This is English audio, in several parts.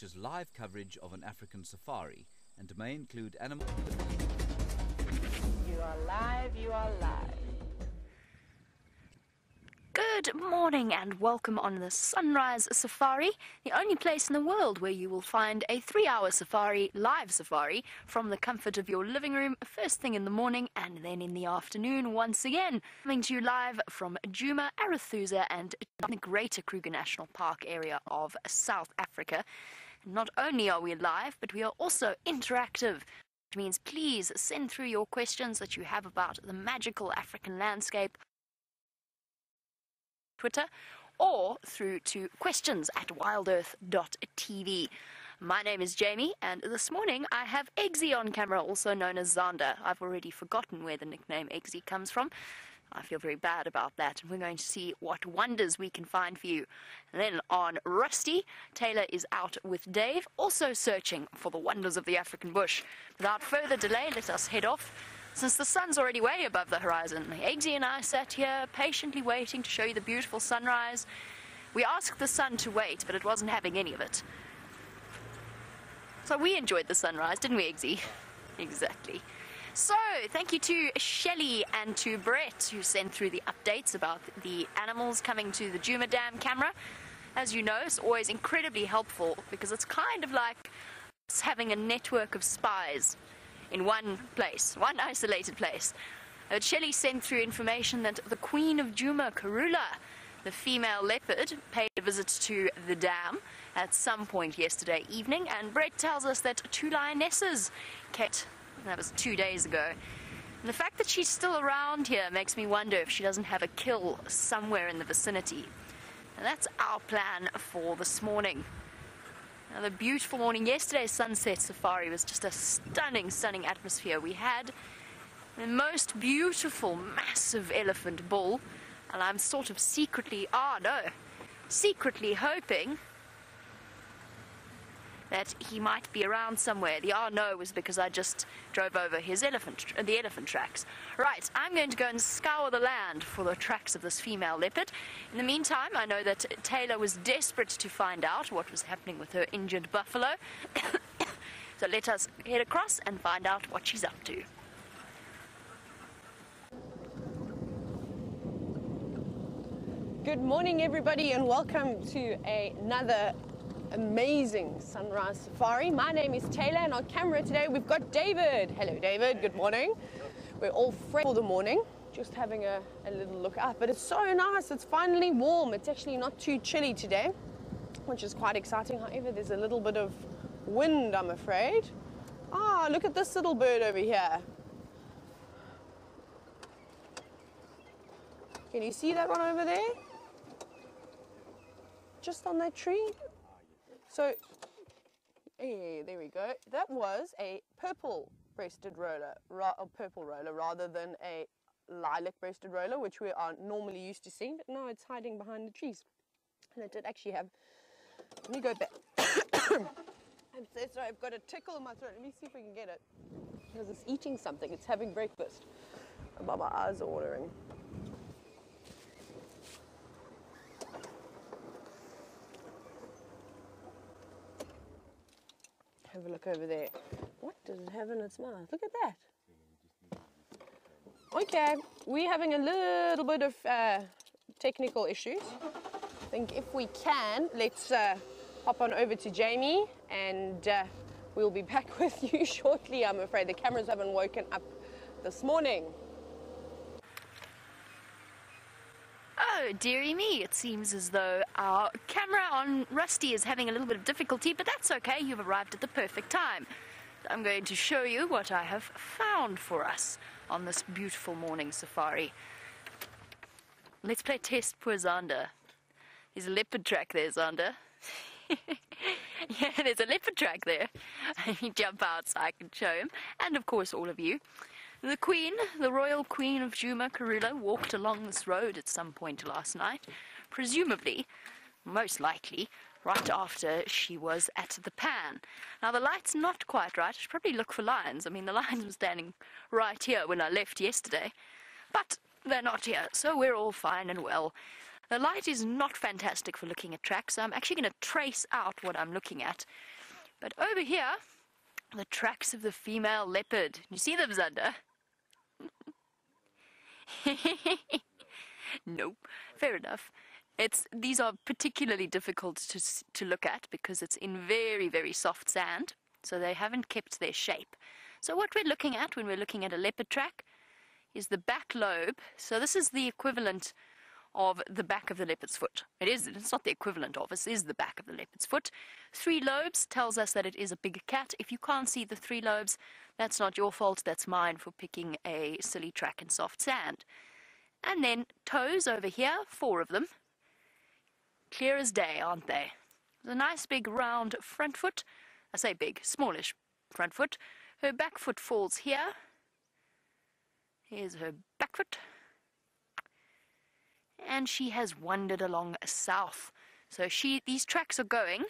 features live coverage of an African safari and may include animal. You are live, you are live. Good morning and welcome on the Sunrise Safari, the only place in the world where you will find a three hour safari, live safari, from the comfort of your living room, first thing in the morning and then in the afternoon once again. Coming to you live from Djuma, Arathusa, and the Greater Kruger National Park area of South Africa. Not only are we live, but we are also interactive. Which means please send through your questions that you have about the magical African landscape Twitter or through to questions at wildearth.tv. My name is Jamie, and this morning I have Eggsy on camera, also known as Zander. I've already forgotten where the nickname Eggsy comes from. I feel very bad about that, and we're going to see what wonders we can find for you. And then on Rusty, Taylor is out with Dave, also searching for the wonders of the African bush. Without further delay, let us head off since the sun's already way above the horizon. Eggsy and I sat here patiently waiting to show you the beautiful sunrise. We asked the sun to wait, but it wasn't having any of it. So we enjoyed the sunrise, didn't we, Eggsy? Exactly. So, thank you to Shelley and to Brett who sent through the updates about the animals coming to the Djuma Dam camera. As you know, it's always incredibly helpful because it's kind of like having a network of spies in one place, one isolated place. But Shelley sent through information that the Queen of Djuma, Karula, the female leopard, paid a visit to the dam at some point yesterday evening, and Brett tells us that two lionesses, Kate, that was two days ago. And the fact that she's still around here makes me wonder if she doesn't have a kill somewhere in the vicinity. And that's our plan for this morning. Another beautiful morning. Yesterday's sunset safari was just a stunning, stunning atmosphere. We had the most beautiful, massive elephant bull, and I'm sort of secretly, ah, no, secretly hoping that he might be around somewhere. The oh, no was because I just drove over his elephant, the elephant tracks. Right, I'm going to go and scour the land for the tracks of this female leopard. In the meantime, I know that Taylor was desperate to find out what was happening with her injured buffalo. so let us head across and find out what she's up to. Good morning, everybody, and welcome to another amazing sunrise safari. My name is Taylor, and on camera today we've got David. Hello, David. Good morning. We're all fresh for the morning, just having a, a little look up. But it's so nice. It's finally warm. It's actually not too chilly today, which is quite exciting. However, there's a little bit of wind, I'm afraid. Ah, look at this little bird over here. Can you see that one over there? Just on that tree? So, yeah, there we go. That was a purple breasted roller, a purple roller, rather than a lilac breasted roller, which we are normally used to seeing, but now it's hiding behind the trees. And it did actually have, let me go back. I'm so sorry, I've got a tickle in my throat. Let me see if we can get it. Because it's eating something, it's having breakfast. my eyes are watering. Have a look over there. What does it have in its mouth? Look at that. Okay, we're having a little bit of uh, technical issues. I think if we can, let's uh, hop on over to Jamie and uh, we'll be back with you shortly. I'm afraid the cameras haven't woken up this morning. Dearie me, it seems as though our camera on Rusty is having a little bit of difficulty, but that's okay, you've arrived at the perfect time. I'm going to show you what I have found for us on this beautiful morning safari. Let's play test poor Zander. There's a leopard track there, Zander. yeah, there's a leopard track there. you jump out so I can show him, and of course all of you. The Queen, the Royal Queen of Djuma Karula, walked along this road at some point last night, presumably, most likely, right after she was at the pan. Now, the light's not quite right. I should probably look for lions. I mean, the lions were standing right here when I left yesterday, but they're not here, so we're all fine and well. The light is not fantastic for looking at tracks, so I'm actually going to trace out what I'm looking at. But over here, the tracks of the female leopard. You see them, Zander? no, fair enough. It's these are particularly difficult to to look at because it's in very very soft sand, so they haven't kept their shape. So what we're looking at when we're looking at a leopard track is the back lobe. So this is the equivalent of the back of the leopard's foot. It is. It's not the equivalent of. It is the back of the leopard's foot. Three lobes tells us that it is a bigger cat. If you can't see the three lobes, that's not your fault. That's mine for picking a silly track in soft sand. And then toes over here, four of them. Clear as day, aren't they? There's a nice big round front foot. I say big, smallish front foot. Her back foot falls here. Here's her back foot. And she has wandered along south. So she these tracks are going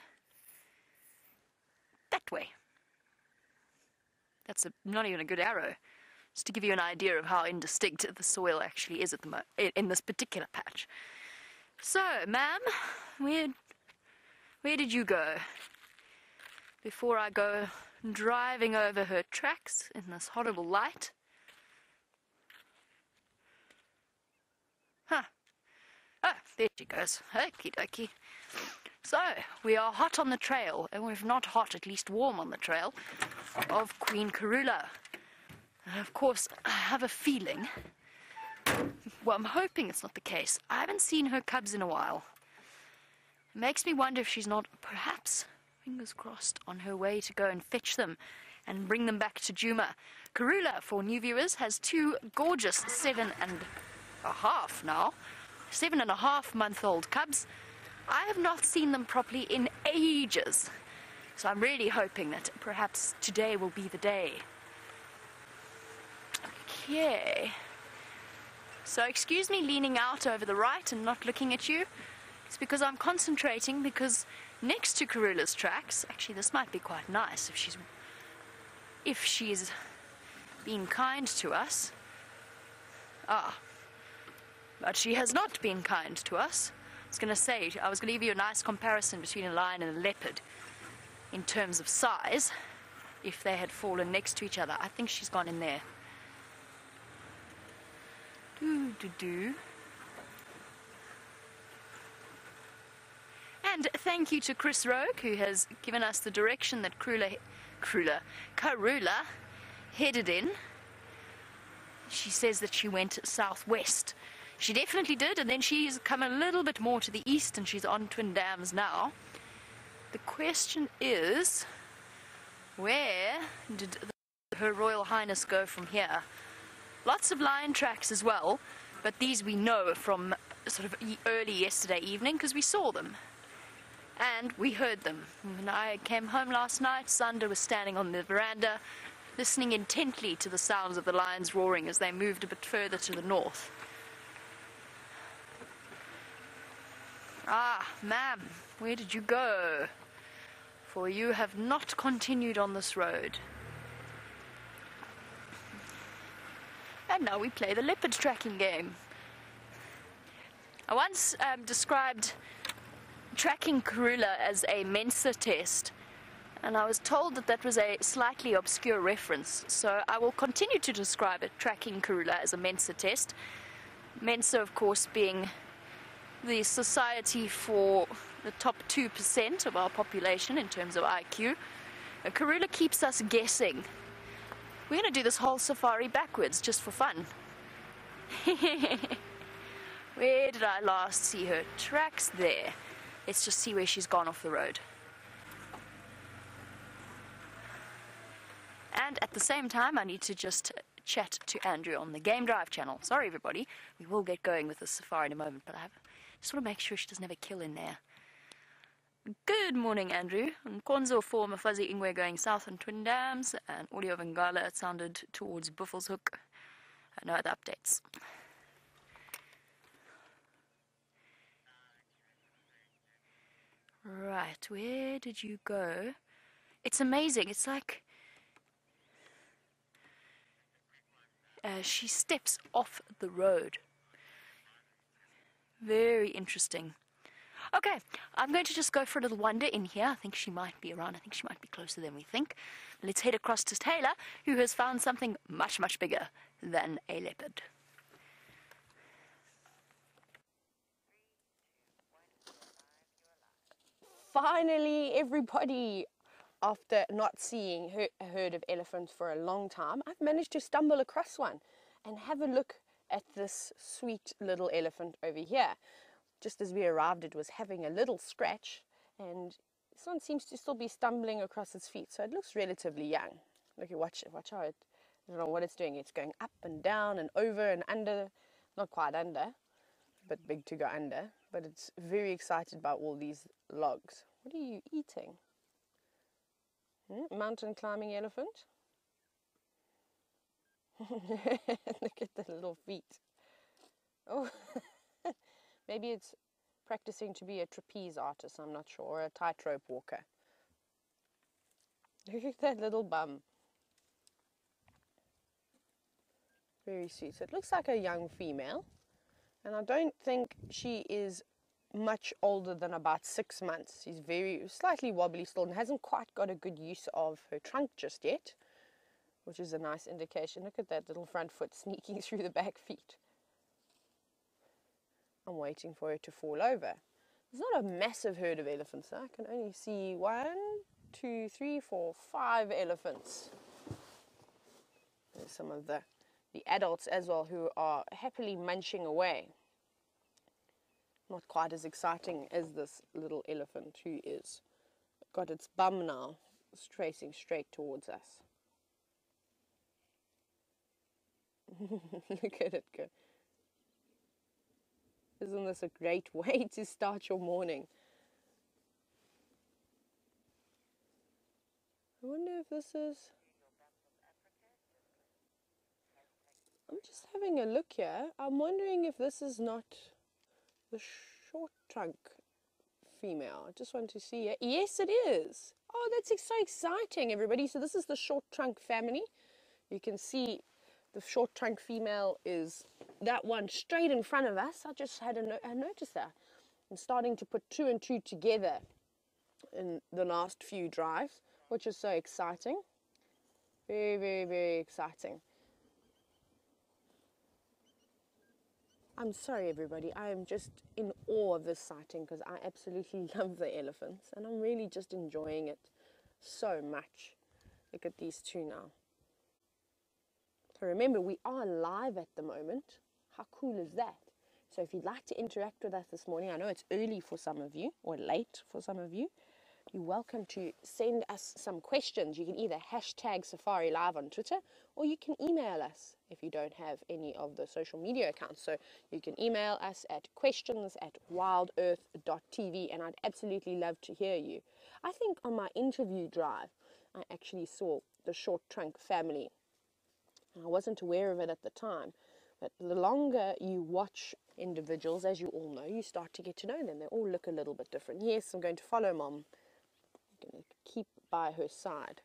that way. That's a, not even a good arrow. Just to give you an idea of how indistinct the soil actually is at the in this particular patch. So, ma'am, where where did you go? Before I go driving over her tracks in this horrible light. Oh, there she goes. Okie dokie. So, we are hot on the trail, and we're not hot, at least warm on the trail, of Queen Karula. And of course, I have a feeling. Well, I'm hoping it's not the case. I haven't seen her cubs in a while. It makes me wonder if she's not, perhaps, fingers crossed, on her way to go and fetch them and bring them back to Djuma. Karula, for new viewers, has two gorgeous seven and a half now, seven and a half month old cubs. I have not seen them properly in ages. So I'm really hoping that perhaps today will be the day. Okay. So excuse me leaning out over the right and not looking at you. It's because I'm concentrating because next to Karula's tracks, actually this might be quite nice if she's if she's kind to us. Ah. But she has not been kind to us. I was going to say, I was going to give you a nice comparison between a lion and a leopard in terms of size if they had fallen next to each other. I think she's gone in there. Do, do, do. And thank you to Chris Rogue, who has given us the direction that Krula, Krula, Karula headed in. She says that she went southwest. She definitely did, and then she's come a little bit more to the east, and she's on Twin Dams now. The question is, where did the, Her Royal Highness go from here? Lots of lion tracks as well, but these we know from sort of early yesterday evening because we saw them. And we heard them. When I came home last night, Zander was standing on the veranda, listening intently to the sounds of the lions roaring as they moved a bit further to the north. Ah, ma'am, where did you go? For you have not continued on this road. And now we play the leopard tracking game. I once um, described tracking Karula as a Mensa test, and I was told that that was a slightly obscure reference, so I will continue to describe it, tracking Karula as a Mensa test. Mensa, of course, being the society for the top 2% of our population in terms of IQ. Uh, Karula keeps us guessing. We're going to do this whole safari backwards just for fun. where did I last see her? Tracks there. Let's just see where she's gone off the road. And at the same time, I need to just chat to Andrew on the Game Drive channel. Sorry, everybody. We will get going with the safari in a moment, but I have, just want to make sure she doesn't have a kill in there. Good morning, Andrew. Nkonzo for Mafazi Ingwe going south on Twin Dams, and Audio Vangala it sounded towards Buffelshoek. Hook. no other updates. Right, where did you go? It's amazing. It's like uh, she steps off the road. Very interesting. Okay, I'm going to just go for a little wander in here. I think she might be around. I think she might be closer than we think. Let's head across to Taylor, who has found something much, much bigger than a leopard. Finally, everybody, after not seeing a herd of elephants for a long time, I've managed to stumble across one and have a look at this sweet little elephant over here. Just as we arrived, it was having a little scratch, and this one seems to still be stumbling across its feet, so it looks relatively young. Look, watch it, watch how it, I don't know what it's doing. It's going up and down and over and under, not quite under, but big to go under, but it's very excited about all these logs. What are you eating? Hmm? Mountain climbing elephant? Look at the little feet. Oh, maybe it's practicing to be a trapeze artist, I'm not sure, or a tightrope walker. Look at that little bum. Very sweet. So it looks like a young female. And I don't think she is much older than about six months. She's very slightly wobbly still and hasn't quite got a good use of her trunk just yet, which is a nice indication. Look at that little front foot sneaking through the back feet. I'm waiting for it to fall over. There's not a massive herd of elephants. I can only see one, two, three, four, five elephants. There's some of the, the adults as well who are happily munching away not quite as exciting as this little elephant who is got its bum now it's tracing straight towards us. Look at it go. Isn't this a great way to start your morning? I wonder if this is. I'm just having a look here. I'm wondering if this is not the short trunk female. I just want to see it. Yes, it is. Oh, that's so exciting, everybody. So this is the short trunk family. You can see the short trunk female is that one straight in front of us. I just had a, no a notice that. I'm starting to put two and two together in the last few drives, which is so exciting. Very, very, very exciting. I'm sorry, everybody. I am just in awe of this sighting because I absolutely love the elephants and I'm really just enjoying it so much. Look at these two now. So remember, we are live at the moment. How cool is that? So if you'd like to interact with us this morning, I know it's early for some of you or late for some of you you're welcome to send us some questions. You can either hashtag Safari Live on Twitter or you can email us if you don't have any of the social media accounts. So you can email us at questions at wildearth.tv and I'd absolutely love to hear you. I think on my interview drive, I actually saw the short trunk family. I wasn't aware of it at the time, but the longer you watch individuals, as you all know, you start to get to know them. They all look a little bit different. Yes, I'm going to follow mom I'm going to keep by her side.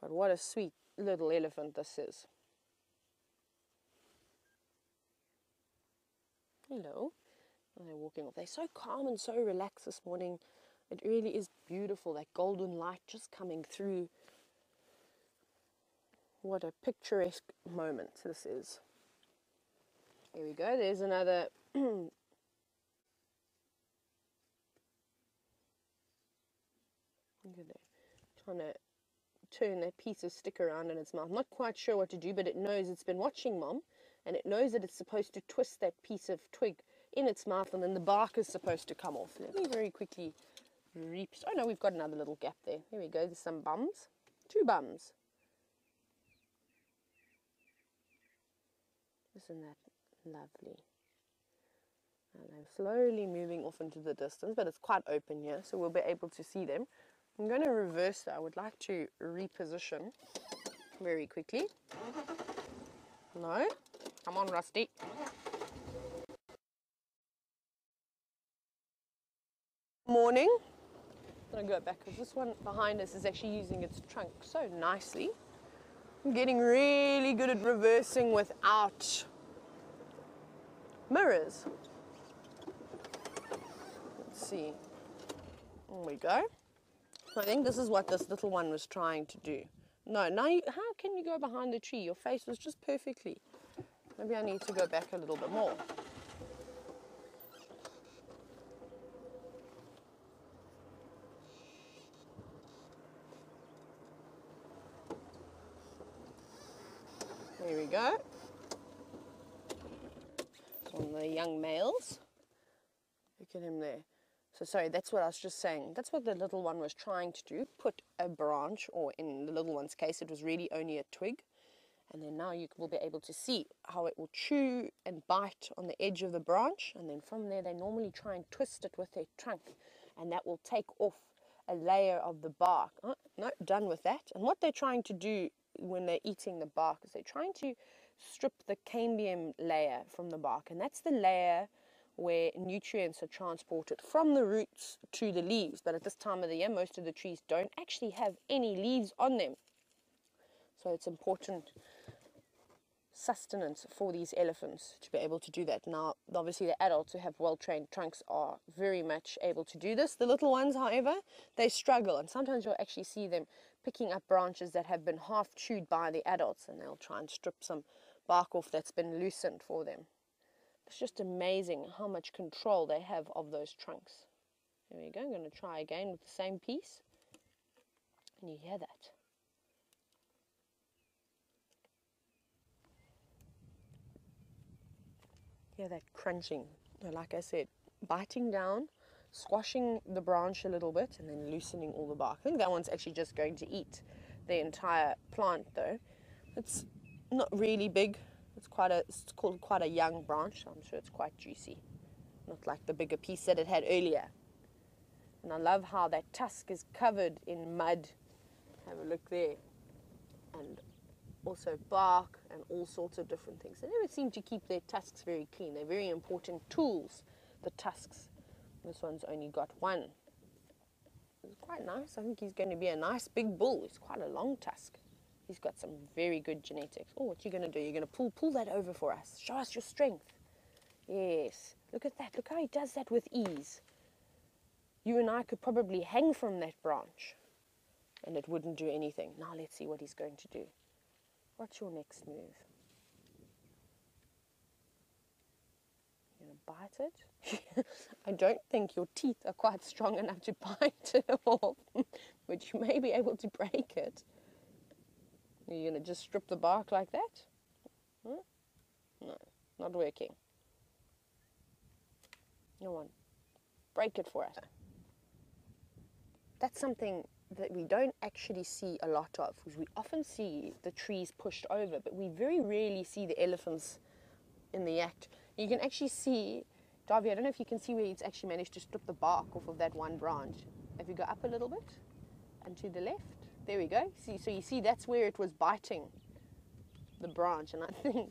But what a sweet little elephant this is. Hello. And they're walking off. They're so calm and so relaxed this morning. It really is beautiful, that golden light just coming through. What a picturesque moment this is. Here we go. There's another Look at that. Trying to turn that piece of stick around in its mouth. Not quite sure what to do, but it knows it's been watching mom and it knows that it's supposed to twist that piece of twig in its mouth and then the bark is supposed to come off. Let me very quickly reap. Oh no, we've got another little gap there. Here we go. There's some bums. Two bums. Isn't that lovely? And I'm slowly moving off into the distance, but it's quite open here, so we'll be able to see them. I'm going to reverse that. I would like to reposition very quickly. No. Come on, Rusty. Morning. I'm going to go back because this one behind us is actually using its trunk so nicely. I'm getting really good at reversing without mirrors. Let's see. There we go. I think this is what this little one was trying to do. No, now you, how can you go behind the tree? Your face was just perfectly. Maybe I need to go back a little bit more. Go. On the young males. Look at him there. So sorry, that's what I was just saying. That's what the little one was trying to do. Put a branch, or in the little one's case, it was really only a twig. And then now you will be able to see how it will chew and bite on the edge of the branch. And then from there, they normally try and twist it with their trunk. And that will take off a layer of the bark. Oh, no, done with that. And what they're trying to do when they're eating the bark is they're trying to strip the cambium layer from the bark. And that's the layer where nutrients are transported from the roots to the leaves. But at this time of the year, most of the trees don't actually have any leaves on them. So it's important sustenance for these elephants to be able to do that. Now, obviously, the adults who have well trained trunks are very much able to do this. The little ones, however, they struggle, and sometimes you'll actually see them picking up branches that have been half chewed by the adults, and they'll try and strip some bark off that's been loosened for them. It's just amazing how much control they have of those trunks. There we go. I'm going to try again with the same piece. And you hear that. Hear that crunching. Like I said, biting down, squashing the branch a little bit, and then loosening all the bark. I think that one's actually just going to eat the entire plant, though. It's not really big. It's quite a it's called quite a young branch. So I'm sure it's quite juicy, not like the bigger piece that it had earlier. And I love how that tusk is covered in mud. Have a look there, and also bark and all sorts of different things. They never seem to keep their tusks very clean. They're very important tools. The tusks. This one's only got one. It's quite nice. I think he's going to be a nice big bull. He's quite a long tusk. He's got some very good genetics. Oh, what are you going to do? You're going to pull pull that over for us. Show us your strength. Yes. Look at that. Look how he does that with ease. You and I could probably hang from that branch and it wouldn't do anything. Now let's see what he's going to do. What's your next move? You're going to bite it? I don't think your teeth are quite strong enough to bite it off, but you may be able to break it. Are you going to just strip the bark like that? Hmm? No, not working. No one. Break it for us. That's something that we don't actually see a lot of because we often see the trees pushed over, but we very rarely see the elephants in the act. You can actually see, Darby, I don't know if you can see where he's actually managed to strip the bark off of that one branch. If you go up a little bit and to the left, there we go. See, so you see that's where it was biting the branch, and I think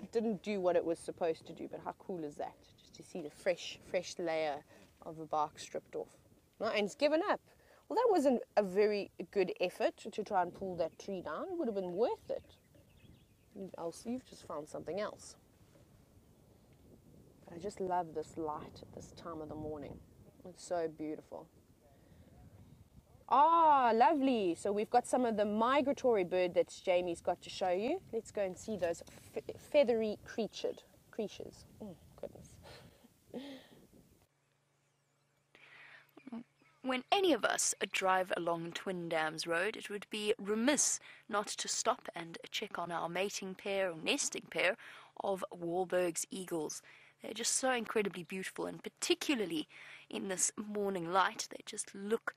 it didn't do what it was supposed to do. But how cool is that? Just to see the fresh, fresh layer of the bark stripped off. No, and it's given up. Well, that wasn't a very good effort to try and pull that tree down. It would have been worth it. Else you've just found something else. But I just love this light at this time of the morning. It's so beautiful. Ah, lovely. So we've got some of the migratory bird that Jamie's got to show you. Let's go and see those feathery creatured creatures. Oh, goodness. When any of us drive along Twin Dams Road, it would be remiss not to stop and check on our mating pair or nesting pair of Wahlberg's eagles. They're just so incredibly beautiful, and particularly in this morning light, they just look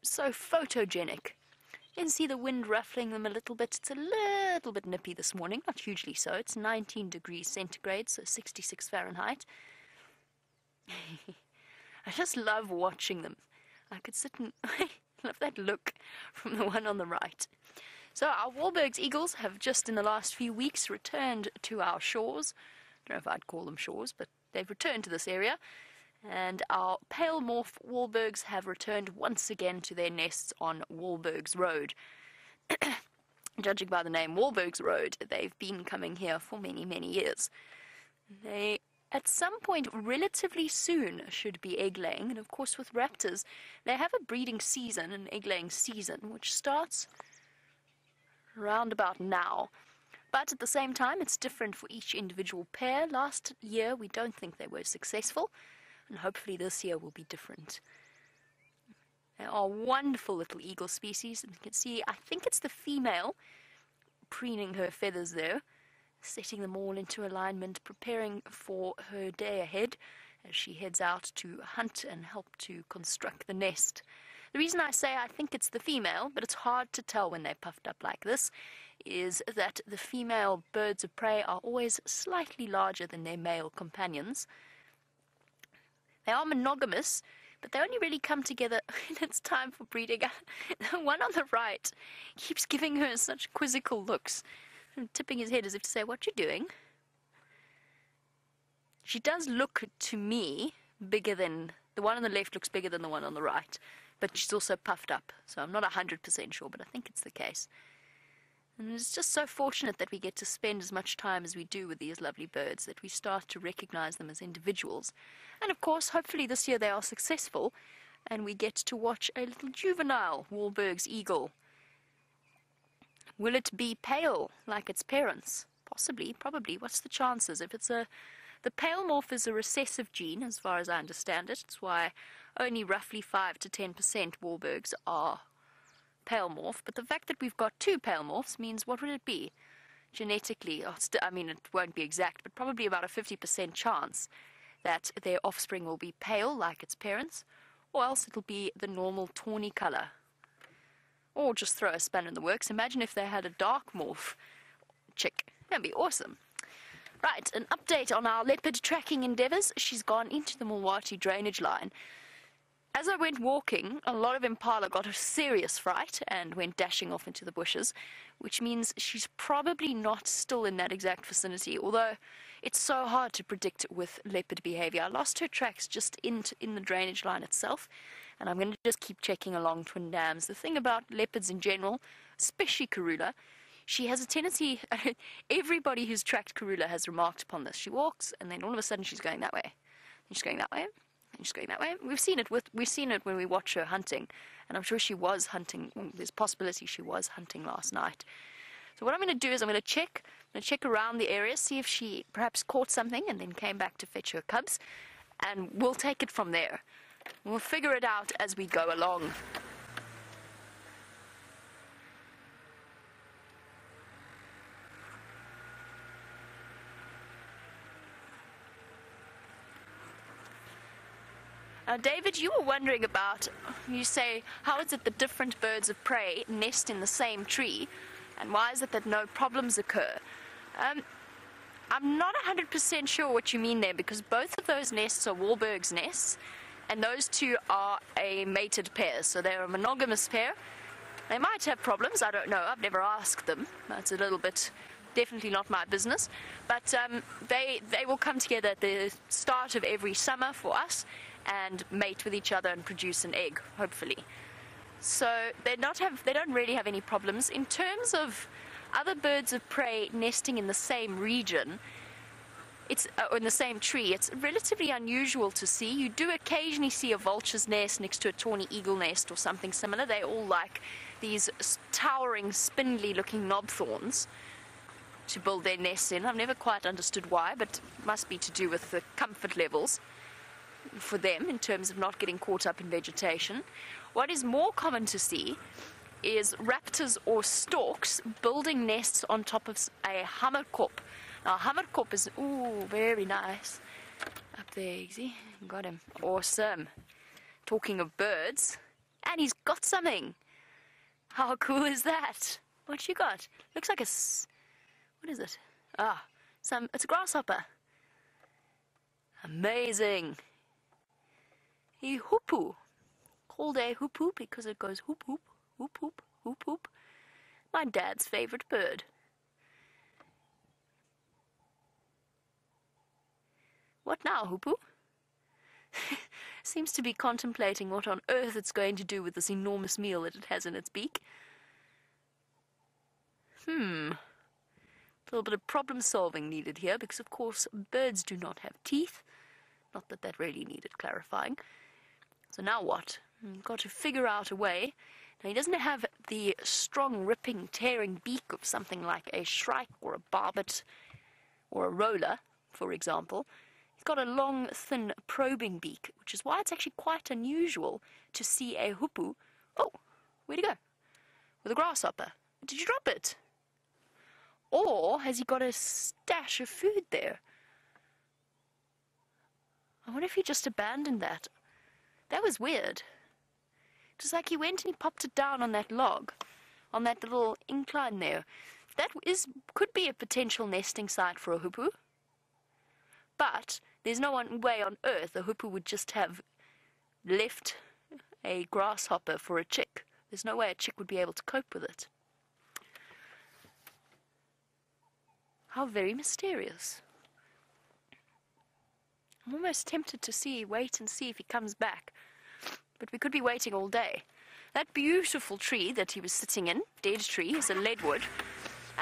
so photogenic. You can see the wind ruffling them a little bit. It's a little bit nippy this morning, not hugely so. It's 19 degrees centigrade, so 66 Fahrenheit. I just love watching them. I could sit and love that look from the one on the right. So our Wahlberg's eagles have just in the last few weeks returned to our shores. I don't know if I'd call them shores, but they've returned to this area. And our pale morph Wahlbergs have returned once again to their nests on Wahlberg's Road. Judging by the name Wahlberg's Road, they've been coming here for many, many years. They at some point relatively soon should be egg laying. And of course, with raptors, they have a breeding season, an egg laying season, which starts round about now. But at the same time, it's different for each individual pair. Last year, we don't think they were successful, and hopefully this year will be different. They are wonderful little eagle species. And you can see, I think it's the female preening her feathers there, setting them all into alignment, preparing for her day ahead as she heads out to hunt and help to construct the nest. The reason I say I think it's the female, but it's hard to tell when they're puffed up like this, is that the female birds of prey are always slightly larger than their male companions. They are monogamous, but they only really come together when it's time for breeding. the one on the right keeps giving her such quizzical looks and tipping his head as if to say, What you doing? She does look to me bigger than the one on the left looks bigger than the one on the right, but she's also puffed up. So I'm not 100% sure, but I think it's the case. And it's just so fortunate that we get to spend as much time as we do with these lovely birds, that we start to recognize them as individuals. And of course, hopefully this year they are successful, and we get to watch a little juvenile Wahlberg's eagle. Will it be pale like its parents? Possibly, probably. What's the chances? If it's a the pale morph is a recessive gene, as far as I understand it. It's why only roughly 5 to 10% Wahlbergs are pale morph, but the fact that we've got two pale morphs means what would it be? Genetically, oh, I mean, it won't be exact, but probably about a 50% chance that their offspring will be pale like its parents, or else it'll be the normal tawny color. Or just throw a span in the works. Imagine if they had a dark morph chick. That'd be awesome. Right, an update on our leopard tracking endeavours. She's gone into the Mulwati drainage line as I went walking, a lot of impala got a serious fright and went dashing off into the bushes, which means she's probably not still in that exact vicinity, although it's so hard to predict with leopard behavior. I lost her tracks just in, in the drainage line itself, and I'm going to just keep checking along Twin Dams. The thing about leopards in general, especially Karula, she has a tendency, everybody who's tracked Karula has remarked upon this. She walks, and then all of a sudden she's going that way. And she's going that way, and she's going that way. We've seen it with we've seen it when we watch her hunting, and I'm sure she was hunting. Mm, there's possibility she was hunting last night. So what I'm going to do is I'm going to check. I'm going to check around the area, see if she perhaps caught something, and then came back to fetch her cubs, and we'll take it from there. We'll figure it out as we go along. Now, David, you were wondering about, you say, how is it that different birds of prey nest in the same tree, and why is it that no problems occur? Um, I'm not 100% sure what you mean there, because both of those nests are Wahlberg's nests, and those two are a mated pair, so they're a monogamous pair. They might have problems, I don't know, I've never asked them. That's a little bit definitely not my business. But um, they they will come together at the start of every summer for us, and mate with each other and produce an egg, hopefully. So they not have they don't really have any problems in terms of other birds of prey nesting in the same region. It's uh, in the same tree. It's relatively unusual to see. You do occasionally see a vulture's nest next to a tawny eagle nest or something similar. They all like these towering, spindly-looking knob thorns to build their nests in. I've never quite understood why, but it must be to do with the comfort levels for them in terms of not getting caught up in vegetation. What is more common to see is raptors or storks building nests on top of a hammerkop. Now, hammerkop is, ooh, very nice. Up there, easy. Got him. Awesome. Talking of birds, and he's got something. How cool is that? What you got? Looks like a. What is it? Ah, some. It's a grasshopper. Amazing a hoopoe. called a hoopoe because it goes hoop hoop, hoop hoop, hoop hoop. My dad's favorite bird. What now, hoopoe? Seems to be contemplating what on earth it's going to do with this enormous meal that it has in its beak. Hmm. A little bit of problem solving needed here because, of course, birds do not have teeth. Not that that really needed clarifying. So now what? We've got to figure out a way. Now, he doesn't have the strong, ripping, tearing beak of something like a shrike or a barbet or a roller, for example. He's got a long, thin, probing beak, which is why it's actually quite unusual to see a hoopoe. Oh, where'd he go? With a grasshopper. Did you drop it? Or has he got a stash of food there? I wonder if he just abandoned that. That was weird. Was like he went and he popped it down on that log, on that little incline there. That is could be a potential nesting site for a hoopoe. But there's no one way on earth a hoopoe would just have left a grasshopper for a chick. There's no way a chick would be able to cope with it. How very mysterious. I'm almost tempted to see, wait and see if he comes back. But we could be waiting all day. That beautiful tree that he was sitting in, dead tree, is a leadwood.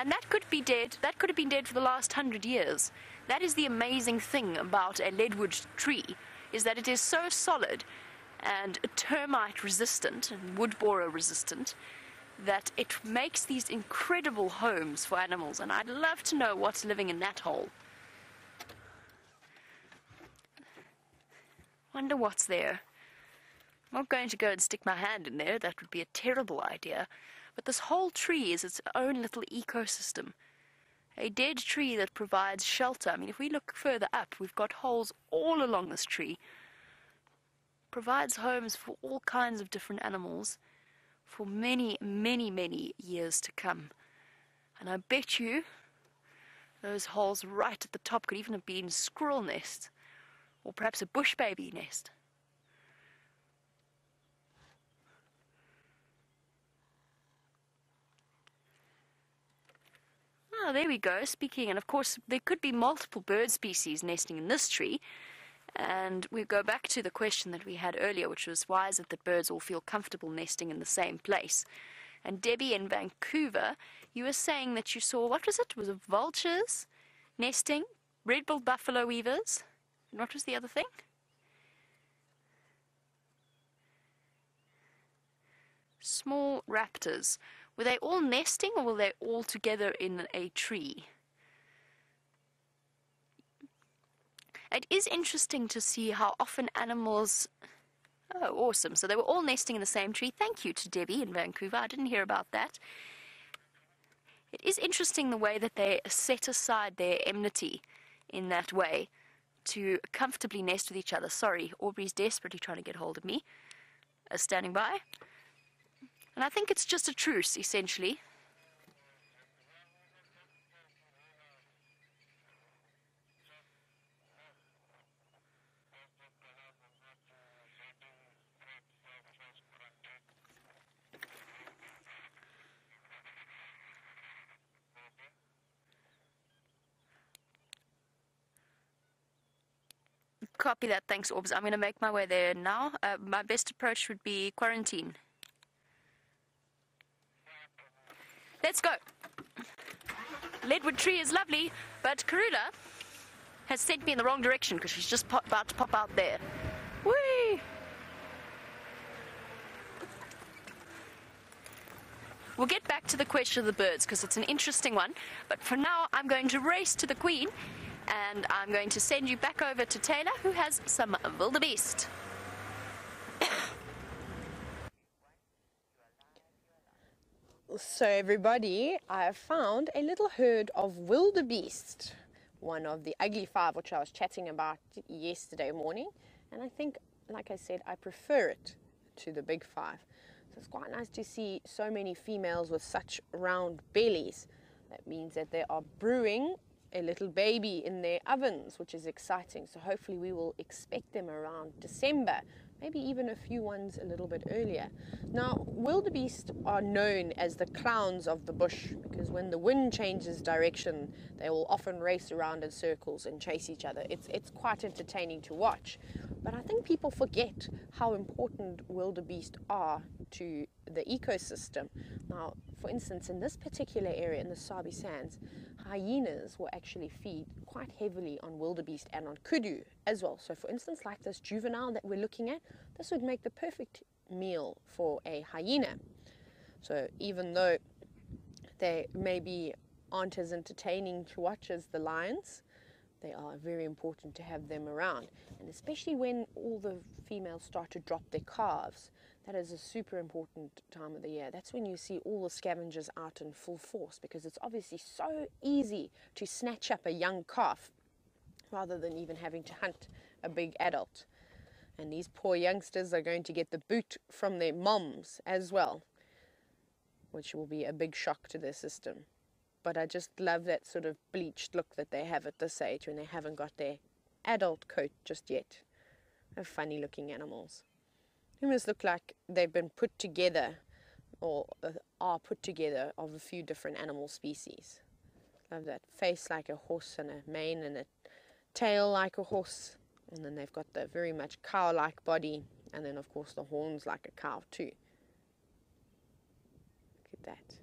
And that could be dead, that could have been dead for the last hundred years. That is the amazing thing about a leadwood tree, is that it is so solid and termite resistant and wood borer resistant that it makes these incredible homes for animals, and I'd love to know what's living in that hole. Wonder what's there. I'm not going to go and stick my hand in there, that would be a terrible idea. But this whole tree is its own little ecosystem. A dead tree that provides shelter. I mean, if we look further up, we've got holes all along this tree. Provides homes for all kinds of different animals for many, many, many years to come. And I bet you those holes right at the top could even have been squirrel nests, or perhaps a bush baby nest. Ah, there we go. Speaking, and of course, there could be multiple bird species nesting in this tree. And we go back to the question that we had earlier, which was why is it that birds all feel comfortable nesting in the same place? And Debbie in Vancouver, you were saying that you saw, what was it? Was it vultures nesting, red billed buffalo weavers? And what was the other thing? Small raptors. Were they all nesting or were they all together in a tree? It is interesting to see how often animals. Oh, awesome. So they were all nesting in the same tree. Thank you to Debbie in Vancouver. I didn't hear about that. It is interesting the way that they set aside their enmity in that way to comfortably nest with each other. Sorry, Aubrey's desperately trying to get hold of me. Uh, standing by. And I think it's just a truce, essentially. Copy that. Thanks, Orbs. I'm going to make my way there now. Uh, my best approach would be quarantine. Let's go. Leadwood tree is lovely, but Karula has sent me in the wrong direction because she's just pop, about to pop out there. Whee! We'll get back to the question of the birds because it's an interesting one. But for now, I'm going to race to the Queen and I'm going to send you back over to Taylor who has some wildebeest. So, everybody, I have found a little herd of wildebeest, one of the ugly five, which I was chatting about yesterday morning. And I think, like I said, I prefer it to the big five. So, it's quite nice to see so many females with such round bellies. That means that they are brewing a little baby in their ovens, which is exciting. So, hopefully, we will expect them around December maybe even a few ones a little bit earlier. Now, wildebeest are known as the clowns of the bush because when the wind changes direction, they will often race around in circles and chase each other. It's, it's quite entertaining to watch. But I think people forget how important wildebeest are to the ecosystem. Now, for instance, in this particular area, in the Sabi Sands, hyenas will actually feed quite heavily on wildebeest and on kudu as well. So, for instance, like this juvenile that we're looking at, this would make the perfect meal for a hyena. So, even though they maybe aren't as entertaining to watch as the lions, they are very important to have them around. And especially when all the females start to drop their calves, that is a super important time of the year. That's when you see all the scavengers out in full force because it's obviously so easy to snatch up a young calf rather than even having to hunt a big adult. And these poor youngsters are going to get the boot from their moms as well, which will be a big shock to their system. But I just love that sort of bleached look that they have at this age when they haven't got their adult coat just yet. They're funny looking animals. Almost look like they've been put together or uh, are put together of a few different animal species. Love that face like a horse and a mane and a tail like a horse. And then they've got the very much cow like body and then, of course, the horns like a cow, too. Look at that.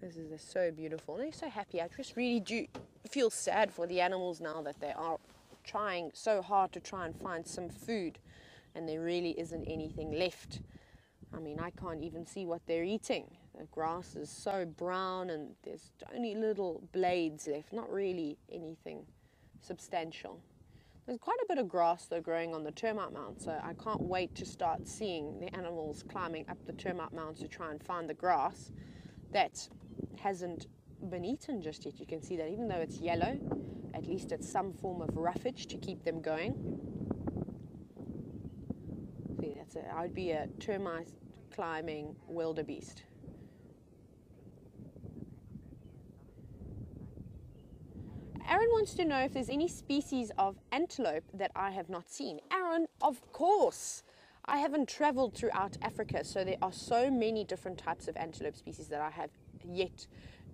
This is so beautiful. And they're so happy. I just really do feel sad for the animals now that they are trying so hard to try and find some food and there really isn't anything left. I mean, I can't even see what they're eating. The grass is so brown and there's only little blades left, not really anything substantial. There's quite a bit of grass though growing on the termite mound, so I can't wait to start seeing the animals climbing up the termite mound to try and find the grass that hasn't been eaten just yet. You can see that even though it's yellow, at least it's some form of roughage to keep them going. See, that's a, I'd be a termite climbing wildebeest. Aaron wants to know if there's any species of antelope that I have not seen. Aaron, of course. I haven't traveled throughout Africa, so there are so many different types of antelope species that I have yet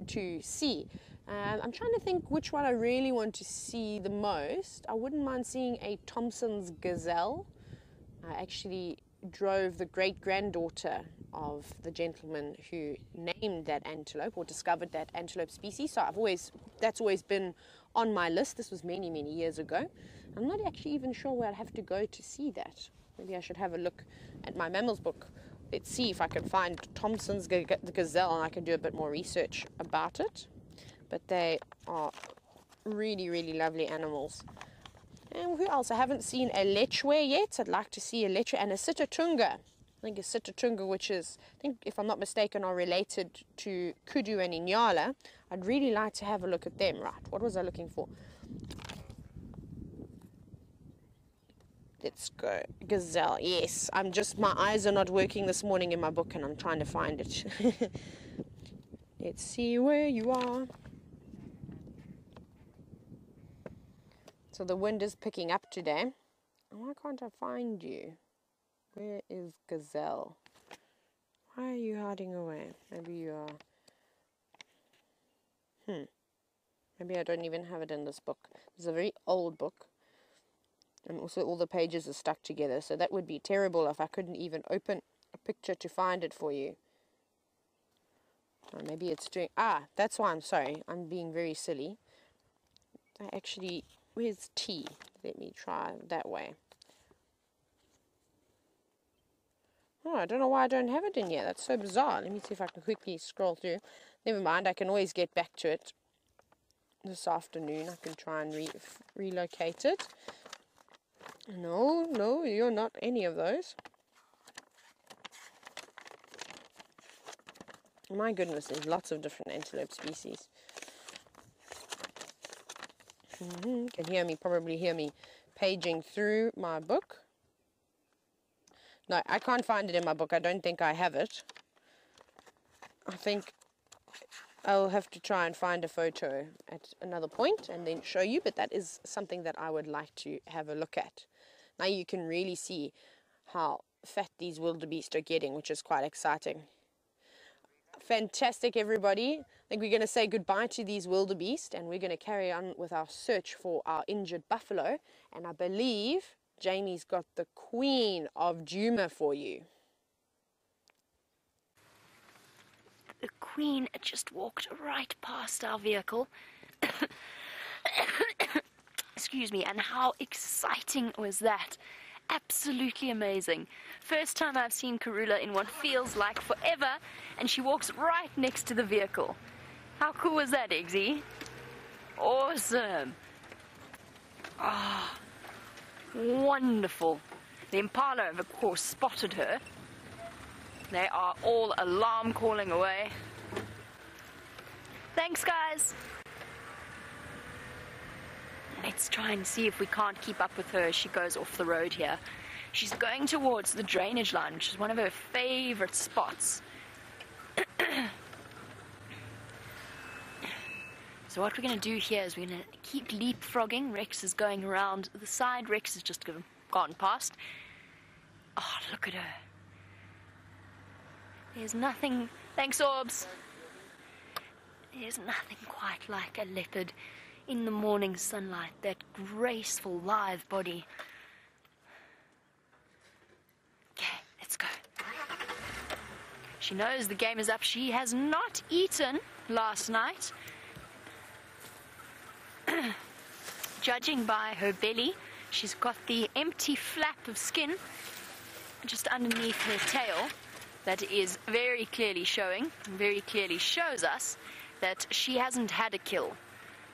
to see. Um, I'm trying to think which one I really want to see the most. I wouldn't mind seeing a Thomson's gazelle. I actually drove the great granddaughter of the gentleman who named that antelope or discovered that antelope species. So I've always that's always been on my list. This was many many years ago. I'm not actually even sure where I'd have to go to see that. Maybe I should have a look at my mammals book. Let's see if I can find Thomson's gazelle and I can do a bit more research about it. But they are really, really lovely animals. And who else? I haven't seen a lechwe yet. I'd like to see a lechwe and a sitatunga. I think a sitatunga, which is, I think, if I'm not mistaken, are related to kudu and inyala. I'd really like to have a look at them. Right, what was I looking for? Let's go. Gazelle. Yes, I'm just, my eyes are not working this morning in my book and I'm trying to find it. Let's see where you are. So the wind is picking up today. Why can't I find you? Where is Gazelle? Why are you hiding away? Maybe you are. Hmm. Maybe I don't even have it in this book. It's a very old book and also all the pages are stuck together so that would be terrible if I couldn't even open a picture to find it for you or maybe it's doing ah that's why I'm sorry I'm being very silly I actually where's T let me try that way. Oh I don't know why I don't have it in here. That's so bizarre. Let me see if I can quickly scroll through. Never mind I can always get back to it this afternoon. I can try and re relocate it. No, no, you're not any of those. My goodness, there's lots of different antelope species. Mm -hmm. Can hear me, probably hear me paging through my book. No, I can't find it in my book. I don't think I have it. I think I'll have to try and find a photo at another point and then show you, but that is something that I would like to have a look at. Now you can really see how fat these wildebeest are getting, which is quite exciting. Fantastic, everybody. I think we're going to say goodbye to these wildebeest and we're going to carry on with our search for our injured buffalo. And I believe Jamie's got the queen of Djuma for you. The Queen just walked right past our vehicle. Excuse me, and how exciting was that? Absolutely amazing. First time I've seen Karula in what feels like forever, and she walks right next to the vehicle. How cool was that, Eggsy? Awesome. Ah, wonderful. The Impala, of course, spotted her. They are all alarm calling away. Thanks, guys. Let's try and see if we can't keep up with her as she goes off the road here. She's going towards the drainage line, which is one of her favorite spots. so what we're going to do here is we're going to keep leapfrogging. Rex is going around the side. Rex has just gone- gone past. Oh, look at her. There's nothing. Thanks, Orbs. There's nothing quite like a leopard in the morning sunlight, that graceful, lithe body. Okay, let's go. She knows the game is up. She has not eaten last night. Judging by her belly, she's got the empty flap of skin just underneath her tail that is very clearly showing, very clearly shows us that she hasn't had a kill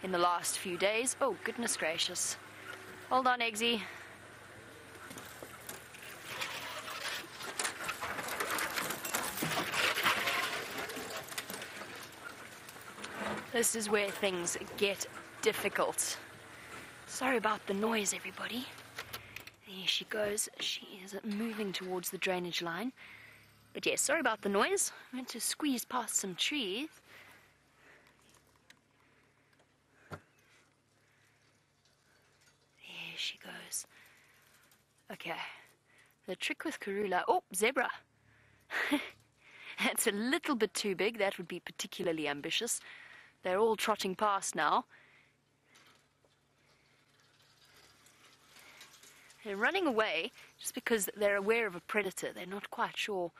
in the last few days. Oh, goodness gracious. Hold on, Eggsy. This is where things get difficult. Sorry about the noise, everybody. There she goes. She is moving towards the drainage line. But yes, sorry about the noise. I went to squeeze past some trees. There she goes. Okay. The trick with Karula. Oh, zebra. That's a little bit too big. That would be particularly ambitious. They're all trotting past now. They're running away just because they're aware of a predator. They're not quite sure.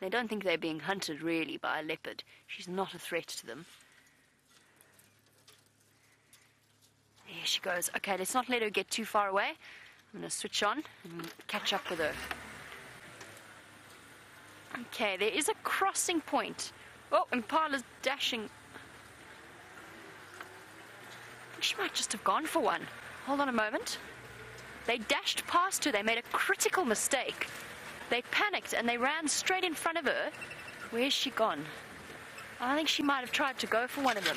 They don't think they're being hunted really by a leopard. She's not a threat to them. She goes. Okay, let's not let her get too far away. I'm going to switch on and catch up with her. Okay, there is a crossing point. Oh, Impala's dashing. She might just have gone for one. Hold on a moment. They dashed past her. They made a critical mistake. They panicked and they ran straight in front of her. Where's she gone? I think she might have tried to go for one of them.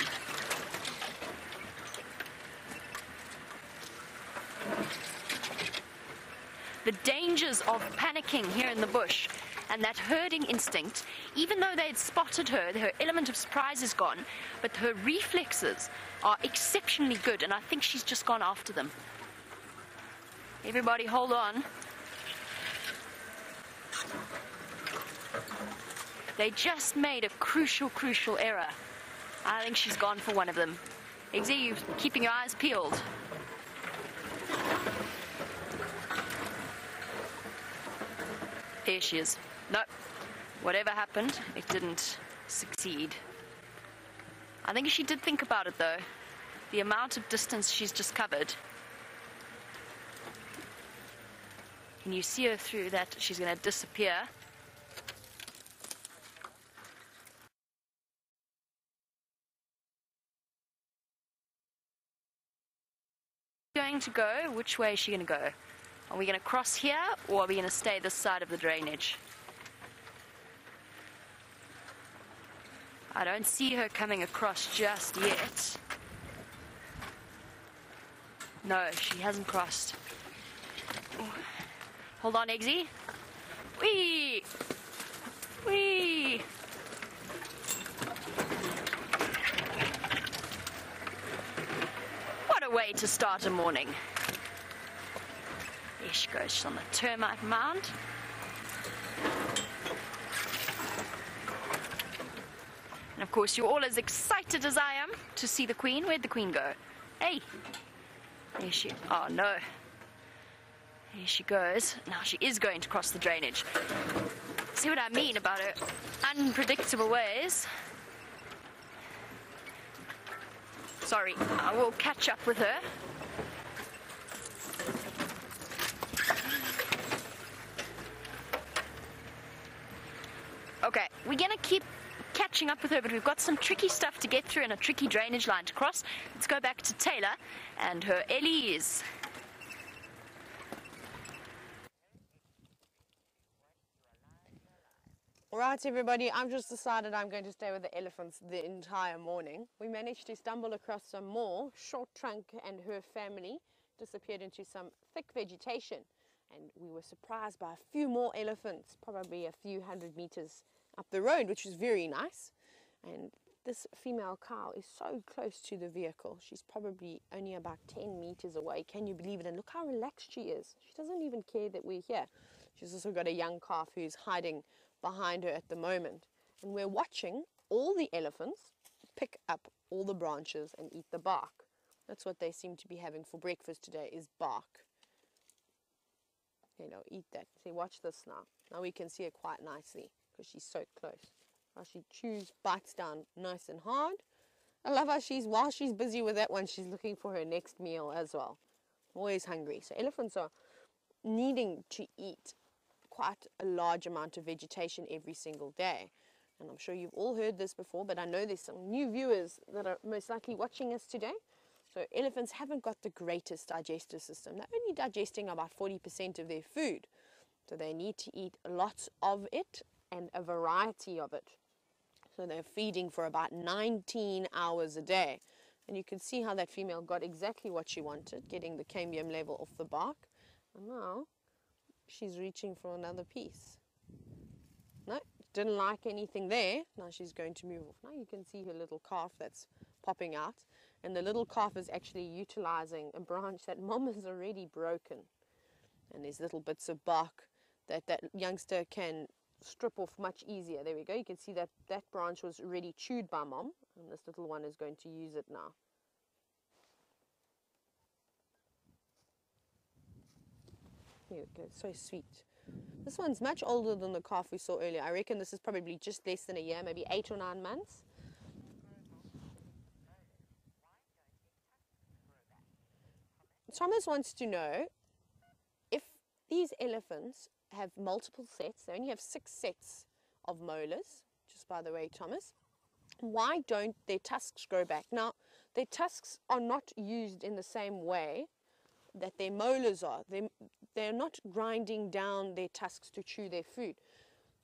The dangers of panicking here in the bush and that herding instinct, even though they'd spotted her, her element of surprise is gone, but her reflexes are exceptionally good, and I think she's just gone after them. Everybody hold on. They just made a crucial, crucial error. I think she's gone for one of them. Eggsy, you keeping your eyes peeled. There she is. No, whatever happened, it didn't succeed. I think she did think about it though. The amount of distance she's just covered Can you see her through that? She's going to disappear. Going to go? Which way is she going to go? Are we going to cross here or are we going to stay this side of the drainage? I don't see her coming across just yet. No, she hasn't crossed. Hold on, Eggsy. Wee! Wee! What a way to start a morning. She goes on the termite mound. And of course, you're all as excited as I am to see the Queen. Where'd the Queen go? Hey! There she Oh, no. Here she goes. Now she is going to cross the drainage. See what I mean about her unpredictable ways? Sorry, I will catch up with her. We're gonna keep catching up with her, but we've got some tricky stuff to get through and a tricky drainage line to cross. Let's go back to Taylor and her Ellies. All right, everybody, I've just decided I'm going to stay with the elephants the entire morning. We managed to stumble across some more. Short Trunk and her family disappeared into some thick vegetation, and we were surprised by a few more elephants, probably a few hundred meters up the road, which was very nice. And this female cow is so close to the vehicle. She's probably only about 10 meters away. Can you believe it? And look how relaxed she is. She doesn't even care that we're here. She's also got a young calf who's hiding behind her at the moment. And we're watching all the elephants pick up all the branches and eat the bark. That's what they seem to be having for breakfast today is bark. You know, eat that. See, watch this now. Now we can see it quite nicely because she's so close. How she chews, bites down nice and hard. I love how she's, while she's busy with that one, she's looking for her next meal as well. Always hungry. So elephants are needing to eat quite a large amount of vegetation every single day. And I'm sure you've all heard this before, but I know there's some new viewers that are most likely watching us today. So elephants haven't got the greatest digestive system. They're only digesting about 40% of their food. So they need to eat lots of it and a variety of it. So they're feeding for about 19 hours a day. And you can see how that female got exactly what she wanted, getting the cambium level off the bark. And now she's reaching for another piece. No, didn't like anything there. Now she's going to move off. Now you can see her little calf that's popping out. And the little calf is actually utilizing a branch that mom has already broken. And there's little bits of bark that that youngster can strip off much easier. There we go. You can see that that branch was already chewed by mom. And this little one is going to use it now. Here we go, so sweet. This one's much older than the calf we saw earlier. I reckon this is probably just less than a year, maybe eight or nine months. Thomas wants to know if these elephants have multiple sets, they only have six sets of molars, just by the way, Thomas, why don't their tusks grow back? Now, their tusks are not used in the same way that their molars are. They, they're not grinding down their tusks to chew their food.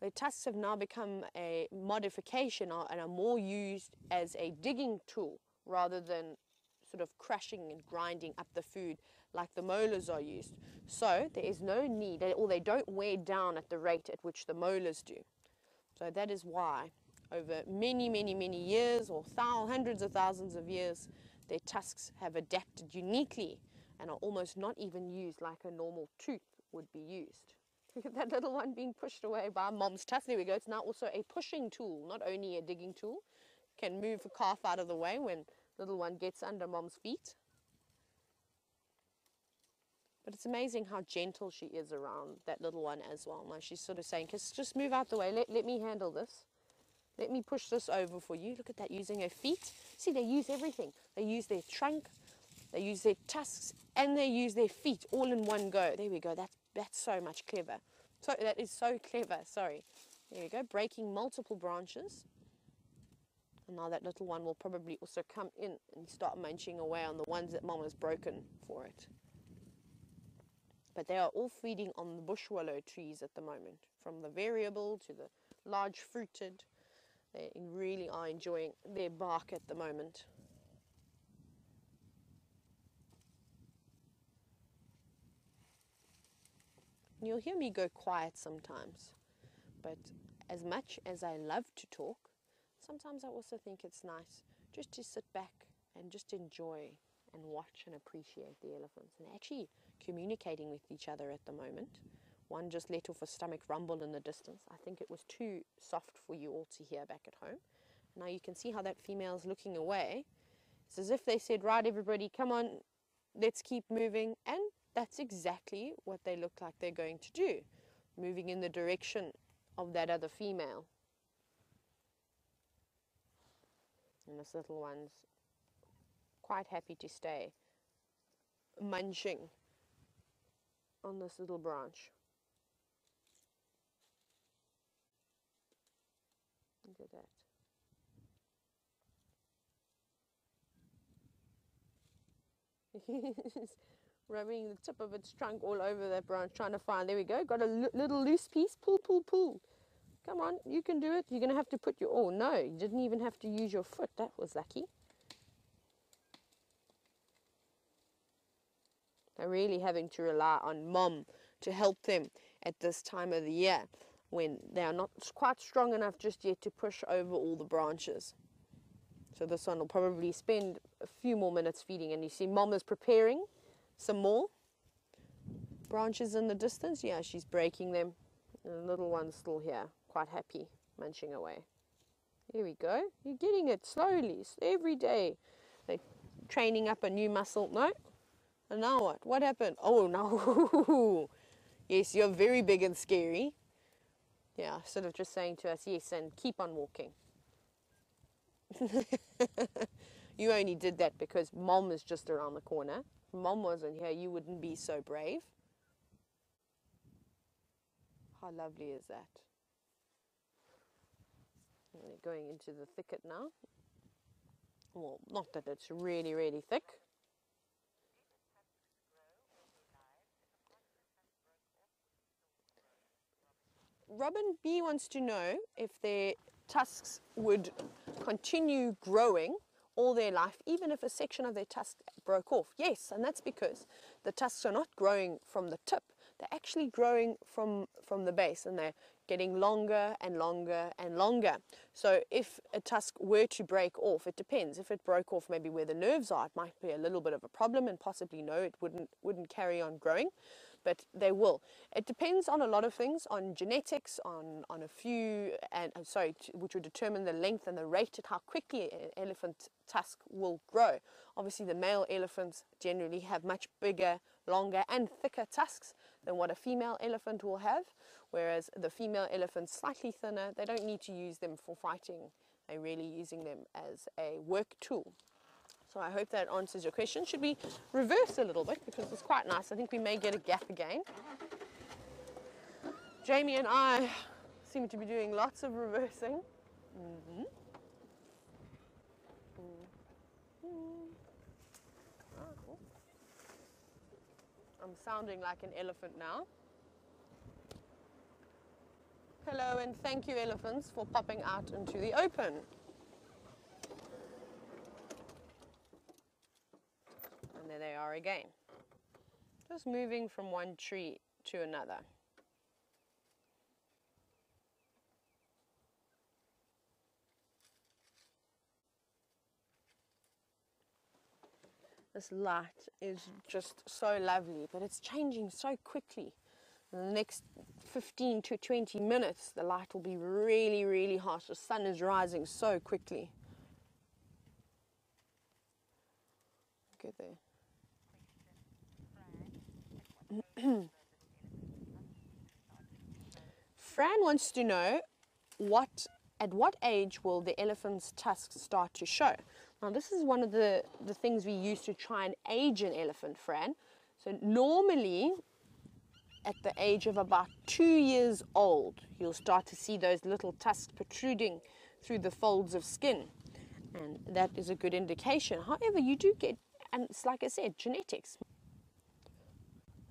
Their tusks have now become a modification and are more used as a digging tool rather than sort of crushing and grinding up the food like the molars are used. So there is no need, or they don't wear down at the rate at which the molars do. So that is why over many, many, many years or hundreds of thousands of years, their tusks have adapted uniquely and are almost not even used like a normal tooth would be used. Look at that little one being pushed away by mom's tusk. There we go. It's now also a pushing tool, not only a digging tool. Can move a calf out of the way when little one gets under mom's feet. But it's amazing how gentle she is around that little one as well. Now she's sort of saying, just move out the way. Let, let me handle this. Let me push this over for you. Look at that, using her feet. See, they use everything. They use their trunk, they use their tusks, and they use their feet all in one go. There we go. That's, that's so much clever. So that is so clever. Sorry. There you go. Breaking multiple branches. And now that little one will probably also come in and start munching away on the ones that mom has broken for it. But they are all feeding on the bush willow trees at the moment, from the variable to the large fruited. They really are enjoying their bark at the moment. You'll hear me go quiet sometimes, but as much as I love to talk, sometimes I also think it's nice just to sit back and just enjoy and watch and appreciate the elephants and actually communicating with each other at the moment. One just let off a stomach rumble in the distance. I think it was too soft for you all to hear back at home. Now you can see how that female is looking away. It's as if they said, right, everybody, come on, let's keep moving. And that's exactly what they look like they're going to do, moving in the direction of that other female. And this little one's quite happy to stay munching on this little branch. Look at that. rubbing the tip of its trunk all over that branch, trying to find. There we go. Got a little loose piece. Pull, pull, pull. Come on, you can do it. You're going to have to put your. Oh, no, you didn't even have to use your foot. That was lucky. They're really having to rely on mom to help them at this time of the year when they are not quite strong enough just yet to push over all the branches. So this one will probably spend a few more minutes feeding. And you see mom is preparing some more branches in the distance. Yeah, she's breaking them. And the little one's still here, quite happy, munching away. Here we go. You're getting it slowly, every day. They're training up a new muscle. No? And now what? What happened? Oh, no. yes, you're very big and scary. Yeah, sort of just saying to us, yes, and keep on walking. you only did that because mom is just around the corner. If mom wasn't here, you wouldn't be so brave. How lovely is that? They're going into the thicket now. Well, not that it's really, really thick. Robin B wants to know if their tusks would continue growing all their life, even if a section of their tusk broke off. Yes, and that's because the tusks are not growing from the tip, they're actually growing from, from the base and they're getting longer and longer and longer. So if a tusk were to break off, it depends. If it broke off maybe where the nerves are, it might be a little bit of a problem and possibly no, it wouldn't wouldn't carry on growing but they will. It depends on a lot of things, on genetics, on, on a few, and uh, sorry, which would determine the length and the rate at how quickly an elephant tusk will grow. Obviously, the male elephants generally have much bigger, longer, and thicker tusks than what a female elephant will have, whereas the female elephants slightly thinner. They don't need to use them for fighting. They're really using them as a work tool. So I hope that answers your question. Should we reverse a little bit because it's quite nice. I think we may get a gap again. Jamie and I seem to be doing lots of reversing. Mm -hmm. I'm sounding like an elephant now. Hello and thank you elephants for popping out into the open. There they are again. Just moving from one tree to another. This light is just so lovely, but it's changing so quickly. In the next 15 to 20 minutes, the light will be really, really hot. The sun is rising so quickly. At there. Fran wants to know what at what age will the elephant's tusks start to show? Now this is one of the, the things we use to try and age an elephant, Fran. So normally at the age of about two years old, you'll start to see those little tusks protruding through the folds of skin. And that is a good indication. However, you do get, and it's like I said, genetics.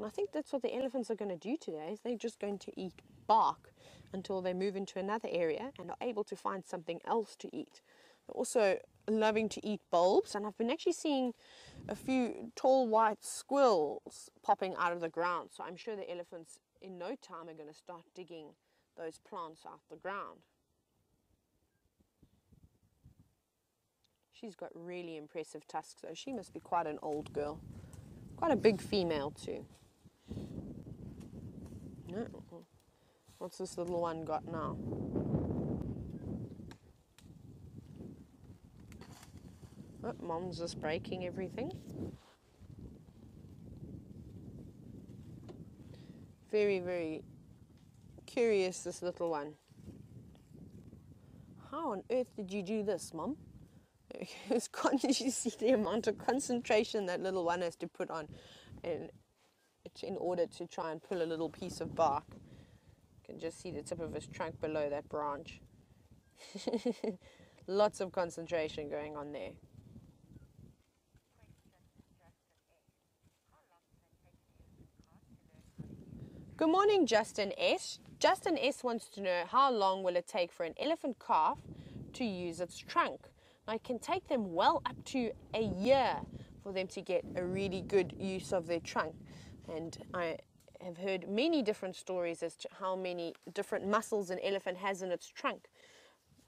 And I think that's what the elephants are going to do today, is they're just going to eat bark until they move into another area and are able to find something else to eat. They're also loving to eat bulbs, and I've been actually seeing a few tall white squirrels popping out of the ground. So I'm sure the elephants in no time are going to start digging those plants out of the ground. She's got really impressive tusks, though. She must be quite an old girl. Quite a big female, too. No. What's this little one got now? Oh, Mom's just breaking everything. Very, very curious, this little one. How on earth did you do this, Mom? It's con- you see the amount of concentration that little one has to put on in, in order to try and pull a little piece of bark. You can just see the tip of his trunk below that branch. Lots of concentration going on there. Good morning, Justin S. Justin S wants to know how long will it take for an elephant calf to use its trunk? Now, it can take them well up to a year for them to get a really good use of their trunk. And I have heard many different stories as to how many different muscles an elephant has in its trunk.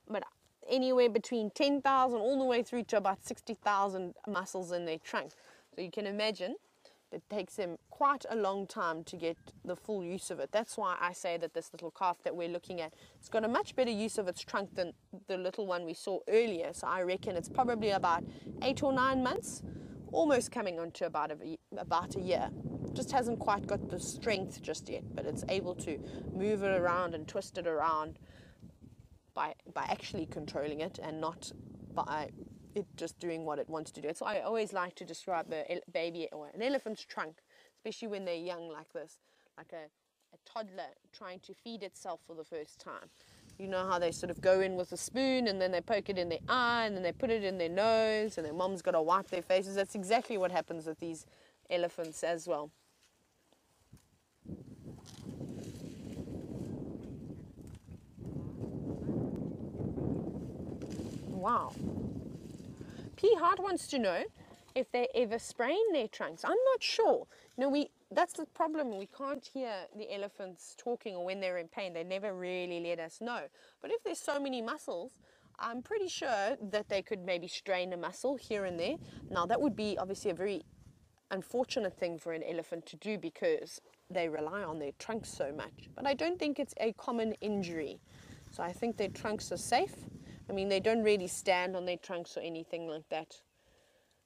But anywhere between 10,000 all the way through to about 60,000 muscles in their trunk. So you can imagine it takes them quite a long time to get the full use of it. That's why I say that this little calf that we're looking at, it's got a much better use of its trunk than the little one we saw earlier. So I reckon it's probably about eight or nine months, almost coming on to about a, about a year. Just hasn't quite got the strength just yet, but it's able to move it around and twist it around by, by actually controlling it and not by it just doing what it wants to do. So I always like to describe a baby or an elephant's trunk, especially when they're young like this, like a, a toddler trying to feed itself for the first time. You know how they sort of go in with a spoon and then they poke it in their eye and then they put it in their nose and their mom's got to wipe their faces. That's exactly what happens with these elephants as well. Wow. P Hart wants to know if they ever sprain their trunks. I'm not sure. Know, we that's the problem. We can't hear the elephants talking or when they're in pain. They never really let us know. But if there's so many muscles, I'm pretty sure that they could maybe strain a muscle here and there. Now that would be obviously a very unfortunate thing for an elephant to do because they rely on their trunks so much. But I don't think it's a common injury. So I think their trunks are safe I mean, they don't really stand on their trunks or anything like that.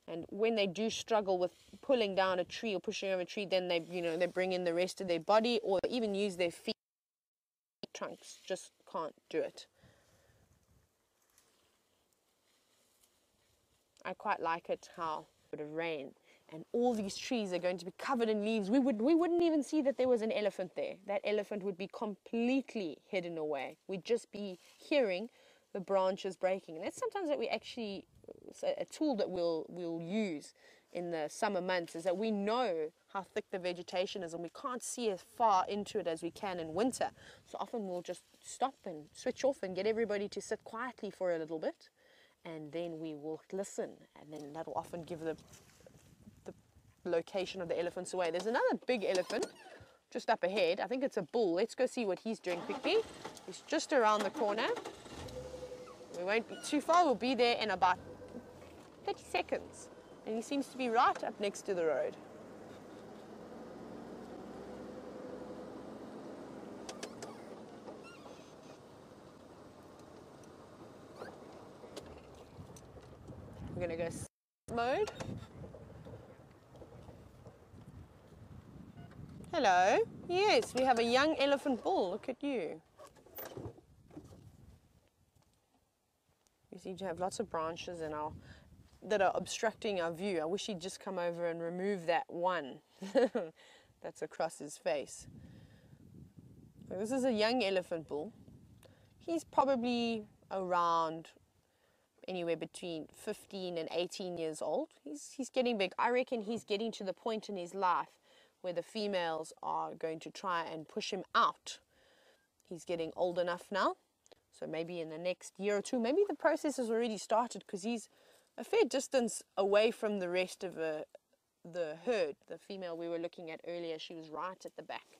And when they do struggle with pulling down a tree or pushing over a tree, then they, you know, they bring in the rest of their body or even use their feet. Trunks just can't do it. I quite like it how it would have rained and all these trees are going to be covered in leaves. We would we wouldn't even see that there was an elephant there. That elephant would be completely hidden away. We'd just be hearing the branches breaking. And that's sometimes that we actually a tool that we'll we'll use in the summer months is that we know how thick the vegetation is and we can't see as far into it as we can in winter. So often we'll just stop and switch off and get everybody to sit quietly for a little bit and then we will listen and then that'll often give the the location of the elephants away. There's another big elephant just up ahead. I think it's a bull. Let's go see what he's doing quickly. He's just around the corner. We won't be too far, we'll be there in about 30 seconds. And he seems to be right up next to the road. We're to go mode. Hello. Yes, we have a young elephant bull. Look at you. To have lots of branches in our that are obstructing our view. I wish he'd just come over and remove that one that's across his face. This is a young elephant bull. He's probably around anywhere between 15 and 18 years old. He's, he's getting big. I reckon he's getting to the point in his life where the females are going to try and push him out. He's getting old enough now so maybe in the next year or two, maybe the process has already started because he's a fair distance away from the rest of the, the herd. The female we were looking at earlier, she was right at the back.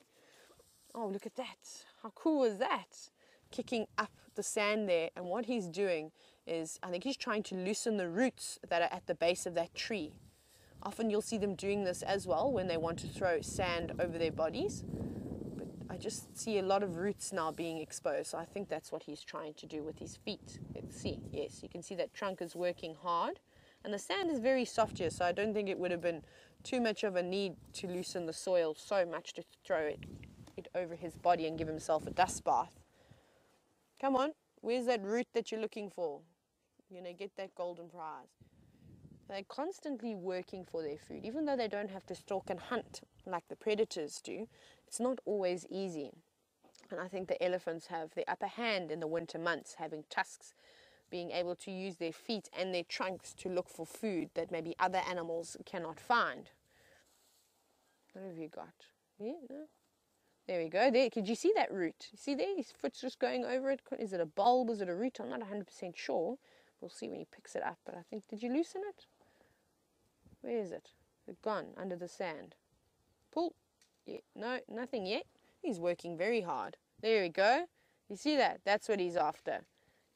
Oh, look at that. How cool is that? Kicking up the sand there. And what he's doing is, I think he's trying to loosen the roots that are at the base of that tree. Often you'll see them doing this as well when they want to throw sand over their bodies. I just see a lot of roots now being exposed. So I think that's what he's trying to do with his feet. Let's see. Yes, you can see that trunk is working hard. And the sand is very soft here, so I don't think it would have been too much of a need to loosen the soil so much to throw it, it over his body and give himself a dust bath. Come on, where's that root that you're looking for? You're going to get that golden prize. They're constantly working for their food, even though they don't have to stalk and hunt like the predators do. It's not always easy. And I think the elephants have the upper hand in the winter months, having tusks, being able to use their feet and their trunks to look for food that maybe other animals cannot find. What have you got? Yeah, no. There we go. There, could you see that root? See there? His foot's just going over it. Is it a bulb? Is it a root? I'm not 100% sure. We'll see when he picks it up. But I think, did you loosen it? Where is it? It's gone under the sand. Yeah, no, nothing yet. He's working very hard. There we go. You see that? That's what he's after.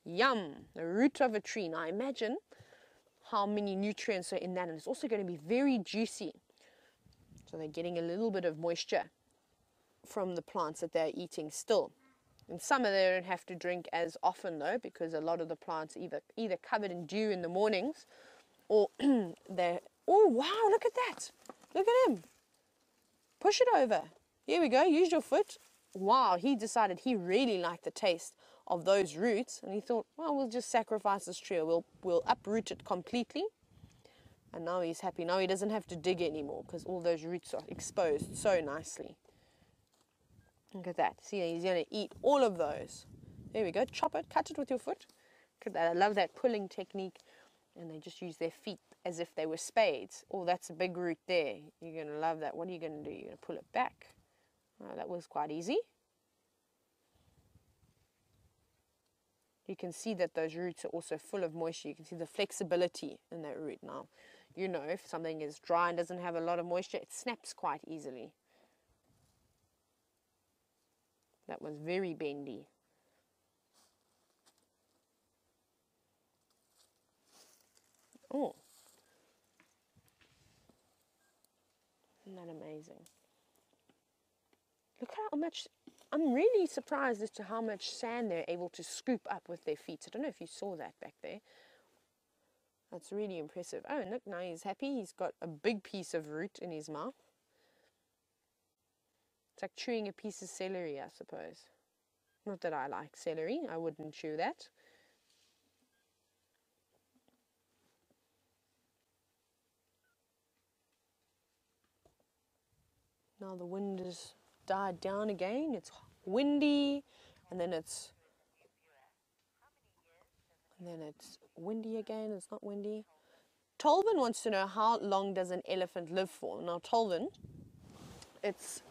Yum, the root of a tree. Now imagine how many nutrients are in that, and it's also going to be very juicy. So they're getting a little bit of moisture from the plants that they're eating still. In summer, they don't have to drink as often though, because a lot of the plants either either covered in dew in the mornings, or they're oh wow, look at that! Look at him. Push it over. Here we go. Use your foot. Wow, he decided he really liked the taste of those roots, and he thought, well, we'll just sacrifice this tree. We'll we'll uproot it completely. And now he's happy. Now he doesn't have to dig anymore because all those roots are exposed so nicely. Look at that. See, he's going to eat all of those. There we go. Chop it, cut it with your foot. Look at that. I love that pulling technique. And they just use their feet as if they were spades. Oh, that's a big root there. You're going to love that. What are you going to do? You're going to pull it back. Oh, that was quite easy. You can see that those roots are also full of moisture. You can see the flexibility in that root now. You know, if something is dry and doesn't have a lot of moisture, it snaps quite easily. That was very bendy. Oh. Isn't that amazing? Look how much, I'm really surprised as to how much sand they're able to scoop up with their feet. I don't know if you saw that back there. That's really impressive. Oh, look, now he's happy. He's got a big piece of root in his mouth. It's like chewing a piece of celery, I suppose. Not that I like celery, I wouldn't chew that. Now the wind has died down again. It's windy, and then it's and then it's windy again. It's not windy. Tolvin wants to know how long does an elephant live for? Now Tolvin, it's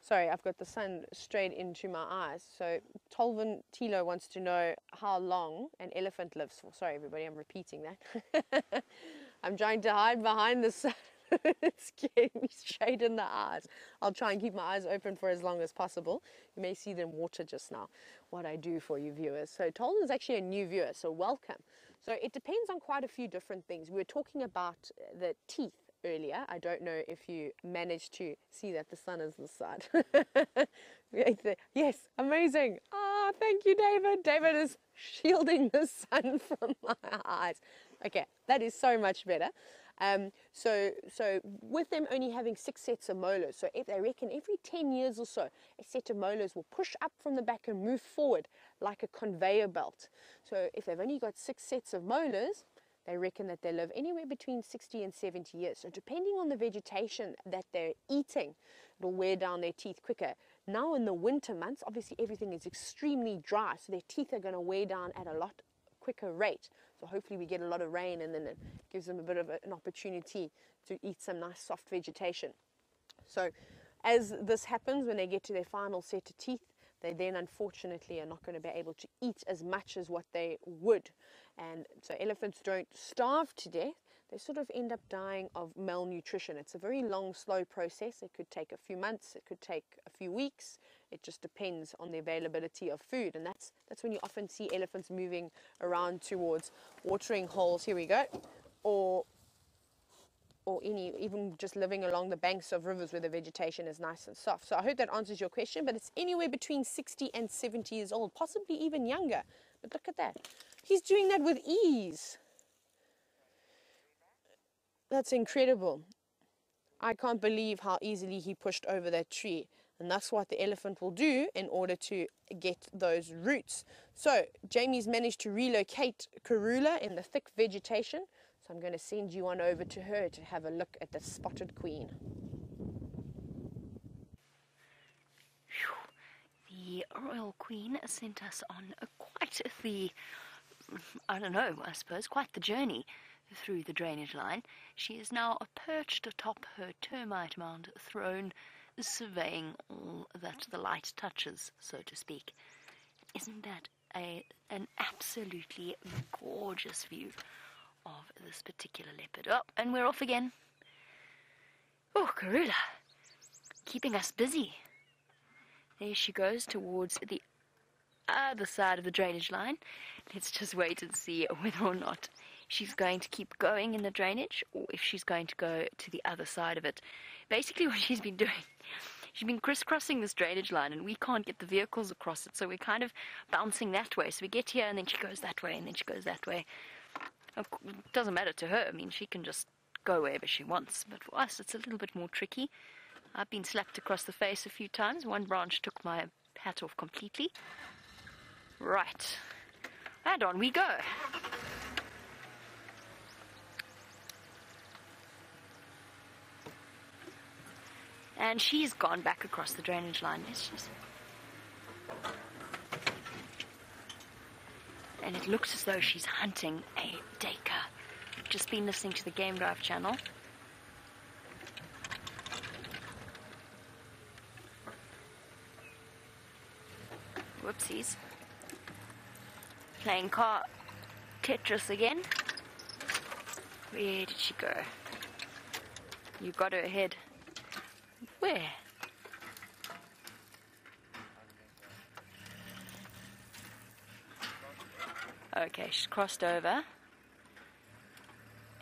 Sorry, I've got the sun straight into my eyes. So Tolvin Tilo wants to know how long an elephant lives for. Sorry, everybody, I'm repeating that. I'm trying to hide behind the sun. it's getting me straight in the eyes. I'll try and keep my eyes open for as long as possible. You may see them water just now, what I do for you viewers. So Tolvin is actually a new viewer, so welcome. So it depends on quite a few different things. We were talking about the teeth earlier. I don't know if you managed to see that the sun is this side. yes, amazing. Ah, oh, thank you, David. David is shielding the sun from my eyes. Okay, that is so much better. Um, so, so with them only having six sets of molars, so if they reckon every 10 years or so, a set of molars will push up from the back and move forward like a conveyor belt. So if they've only got six sets of molars, they reckon that they live anywhere between 60 and 70 years. So depending on the vegetation that they're eating, it'll wear down their teeth quicker. Now in the winter months, obviously everything is extremely dry, so their teeth are going to wear down at a lot quicker rate. So hopefully we get a lot of rain and then it gives them a bit of a, an opportunity to eat some nice soft vegetation. So as this happens, when they get to their final set of teeth, they then unfortunately are not going to be able to eat as much as what they would. And so elephants don't starve to death, they sort of end up dying of malnutrition. It's a very long, slow process. It could take a few months, it could take a few weeks. It just depends on the availability of food. And that's, that's when you often see elephants moving around towards watering holes. Here we go. Or or any even just living along the banks of rivers where the vegetation is nice and soft. So I hope that answers your question, but it's anywhere between 60 and 70 years old, possibly even younger. But look at that. He's doing that with ease. That's incredible. I can't believe how easily he pushed over that tree. And that's what the elephant will do in order to get those roots. So Jamie's managed to relocate Karula in the thick vegetation. So I'm going to send you on over to her to have a look at the spotted queen. The royal queen sent us on quite the, I don't know, I suppose, quite the journey through the drainage line. She is now perched atop her termite mound throne, surveying all that the light touches, so to speak. Isn't that a, an absolutely gorgeous view of this particular leopard? Oh, and we're off again. Oh, Karula, keeping us busy. There she goes towards the other side of the drainage line. Let's just wait and see whether or not she's going to keep going in the drainage or if she's going to go to the other side of it. Basically, what she's been doing, she's been crisscrossing this drainage line and we can't get the vehicles across it, so we're kind of bouncing that way. So we get here and then she goes that way and then she goes that way. It doesn't matter to her, I mean, she can just go wherever she wants, but for us, it's a little bit more tricky. I've been slapped across the face a few times. One branch took my hat off completely. Right. And on we go. And she's gone back across the drainage line. And it looks as though she's hunting a duiker. Just been listening to the Game Drive channel. Whoopsies. Playing car Tetris again. Where did she go? You got her ahead. Where? Okay, she's crossed over.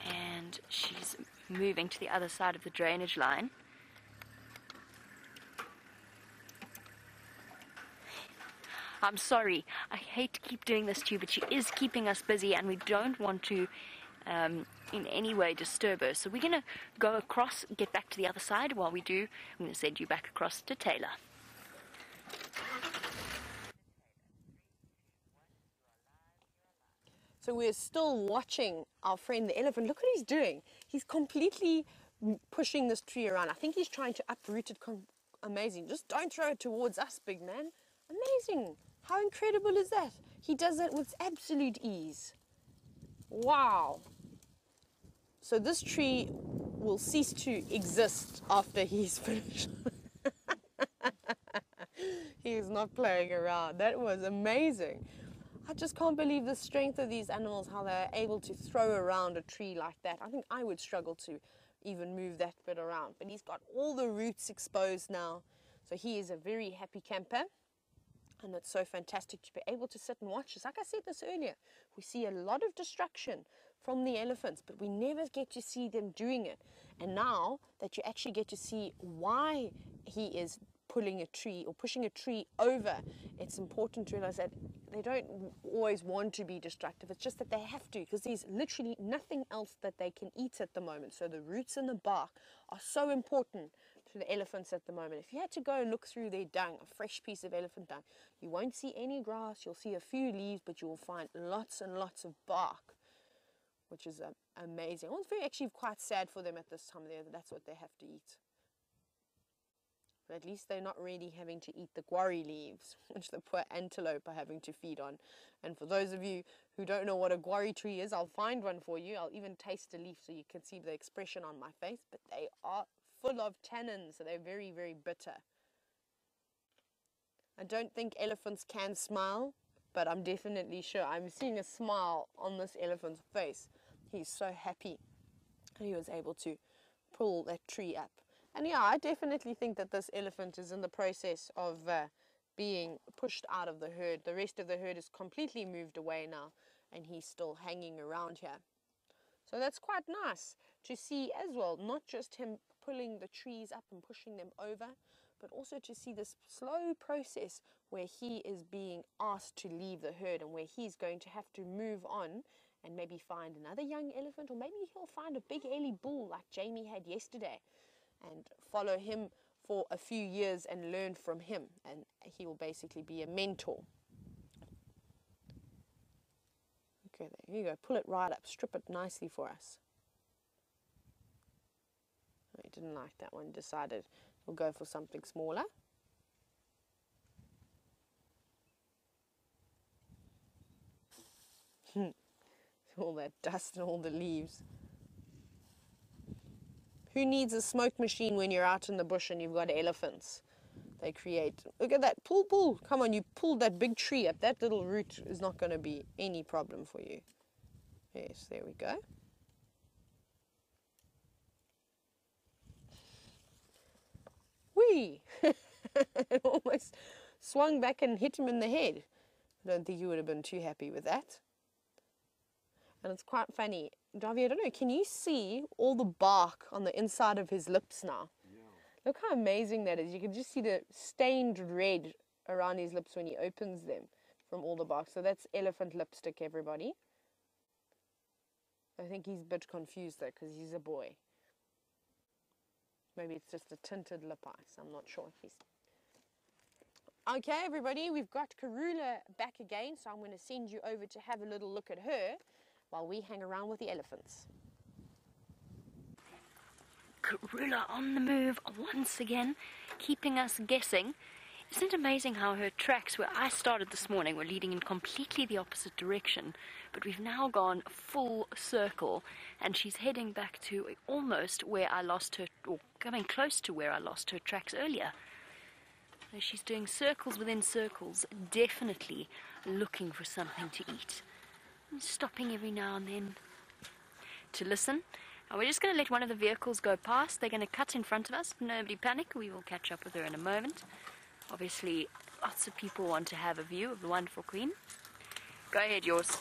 And she's moving to the other side of the drainage line. I'm sorry. I hate to keep doing this to you, but she is keeping us busy, and we don't want to um, in any way disturb her. So we're going to go across, get back to the other side. While we do, I'm going to send you back across to Taylor. So we're still watching our friend the elephant. Look what he's doing. He's completely pushing this tree around. I think he's trying to uproot it. Amazing. Just don't throw it towards us, big man. Amazing. How incredible is that? He does it with absolute ease. Wow. So this tree will cease to exist after he's finished. he is not playing around. That was amazing. I just can't believe the strength of these animals, how they're able to throw around a tree like that. I think I would struggle to even move that bit around. But he's got all the roots exposed now. So he is a very happy camper. And it's so fantastic to be able to sit and watch this. Like I said this earlier, we see a lot of destruction from the elephants, but we never get to see them doing it. And now that you actually get to see why he is pulling a tree or pushing a tree over, it's important to realize that they don't always want to be destructive. It's just that they have to because there's literally nothing else that they can eat at the moment. So the roots and the bark are so important to the elephants at the moment. If you had to go and look through their dung, a fresh piece of elephant dung, you won't see any grass, you'll see a few leaves, but you will find lots and lots of bark, which is um, amazing. It's very actually quite sad for them at this time of the year that that's what they have to eat. But at least they're not really having to eat the guarri leaves, which the poor antelope are having to feed on. And for those of you who don't know what a guarri tree is, I'll find one for you. I'll even taste a leaf so you can see the expression on my face. But they are full of tannins, so they're very, very bitter. I don't think elephants can smile, but I'm definitely sure. I'm seeing a smile on this elephant's face. He's so happy he was able to pull that tree up. And yeah, I definitely think that this elephant is in the process of uh, being pushed out of the herd. The rest of the herd is completely moved away now, and he's still hanging around here. So that's quite nice to see as well, not just him pulling the trees up and pushing them over, but also to see this slow process where he is being asked to leave the herd and where he's going to have to move on and maybe find another young elephant, or maybe he'll find a big early bull like Jamie had yesterday and follow him for a few years and learn from him, and he will basically be a mentor. Okay, there you go. Pull it right up, strip it nicely for us. Oh, I didn't like that one, decided we'll go for something smaller. Hmm. all that dust and all the leaves. Who needs a smoke machine when you're out in the bush and you've got elephants? They create. Look at that. Pull, pull. Come on, you pulled that big tree up. That little root is not going to be any problem for you. Yes, there we go. Whee! it almost swung back and hit him in the head. I don't think you would have been too happy with that. And it's quite funny. Davi, I don't know, can you see all the bark on the inside of his lips now? Yeah. Look how amazing that is. You can just see the stained red around his lips when he opens them from all the bark. So that's elephant lipstick, everybody. I think he's a bit confused though because he's a boy. Maybe it's just a tinted lip ice. I'm not sure. He's Okay, everybody, we've got Karula back again, so I'm going to send you over to have a little look at her while we hang around with the elephants. Karula on the move once again, keeping us guessing. Isn't it amazing how her tracks where I started this morning were leading in completely the opposite direction, but we've now gone full circle and she's heading back to almost where I lost her, or coming close to where I lost her tracks earlier. So she's doing circles within circles, definitely looking for something to eat. And stopping every now and then to listen. And we're just going to let one of the vehicles go past. They're going to cut in front of us. Nobody panic. We will catch up with her in a moment. Obviously, lots of people want to have a view of the wonderful queen. Go ahead, yours.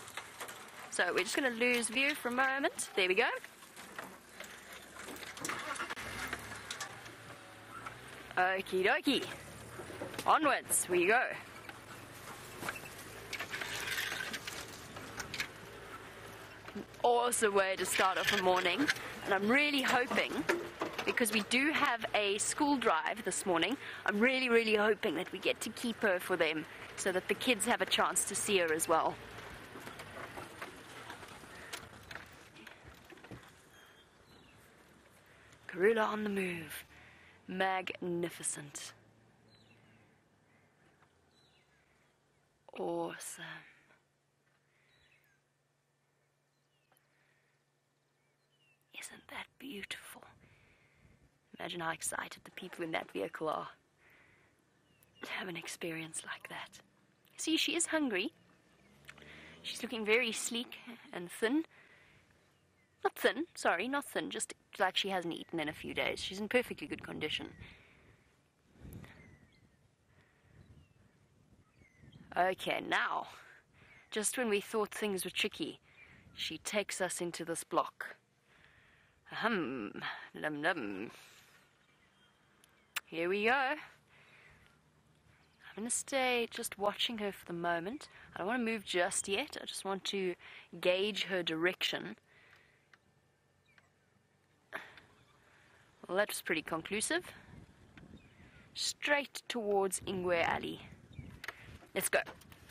So we're just going to lose view for a moment. There we go. Okie dokie. Onwards we go. Awesome way to start off a morning. And I'm really hoping, because we do have a school drive this morning, I'm really, really hoping that we get to keep her for them so that the kids have a chance to see her as well. Karula on the move. Magnificent. Awesome. Isn't that beautiful? Imagine how excited the people in that vehicle are to have an experience like that. See, she is hungry. She's looking very sleek and thin. Not thin, sorry, not thin, just like she hasn't eaten in a few days. She's in perfectly good condition. Okay, now, just when we thought things were tricky, she takes us into this block. Ahem, num num. Here we go. I'm going to stay just watching her for the moment. I don't want to move just yet. I just want to gauge her direction. Well, that was pretty conclusive. Straight towards Ingwe Alley. Let's go.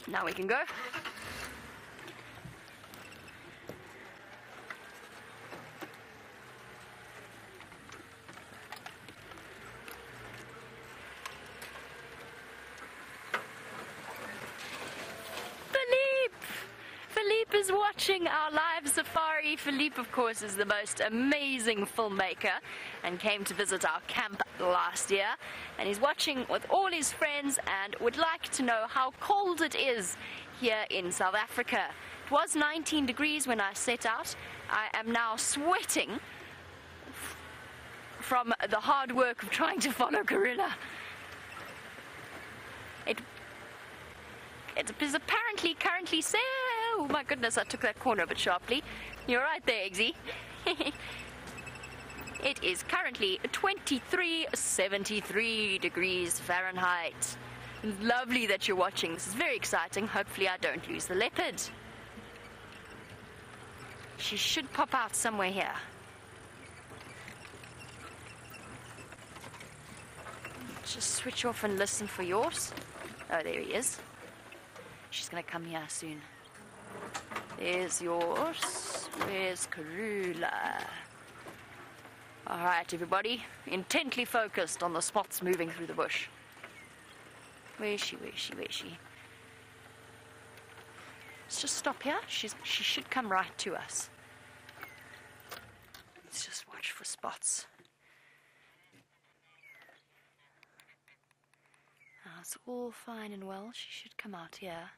Now we can go. Watching our live safari. Philippe, of course, is the most amazing filmmaker and came to visit our camp last year. And he's watching with all his friends and would like to know how cold it is here in South Africa. It was 19 degrees when I set out. I am now sweating from the hard work of trying to follow Karula. It, it is apparently currently Oh my goodness, I took that corner a bit sharply. You're right there, Eggsy. it is currently 2373 degrees Fahrenheit. Lovely that you're watching. This is very exciting. Hopefully I don't lose the leopard. She should pop out somewhere here. just switch off and listen for yours. Oh, there he is. She's gonna come here soon. There's yours. Where's Karula? All right, everybody, intently focused on the spots moving through the bush. Where is she? Where is she? Where is she? Let's just stop here. She's, she should come right to us. Let's just watch for spots. That's all fine and well. She should come out here.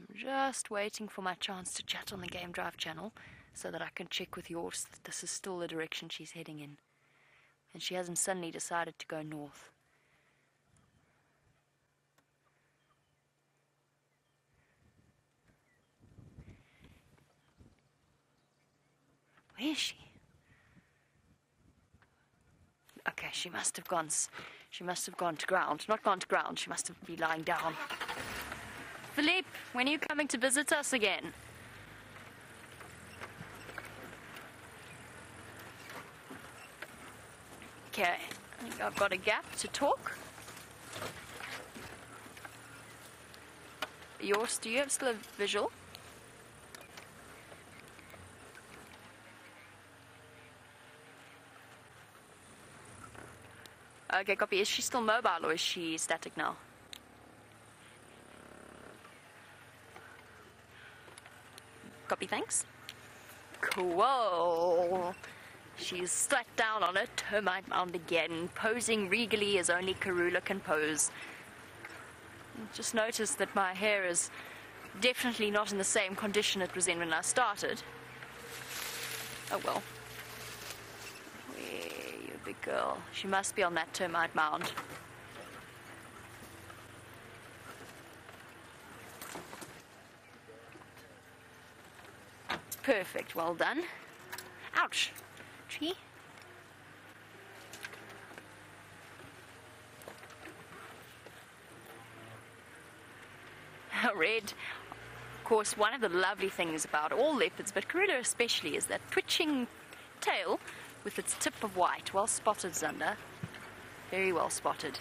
I'm just waiting for my chance to chat on the Game Drive channel so that I can check with yours that this is still the direction she's heading in. And she hasn't suddenly decided to go north. Where is she? Okay, she must have gone. She must have gone to ground. Not gone to ground. She must have been lying down. Philippe, when are you coming to visit us again? Okay, I think I've got a gap to talk. Yours, do you have still a visual? Okay, copy. Is she still mobile or is she static now? Copy, thanks. Cool. She's sat down on a termite mound again, posing regally as only Karula can pose. Just noticed that my hair is definitely not in the same condition it was in when I started. Oh well. Where you big girl? She must be on that termite mound. Perfect, well done. Ouch. Tree. Red. Of course, one of the lovely things about all leopards, but Karula especially, is that twitching tail with its tip of white. Well spotted, Zander. Very well spotted.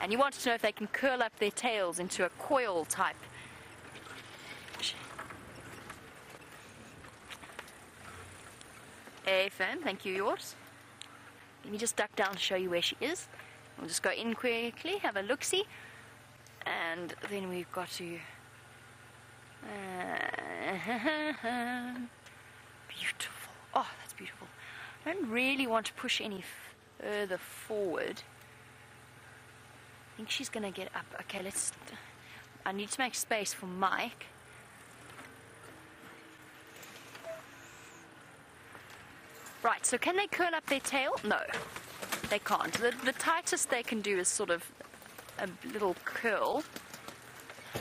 And you want to know if they can curl up their tails into a coil type. A firm, thank you, yours. Let me just duck down to show you where she is. We'll just go in quickly, have a look see. And then we've got to. Uh, beautiful. Oh, that's beautiful. I don't really want to push any further forward. I think she's gonna get up. Okay, let's. I need to make space for Mike. Right, so can they curl up their tail? No, they can't. The, the tightest they can do is sort of a little curl. I'm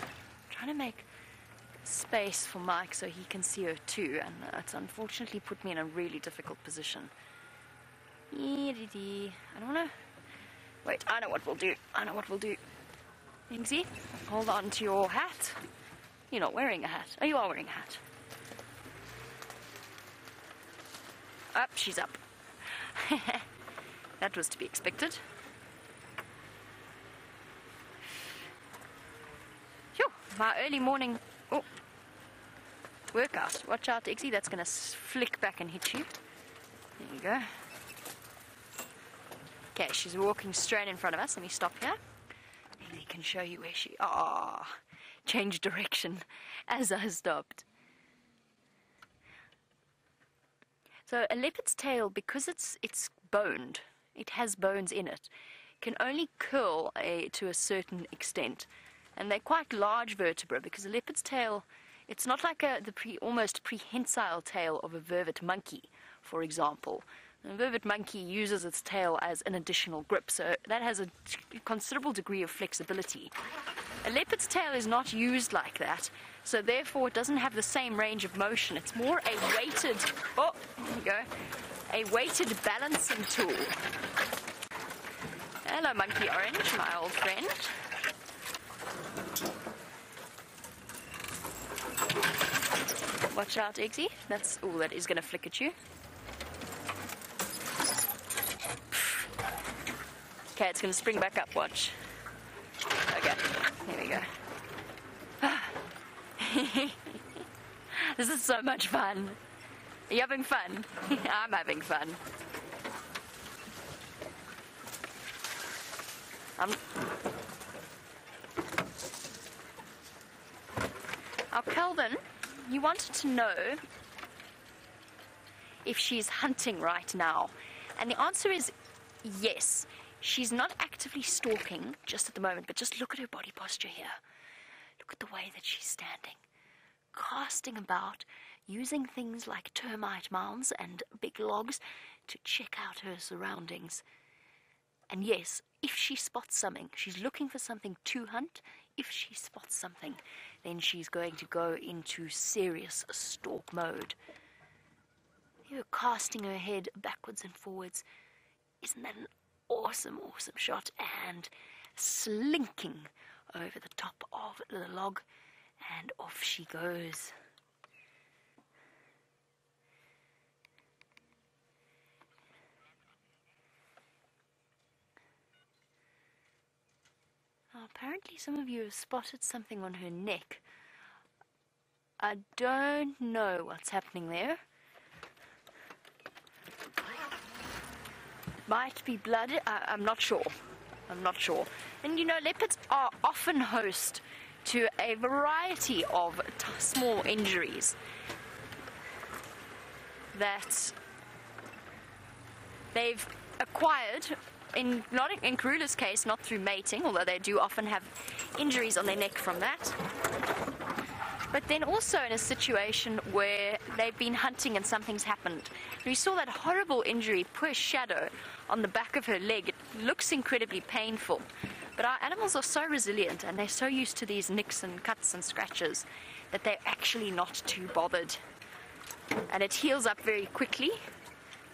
trying to make space for Mike so he can see her too, and it's unfortunately put me in a really difficult position. I don't to. Wait, I know what we'll do. I know what we'll do. Ingsy, hold on to your hat. You're not wearing a hat. Oh, you are wearing a hat. Up, she's up. that was to be expected. Phew, my early morning oh, workout. Watch out, Exy, that's going to flick back and hit you. There you go. Okay, she's walking straight in front of us. Let me stop here. Maybe can show you where she. Ah, change direction as I stopped. So a leopard's tail, because it's it's boned, it has bones in it, can only curl a, to a certain extent, and they're quite large vertebrae because a leopard's tail, it's not like a the pre, almost prehensile tail of a vervet monkey, for example. A vervet monkey uses its tail as an additional grip, so that has a considerable degree of flexibility. A leopard's tail is not used like that, so therefore it doesn't have the same range of motion. It's more a weighted, oh, there you go, a weighted balancing tool. Hello, Monkey Orange, my old friend. Watch out, Eggsy. That's, oh, that is going to flick at you. Okay, it's going to spring back up. Watch. Okay, here we go. this is so much fun. Are you having fun? I'm having fun. I'm... Oh, now, Calvin, you wanted to know if she's hunting right now. And the answer is yes. She's not actively stalking just at the moment, but just look at her body posture here. Look at the way that she's standing, casting about, using things like termite mounds and big logs to check out her surroundings. And yes, if she spots something, she's looking for something to hunt. If she spots something, then she's going to go into serious stalk mode. You're casting her head backwards and forwards. Isn't that an awesome, awesome shot? And slinking over the top of the log, and off she goes. Now, apparently, some of you have spotted something on her neck. I don't know what's happening there. Might be blood. I, I'm not sure. I'm not sure. And you know, leopards are often host to a variety of small injuries that they've acquired in not in Karula's case, not through mating, although they do often have injuries on their neck from that. But then also in a situation where they've been hunting and something's happened. We saw that horrible injury, poor shadow, on the back of her leg. It looks incredibly painful. But our animals are so resilient and they're so used to these nicks and cuts and scratches that they're actually not too bothered. And it heals up very quickly.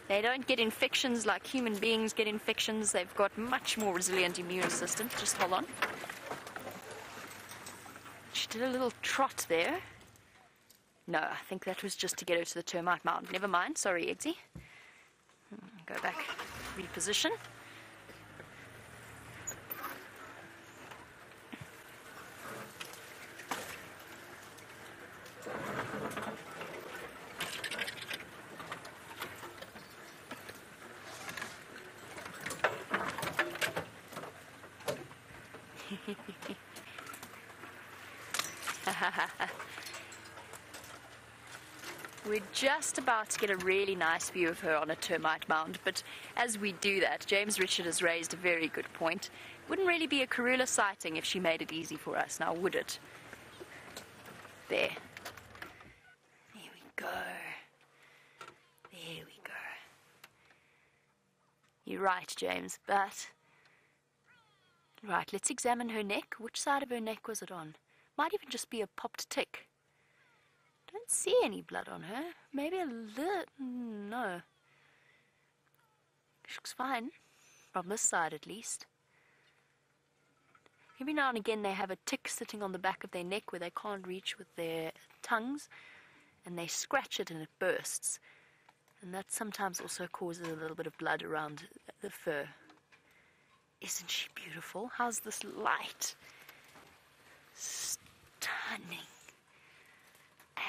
They don't get infections like human beings get infections. They've got much more resilient immune system. Just hold on. She did a little trot there. No, I think that was just to get her to the termite mound. Never mind. Sorry, Eggsy. Hmm, Go back, reposition. We're just about to get a really nice view of her on a termite mound, but as we do that, James Richard has raised a very good point. Wouldn't really be a Karula sighting if she made it easy for us, now would it? There. There we go. There we go. You're right, James, but. Right, let's examine her neck. Which side of her neck was it on? Might even just be a popped tick. Don't see any blood on her. Maybe a little. No. She looks fine. From this side, at least. Every now and again, they have a tick sitting on the back of their neck where they can't reach with their tongues, and they scratch it and it bursts. And that sometimes also causes a little bit of blood around the fur. Isn't she beautiful? How's this light? Stunning.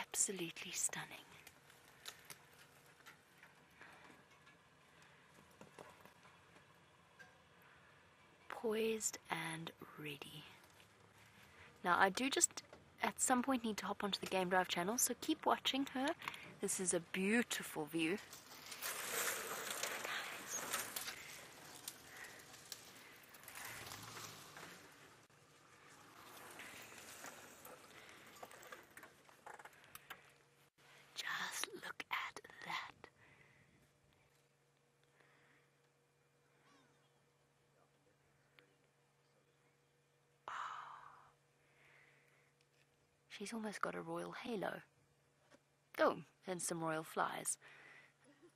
Absolutely stunning. Poised and ready. Now, I do just at some point need to hop onto the Game Drive channel, so keep watching her. This is a beautiful view. Just look at that. She's almost got a royal halo. Oh, and some royal flies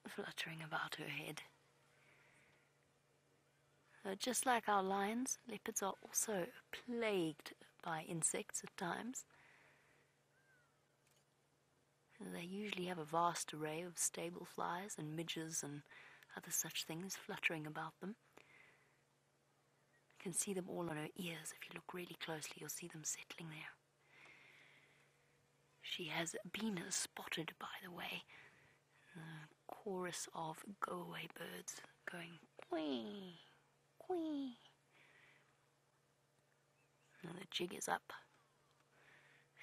fluttering about her head. Uh, just like our lions, leopards are also plagued by insects at times. They usually have a vast array of stable flies and midges and other such things fluttering about them. You can see them all on her ears. If you look really closely, you'll see them settling there. She has been spotted, by the way. The chorus of go away birds going quee, quee. Now the jig is up.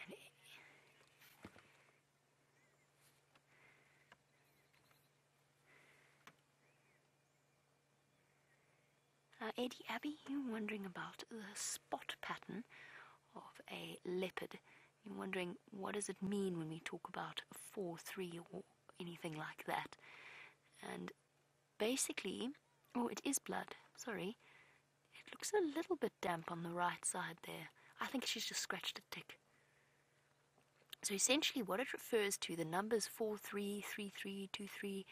And Uh, Eddie Abbey, you're wondering about the spot pattern of a leopard. You're wondering what does it mean when we talk about a 4-3 or anything like that. And basically, oh, it is blood. Sorry. It looks a little bit damp on the right side there. I think she's just scratched a tick. So essentially what it refers to, the numbers 4, 3, 3, 3, 2, 3,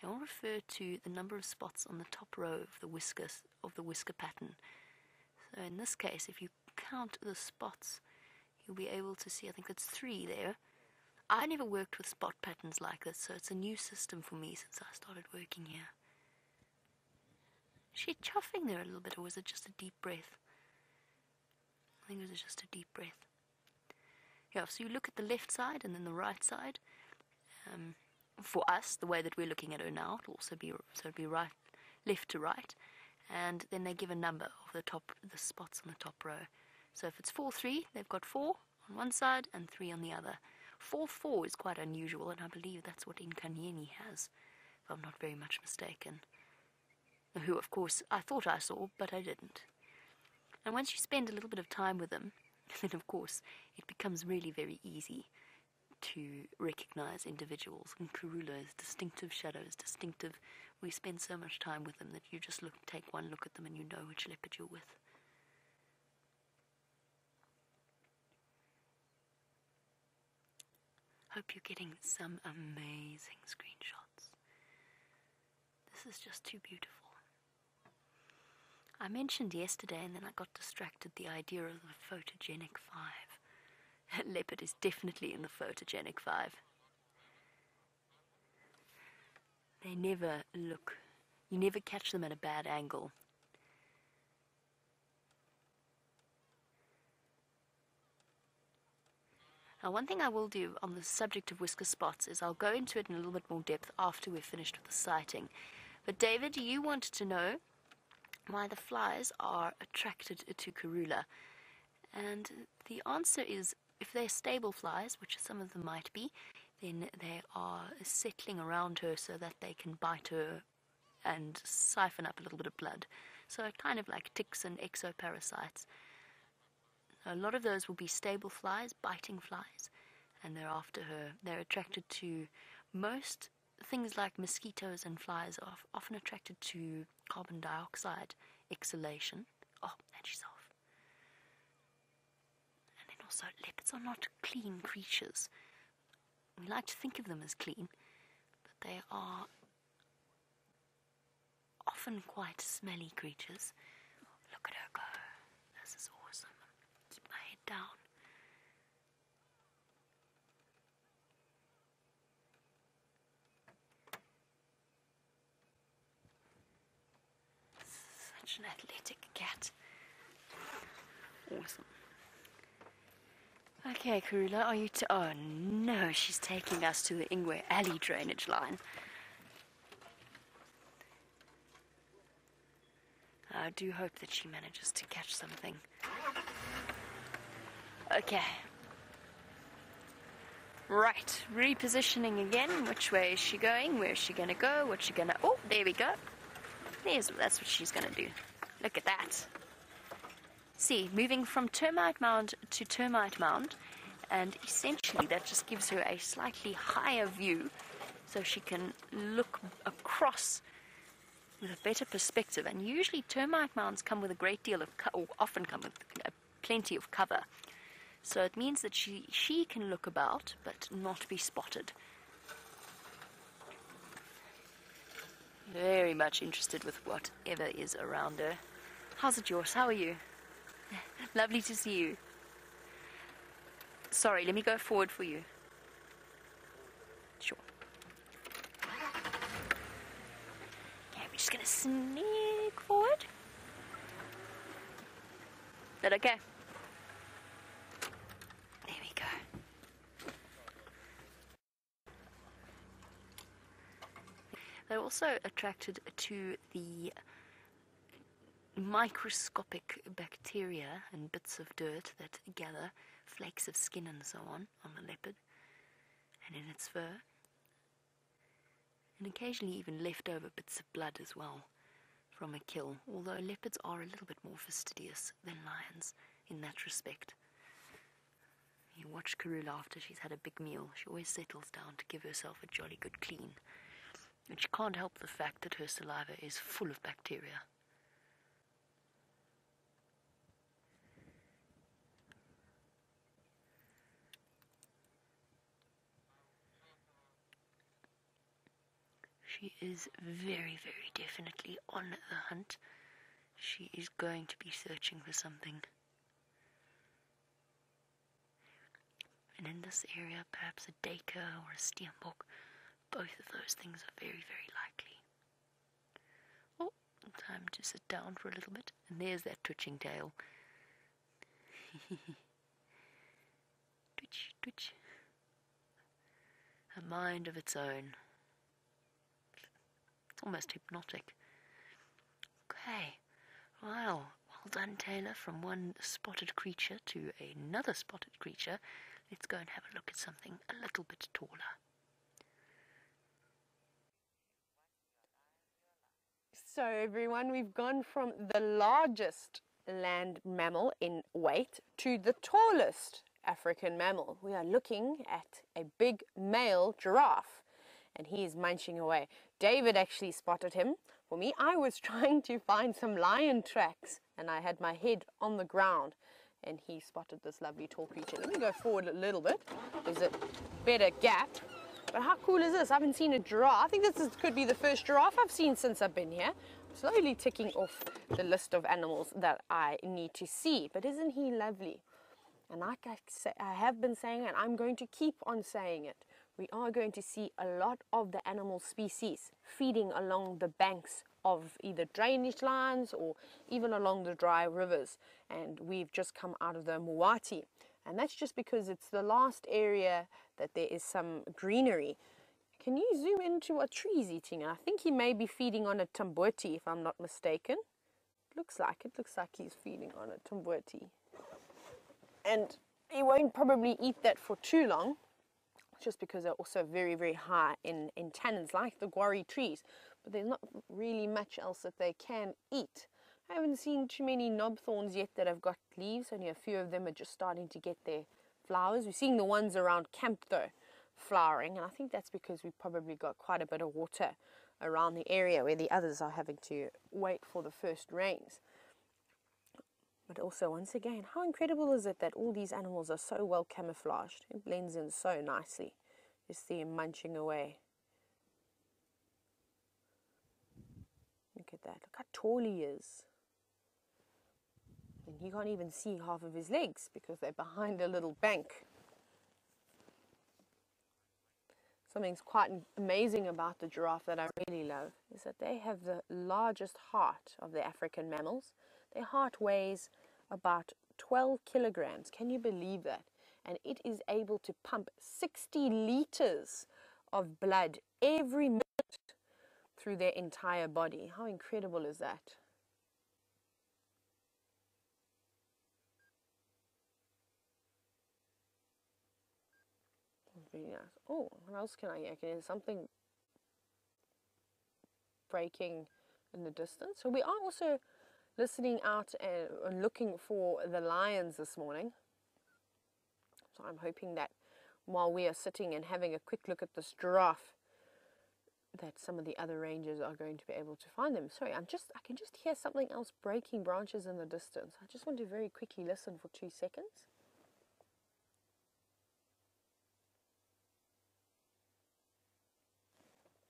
they all refer to the number of spots on the top row of the whisker, of the whisker pattern. So in this case, if you count the spots, you'll be able to see, I think it's three there. I never worked with spot patterns like this, so it's a new system for me since I started working here. Is she chuffing there a little bit, or was it just a deep breath? I think it was just a deep breath. Yeah, so you look at the left side and then the right side. Um, for us, the way that we're looking at her now, it'll also be so it'll be right, left to right, and then they give a number of the top, the spots on the top row. So if it's four three, they've got four on one side and three on the other. Four four is quite unusual, and I believe that's what Inkanyeni has, if I'm not very much mistaken. Who, of course, I thought I saw, but I didn't. And once you spend a little bit of time with them, then of course it becomes really very easy to recognize individuals. And Karula's distinctive shadows, distinctive. We spend so much time with them that you just look, take one look at them and you know which leopard you're with. Hope you're getting some amazing screenshots. This is just too beautiful. I mentioned yesterday, and then I got distracted, the idea of the photogenic five. Leopard is definitely in the photogenic five. They never look, you never catch them at a bad angle. Now, one thing I will do on the subject of whisker spots is I'll go into it in a little bit more depth after we're finished with the sighting. But David, you wanted to know why the flies are attracted to Karula. And the answer is if they're stable flies, which some of them might be, then they are settling around her so that they can bite her and siphon up a little bit of blood. So kind of like ticks and exoparasites. A lot of those will be stable flies, biting flies, and they're after her. They're attracted to most things like mosquitoes and flies are often attracted to carbon dioxide exhalation. Oh, and she's off. And then also, leopards are not clean creatures. We like to think of them as clean, but they are often quite smelly creatures. Look at her go. This is awesome. Keep my head down. Such an athletic cat. Awesome. Okay, Karula, are you t- Oh no, she's taking us to the Ingwe Alley drainage line. I do hope that she manages to catch something. Okay. Right, repositioning again. Which way is she going? Where's she gonna go? What's she gonna. Oh, there we go. There's, that's what she's gonna do. Look at that. See, moving from termite mound to termite mound, and essentially that just gives her a slightly higher view so she can look across with a better perspective. And usually termite mounds come with a great deal of, co- or often come with plenty of cover. So it means that she, she can look about but not be spotted. Very much interested with whatever is around her. How's it yours? How are you? Lovely to see you. Sorry, let me go forward for you. Sure. Okay, we're just gonna sneak forward. that okay? There we go. They're also attracted to the microscopic bacteria and bits of dirt that gather, flakes of skin and so on, on the leopard and in its fur, and occasionally even leftover bits of blood as well from a kill, although leopards are a little bit more fastidious than lions in that respect. You watch Karula after she's had a big meal, she always settles down to give herself a jolly good clean. And she can't help the fact that her saliva is full of bacteria. She is very, very definitely on the hunt. She is going to be searching for something. And in this area, perhaps a duiker or a steenbok. Both of those things are very, very likely. Oh, time to sit down for a little bit. And there's that twitching tail. twitch, twitch. A mind of its own It's almost hypnotic. Okay, well, well done, Taylor. From one spotted creature to another spotted creature, let's go and have a look at something a little bit taller. So, everyone, we've gone from the largest land mammal in weight to the tallest African mammal. We are looking at a big male giraffe and he is munching away. David actually spotted him. For me, I was trying to find some lion tracks and I had my head on the ground and he spotted this lovely tall creature. Let me go forward a little bit. There's a better gap. But how cool is this? I haven't seen a giraffe. I think this is, could be the first giraffe I've seen since I've been here. Slowly ticking off the list of animals that I need to see. But isn't he lovely? And like I, say, I have been saying it, I'm going to keep on saying it we are going to see a lot of the animal species feeding along the banks of either drainage lines or even along the dry rivers. And we've just come out of the Mlowathi. And that's just because it's the last area that there is some greenery. Can you zoom into what tree he's eating? I think he may be feeding on a tamboti, if I'm not mistaken. Looks like it. Looks like he's feeding on a tamboti. And he won't probably eat that for too long just because they're also very, very high in, in tannins, like the guarri trees. But there's not really much else that they can eat. I haven't seen too many knob thorns yet that have got leaves. Only a few of them are just starting to get their flowers. We're seeing the ones around camp though flowering, and I think that's because we've probably got quite a bit of water around the area where the others are having to wait for the first rains. But also, once again, how incredible is it that all these animals are so well camouflaged? It blends in so nicely. Just see him munching away. Look at that. Look how tall he is. And you can't even see half of his legs because they're behind a little bank. Something's quite amazing about the giraffe that I really love is that they have the largest heart of the African mammals. Their heart weighs about 12 kilograms. Can you believe that? And it is able to pump 60 liters of blood every minute through their entire body. How incredible is that? Really nice. Oh, what else can I hear? Can hear something breaking in the distance. So we are also listening out and looking for the lions this morning. So I'm hoping that while we are sitting and having a quick look at this giraffe, that some of the other rangers are going to be able to find them. Sorry, I'm just I can just hear something else breaking branches in the distance. I just want to very quickly listen for two seconds.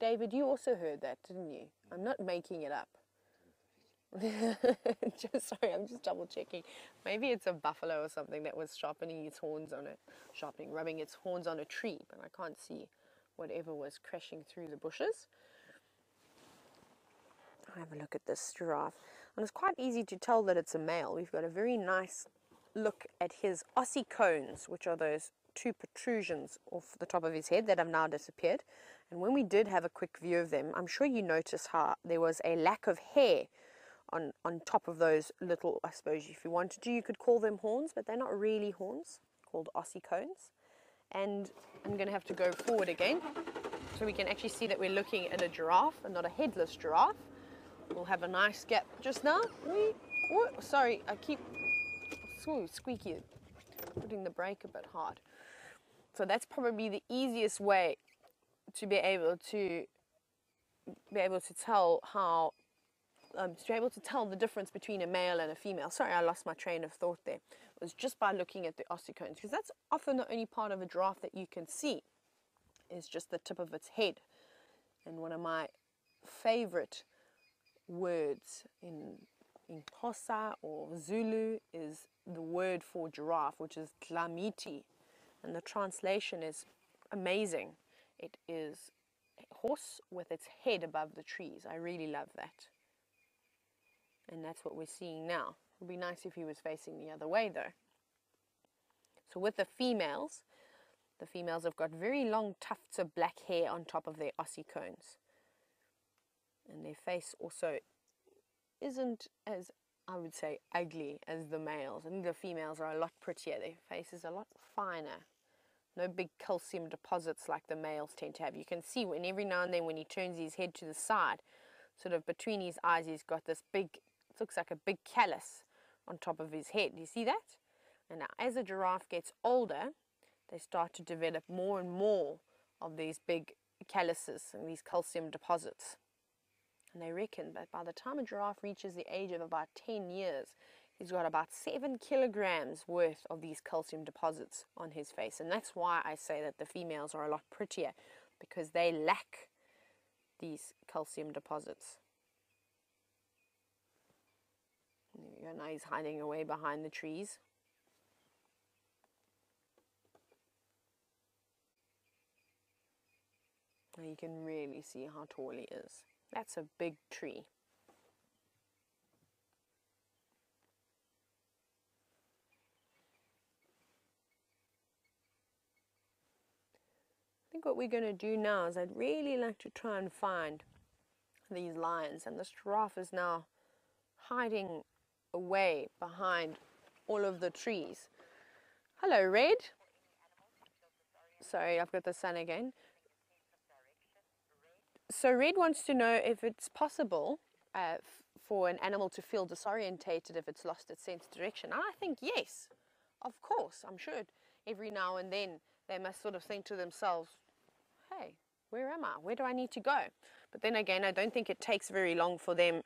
David, you also heard that, didn't you? I'm not making it up. just sorry, I'm just double checking. Maybe it's a buffalo or something that was sharpening its horns on it, sharpening, rubbing its horns on a tree, but I can't see whatever was crashing through the bushes. I'll have a look at this giraffe. And it's quite easy to tell that it's a male. We've got a very nice look at his ossicones, which are those two protrusions off the top of his head that have now disappeared. And when we did have a quick view of them, I'm sure you noticed how there was a lack of hair on, on top of those little, I suppose if you wanted to, you could call them horns, but they're not really horns, called ossicones. And I'm going to have to go forward again so we can actually see that we're looking at a giraffe and not a headless giraffe. We'll have a nice gap just now. Sorry, I keep squeaky, putting the brake a bit hard. So that's probably the easiest way to be able to be able to tell how um, to be able to tell the difference between a male and a female. Sorry, I lost my train of thought there. It was just by looking at the ossicones, because that's often the only part of a giraffe that you can see is just the tip of its head. And one of my favorite words in in Xhosa or Zulu is the word for giraffe, which is dlamiti, and the translation is amazing. It is a horse with its head above the trees. I really love that. And that's what we're seeing now. It would be nice if he was facing the other way though. So with the females, the females have got very long tufts of black hair on top of their ossicones. And their face also isn't as, I would say, ugly as the males. I think the females are a lot prettier. Their face is a lot finer. No big calcium deposits like the males tend to have. You can see when every now and then when he turns his head to the side, sort of between his eyes, he's got this big, it looks like a big callus on top of his head. Do you see that? And now as a giraffe gets older, they start to develop more and more of these big calluses and these calcium deposits. And they reckon that by the time a giraffe reaches the age of about 10 years, he's got about 7 kilograms worth of these calcium deposits on his face. And that's why I say that the females are a lot prettier, because they lack these calcium deposits. And now he's hiding away behind the trees. Now you can really see how tall he is. That's a big tree. Think what we're going to do now is I'd really like to try and find these lions and this giraffe is now hiding away behind all of the trees. Hello, Red. Sorry, I've got the sun again. So Red wants to know if it's possible uh, for an animal to feel disorientated if it's lost its sense of direction. And I think yes, of course. I'm sure every now and then they must sort of think to themselves, hey, where am I? Where do I need to go? But then again, I don't think it takes very long for them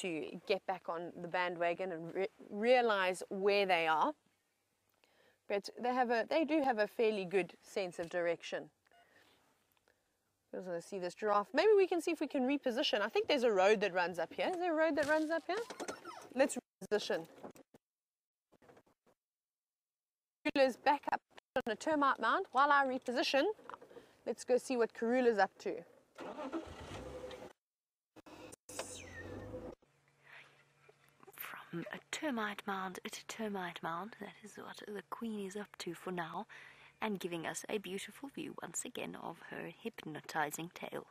to get back on the bandwagon and re realize where they are. But they have a, they do have a fairly good sense of direction. I to see this giraffe. Maybe we can see if we can reposition. I think there's a road that runs up here. Is there a road that runs up here? Let's reposition. Back up on a termite mound. While I reposition, let's go see what Karula's up to. From a termite mound to termite mound, that is what the Queen is up to for now and giving us a beautiful view once again of her hypnotizing tail.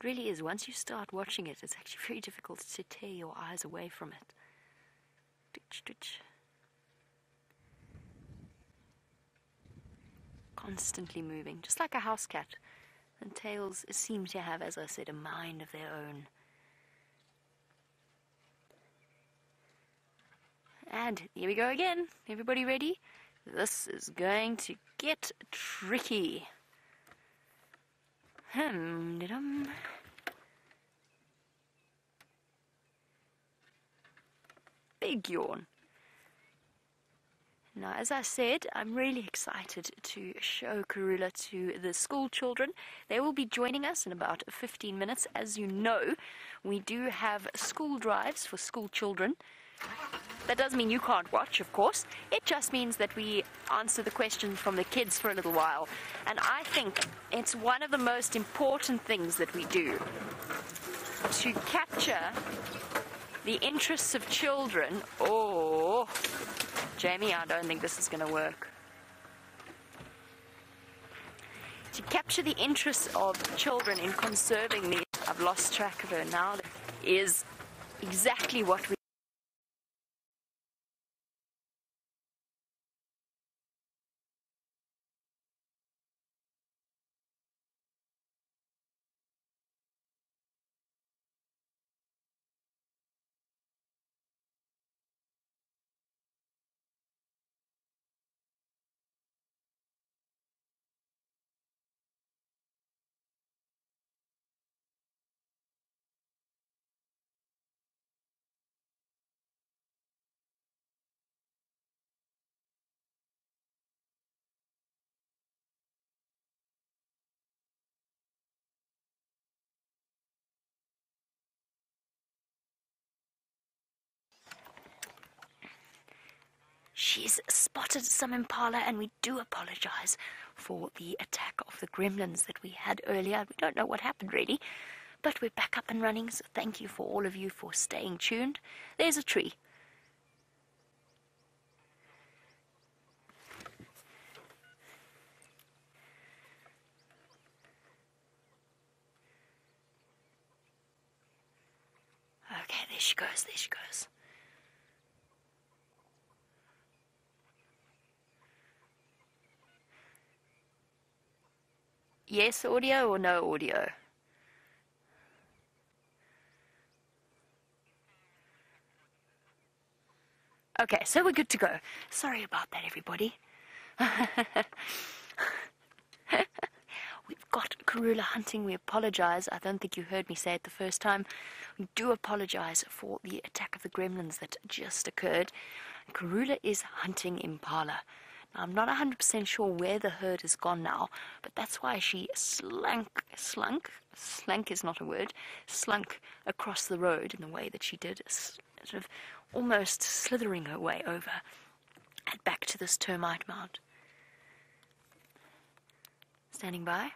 It really is, once you start watching it, it's actually very difficult to tear your eyes away from it. Twitch, twitch. Constantly moving, just like a house cat. And tails seem to have, as I said, a mind of their own. And here we go again. Everybody ready? This is going to get tricky. Dum. Big yawn. Now, as I said, I'm really excited to show Karula to the school children. They will be joining us in about 15 minutes. As you know, we do have school drives for school children. That doesn't mean you can't watch, of course. It just means that we answer the questions from the kids for a little while. And I think it's one of the most important things that we do to capture the interests of children. Oh, Jamie, I don't think this is going to work. To capture the interest of children in conserving the. I've lost track of her now. Is exactly what we. She's spotted some impala, and we do apologize for the attack of the gremlins that we had earlier. We don't know what happened really, but we're back up and running, so thank you for all of you for staying tuned. There's a tree. Okay, there she goes, there she goes. Yes audio or no audio? Okay, so we're good to go. Sorry about that, everybody. We've got Karula hunting. We apologize. I don't think you heard me say it the first time. We do apologize for the attack of the gremlins that just occurred. Karula is hunting impala. I'm not 100% sure where the herd has gone now, but that's why she slunk, slunk, slank is not a word, slunk across the road in the way that she did, sort of almost slithering her way over and back to this termite mound. Standing by.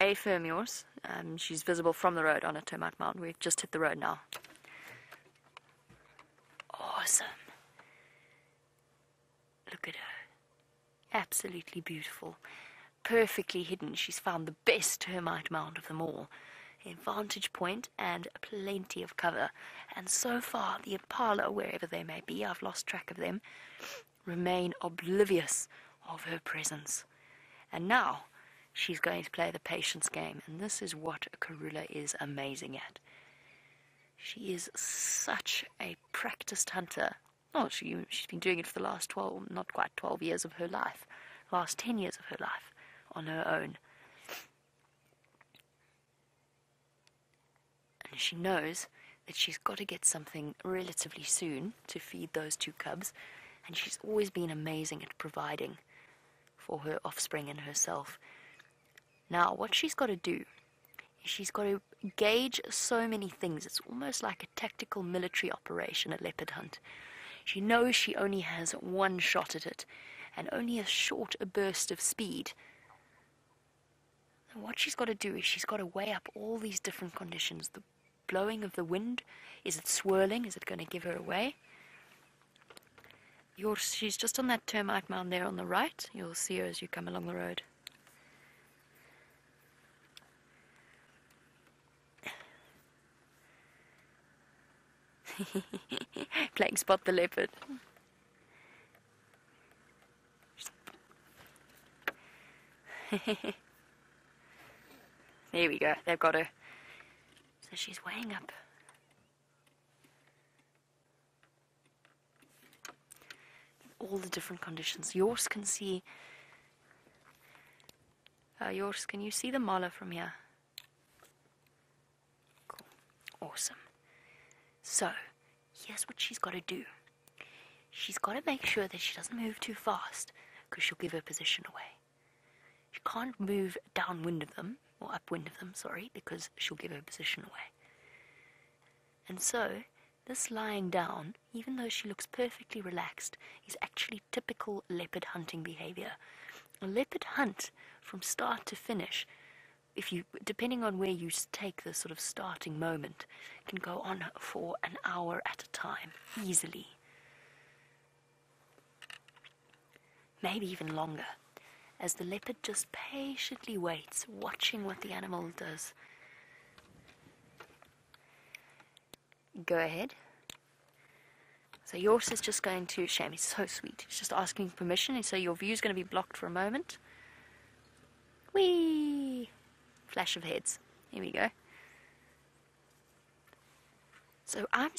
A firm yours. Um, she's visible from the road on a termite mound. We've just hit the road now. Awesome. Look at her. Absolutely beautiful. Perfectly hidden. She's found the best termite mound of them all. A vantage point and plenty of cover. And so far, the impala, wherever they may be, I've lost track of them, remain oblivious of her presence. And now, she's going to play the patience game, and this is what Karula is amazing at. She is such a practiced hunter. Oh, she, she's been doing it for the last 12, not quite 12 years of her life, last 10 years of her life on her own. And she knows that she's got to get something relatively soon to feed those two cubs, and she's always been amazing at providing for her offspring and herself. Now, what she's got to do is she's got to gauge so many things. It's almost like a tactical military operation, a leopard hunt. She knows she only has one shot at it and only a short burst of speed. And what she's got to do is she's got to weigh up all these different conditions. The blowing of the wind, is it swirling? Is it going to give her away? You're, she's just on that termite mound there on the right. You'll see her as you come along the road. Playing spot the leopard. there we go. They've got her. So she's weighing up. All the different conditions. Yours can see. Uh, yours, can you see the mala from here? Cool. Awesome. So, here's what she's got to do. She's got to make sure that she doesn't move too fast because she'll give her position away. She can't move downwind of them, or upwind of them, sorry, because she'll give her position away. And so, this lying down, even though she looks perfectly relaxed, is actually typical leopard hunting behavior. a leopard hunt from start to finish, if you depending on where you take the sort of starting moment, can go on for an hour at a time easily. Maybe even longer, as the leopard just patiently waits, watching what the animal does. Go ahead. So yours is just going to shame. He's so sweet. He's just asking permission, and so your view is going to be blocked for a moment. Whee! Flash of heads. Here we go. So I'm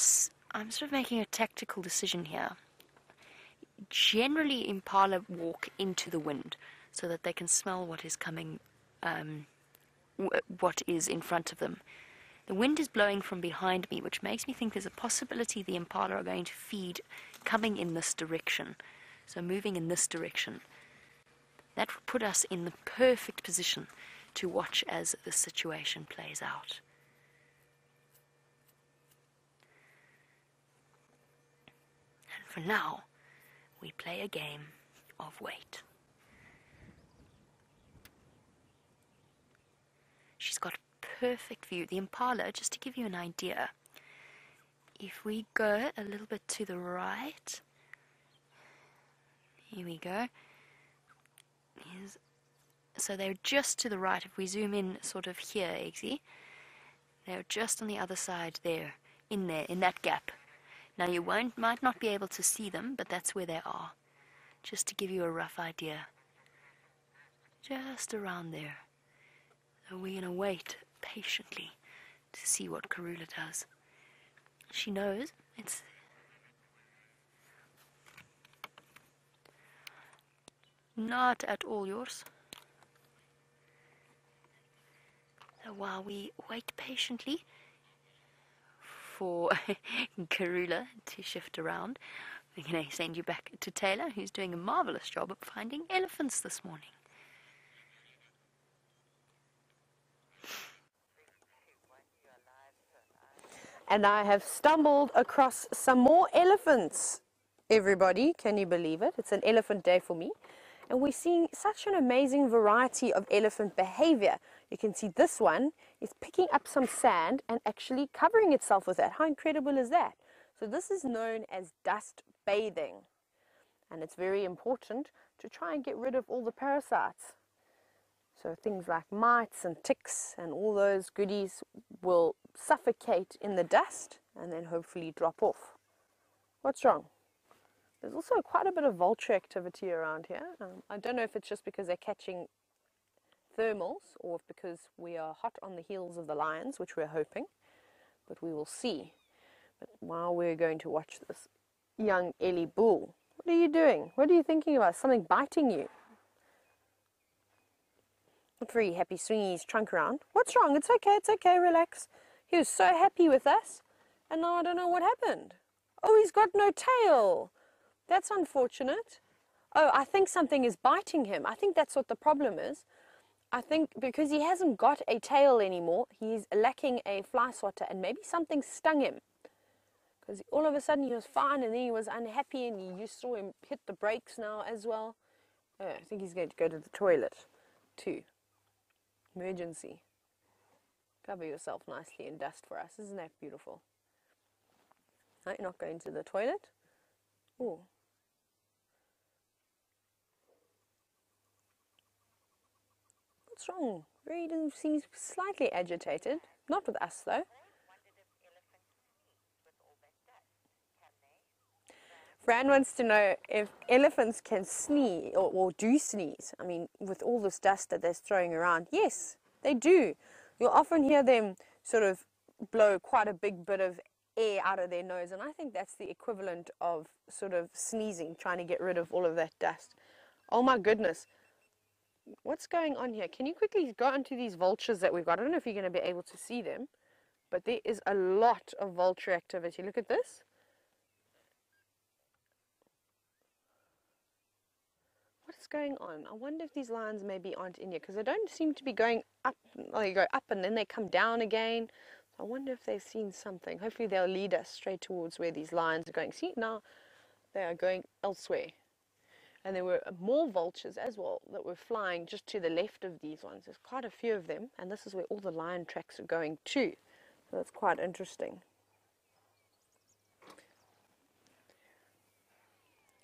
I'm sort of making a tactical decision here. Generally, impala walk into the wind so that they can smell what is coming, um, what is in front of them. The wind is blowing from behind me, which makes me think there's a possibility the impala are going to feed coming in this direction. So moving in this direction. That would put us in the perfect position to watch as the situation plays out. And for now, we play a game of wait. She's got a perfect view. The Impala, just to give you an idea, if we go a little bit to the right, here we go. Here's, so they're just to the right. If we zoom in sort of here, Eggsy, they're just on the other side there, in there, in that gap. Now you won't, might not be able to see them, but that's where they are. Just to give you a rough idea. Just around there. So we're going to wait patiently to see what Karula does. She knows it's. Not at all yours. So while we wait patiently for Karula to shift around, we're going to send you back to Taylor, who's doing a marvelous job of finding elephants this morning. And I have stumbled across some more elephants. Everybody, can you believe it? It's an elephant day for me. And we're seeing such an amazing variety of elephant behavior. You can see this one is picking up some sand and actually covering itself with that. How incredible is that? So this is known as dust bathing. And it's very important to try and get rid of all the parasites. So things like mites and ticks and all those goodies will suffocate in the dust and then hopefully drop off. What's wrong? There's also quite a bit of vulture activity around here. Um, I don't know if it's just because they're catching thermals or because we are hot on the heels of the lions, which we're hoping, but we will see. But while we're going to watch this young Ellie bull, what are you doing? What are you thinking about? Something biting you? Not very happy swinging his trunk around. What's wrong? It's okay, it's okay, relax. He was so happy with us, and now I don't know what happened. Oh, he's got no tail. That's unfortunate. Oh, I think something is biting him. I think that's what the problem is. I think because he hasn't got a tail anymore, he's lacking a fly swatter, and maybe something stung him. Because all of a sudden he was fine, and then he was unhappy, and you saw him hit the brakes now as well. Oh, I think he's going to go to the toilet too. Emergency. Cover yourself nicely in dust for us. Isn't that beautiful? No, you're not going to the toilet? Oh. What's wrong? Raiden seems slightly agitated. Not with us, though. Fran wants to know if elephants can sneeze or, or do sneeze. I mean, with all this dust that they're throwing around. Yes, they do. You'll often hear them sort of blow quite a big bit of air out of their nose, and I think that's the equivalent of sort of sneezing, trying to get rid of all of that dust. Oh my goodness. What's going on here? Can you quickly go onto these vultures that we've got? I don't know if you're going to be able to see them, but there is a lot of vulture activity. Look at this. What is going on? I wonder if these lines maybe aren't in here because they don't seem to be going up. Well, they go up and then they come down again. I wonder if they've seen something. Hopefully, they'll lead us straight towards where these lions are going. See, now they are going elsewhere. And there were uh, more vultures as well that were flying just to the left of these ones. There's quite a few of them, and this is where all the lion tracks are going to. So that's quite interesting.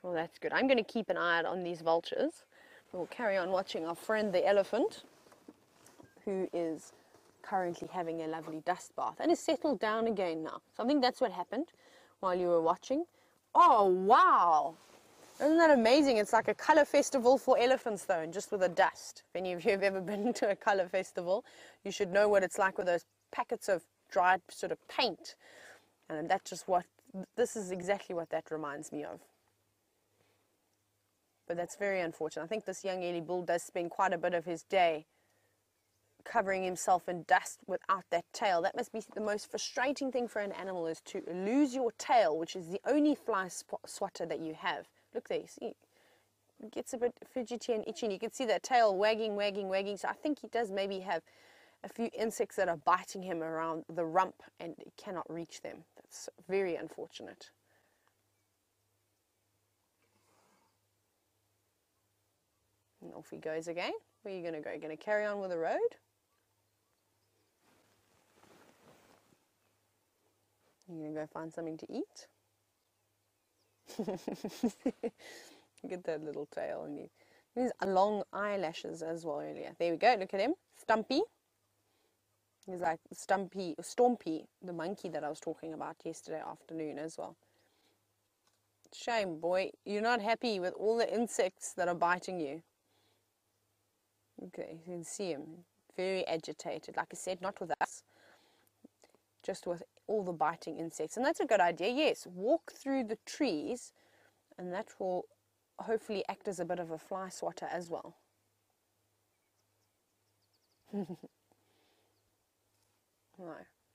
Well, that's good. I'm going to keep an eye out on these vultures. We'll carry on watching our friend the elephant, who is currently having a lovely dust bath and is settled down again now. So I think that's what happened while you were watching. Oh, wow! Isn't that amazing? It's like a color festival for elephants, though, and just with a dust. If any of you have ever been to a color festival, you should know what it's like with those packets of dried sort of paint. And that's just what, this is exactly what that reminds me of. But that's very unfortunate. I think this young Elie bull does spend quite a bit of his day covering himself in dust without that tail. That must be the most frustrating thing for an animal is to lose your tail, which is the only fly swatter that you have. Look there, you see, it gets a bit fidgety and itchy. And you can see that tail wagging, wagging, wagging. So I think he does maybe have a few insects that are biting him around the rump and he cannot reach them. That's very unfortunate. And off he goes again. Where are you going to go? You're going to carry on with the road? You're going to go find something to eat? Look at that little tail. And he, his long eyelashes as well earlier. There we go. Look at him. Stumpy. He's like Stumpy, Stompy, the monkey that I was talking about yesterday afternoon as well. Shame, boy. You're not happy with all the insects that are biting you. Okay, you can see him very agitated. Like I said, not with us, just with all the biting insects. And that's a good idea. Yes, walk through the trees, and that will hopefully act as a bit of a fly swatter as well. no,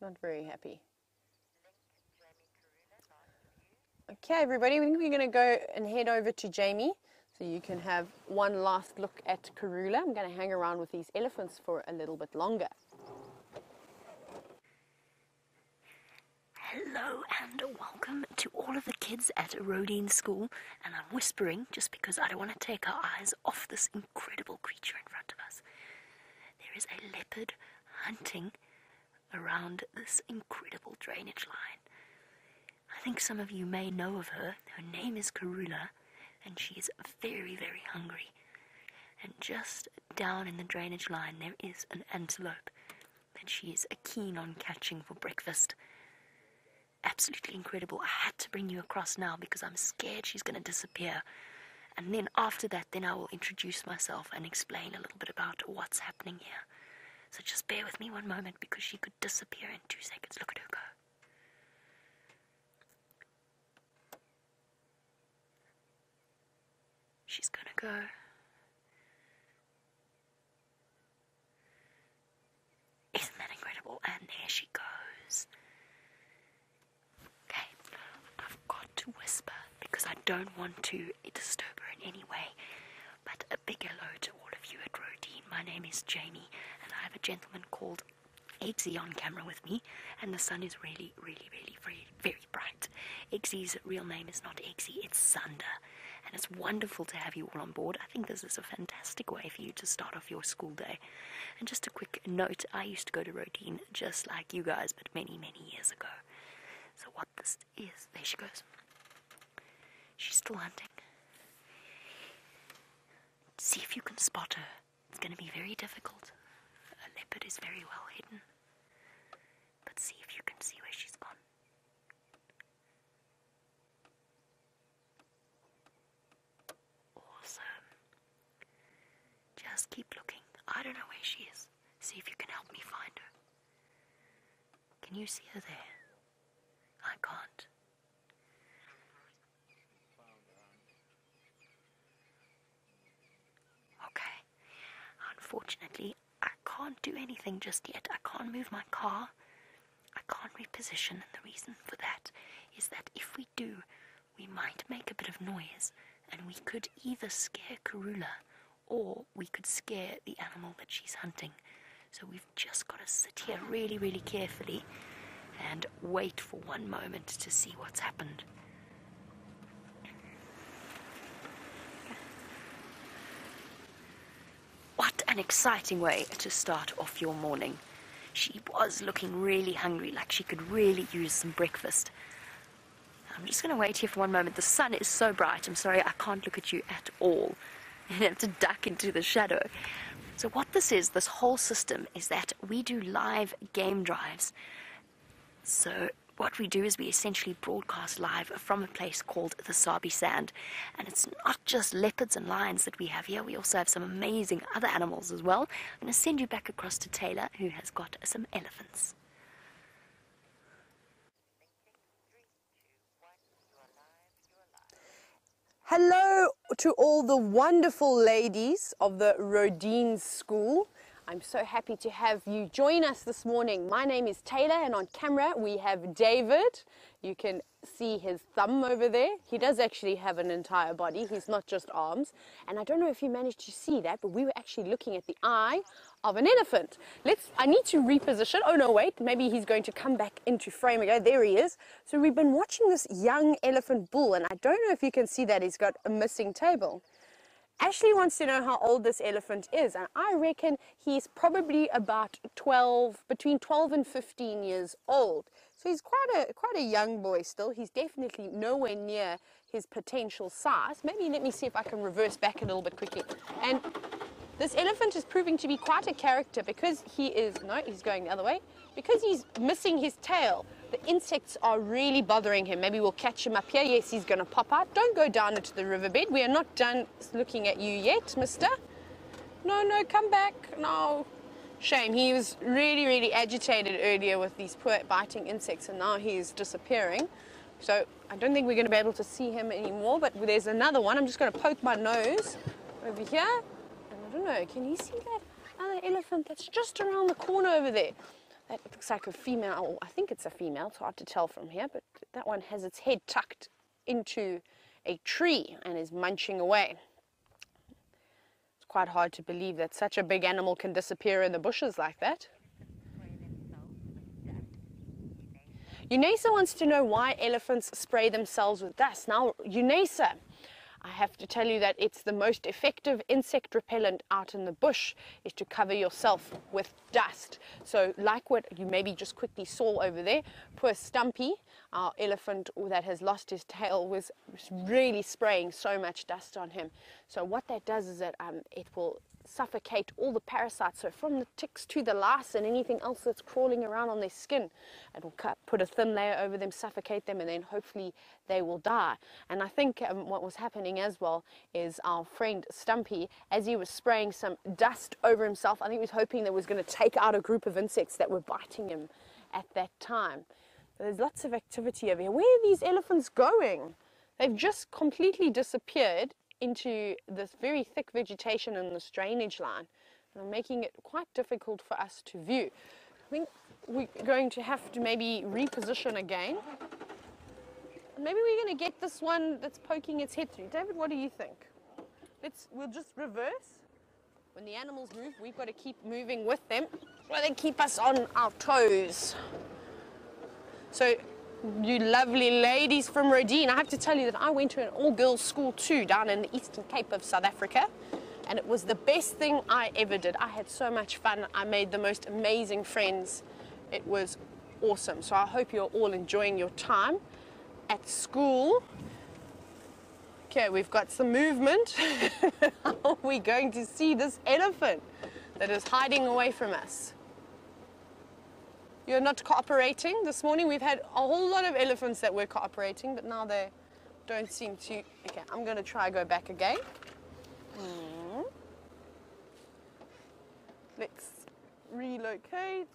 not very happy. Okay, everybody, we think we're going to go and head over to Jamie. So you can have one last look at Karula. I'm going to hang around with these elephants for a little bit longer. Hello and welcome to all of the kids at Roedean School. And I'm whispering just because I don't want to take our eyes off this incredible creature in front of us. There is a leopard hunting around this incredible drainage line. I think some of you may know of her. Her name is Karula and she is very, very hungry. And just down in the drainage line, there is an antelope that she is keen on catching for breakfast. Absolutely incredible. I had to bring you across now because I'm scared she's going to disappear. And then after that, then I will introduce myself and explain a little bit about what's happening here. So just bear with me one moment because she could disappear in two seconds. Look at her go. She's gonna go. Isn't that incredible? And there she goes. Okay, I've got to whisper because I don't want to disturb her in any way. But a big hello to all of you at Roedean. My name is Jamie, and I have a gentleman called Eggsy on camera with me, and the sun is really, really, really very, very bright. Eggsy's real name is not Eggsy, it's Zander and it's wonderful to have you all on board. I think this is a fantastic way for you to start off your school day. And just a quick note I used to go to Roedean just like you guys, but many, many years ago. So, what this is, there she goes. She's still hunting. See if you can spot her. It's going to be very difficult. A leopard is very well hidden. But see if you can see where she's gone. Just keep looking. I don't know where she is. See if you can help me find her. Can you see her there? I can't. Okay. Unfortunately, I can't do anything just yet. I can't move my car. I can't reposition, and the reason for that is that if we do, we might make a bit of noise, and we could either scare Karula or we could scare the animal that she's hunting. So we've just got to sit here really, really carefully and wait for one moment to see what's happened. An exciting way to start off your morning. She was looking really hungry, like she could really use some breakfast. I'm just going to wait here for one moment. The sun is so bright. I'm sorry, I can't look at you at all. You have to duck into the shadow. So, what this is, this whole system, is that we do live game drives. So, what we do is we essentially broadcast live from a place called the Sabi Sand. And it's not just leopards and lions that we have here, we also have some amazing other animals as well. I'm going to send you back across to Taylor, who has got some elephants. Hello to all the wonderful ladies of the Roedean School. I'm so happy to have you join us this morning. My name is Taylor, and on camera we have David. You can see his thumb over there. He does actually have an entire body, he's not just arms. And I don't know if you managed to see that, but we were actually looking at the eye of an elephant. Let's I need to reposition. Oh no, wait, maybe he's going to come back into frame again. There he is. So we've been watching this young elephant bull, and I don't know if you can see that he's got a missing tail. Ashley wants to know how old this elephant is, and I reckon he's probably about 12, between 12 and 15 years old. So he's quite a quite a young boy still. He's definitely nowhere near his potential size. Maybe let me see if I can reverse back a little bit quickly. And this elephant is proving to be quite a character because he is no, he's going the other way. Because he's missing his tail the insects are really bothering him. Maybe we'll catch him up here. Yes, he's going to pop out. Don't go down into the riverbed. We are not done looking at you yet, mister. No, no, come back. No. Shame. He was really, really agitated earlier with these poor biting insects, and now he's disappearing. So I don't think we're going to be able to see him anymore, but there's another one. I'm just going to poke my nose over here. And I don't know, can you see that other elephant that's just around the corner over there? That looks like a female, oh, I think it's a female, it's hard to tell from here, but that one has its head tucked into a tree and is munching away. It's quite hard to believe that such a big animal can disappear in the bushes like that. Unesa wants to know why elephants spray themselves with dust. Now, Unesa, I have to tell you that it's the most effective insect repellent out in the bush is to cover yourself with dust. So like what you maybe just quickly saw over there, poor Stumpy, our elephant that has lost his tail was really spraying so much dust on him. So what that does is that um, it will suffocate all the parasites. So from the ticks to the lice and anything else that's crawling around on their skin, it will cut, put a thin layer over them, suffocate them, and then hopefully they will die. And I think um, what was happening as well is our friend Stumpy, as he was spraying some dust over himself, I think he was hoping that was going to take out a group of insects that were biting him at that time. There's lots of activity over here. Where are these elephants going? They've just completely disappeared into this very thick vegetation in this drainage line, and making it quite difficult for us to view. I think we're going to have to maybe reposition again. Maybe we're going to get this one that's poking its head through. David, what do you think? Let's, we'll just reverse. When the animals move, we've got to keep moving with them. Well, they keep us on our toes. So you lovely ladies from Roedean. I have to tell you that I went to an all-girls school too down in the Eastern Cape of South Africa. And it was the best thing I ever did. I had so much fun. I made the most amazing friends. It was awesome. So I hope you're all enjoying your time at school. Okay, we've got some movement. How are we going to see this elephant that is hiding away from us? You're not cooperating. This morning we've had a whole lot of elephants that were cooperating, but now they don't seem to. Okay, I'm going to try go back again. Mm. Let's relocate.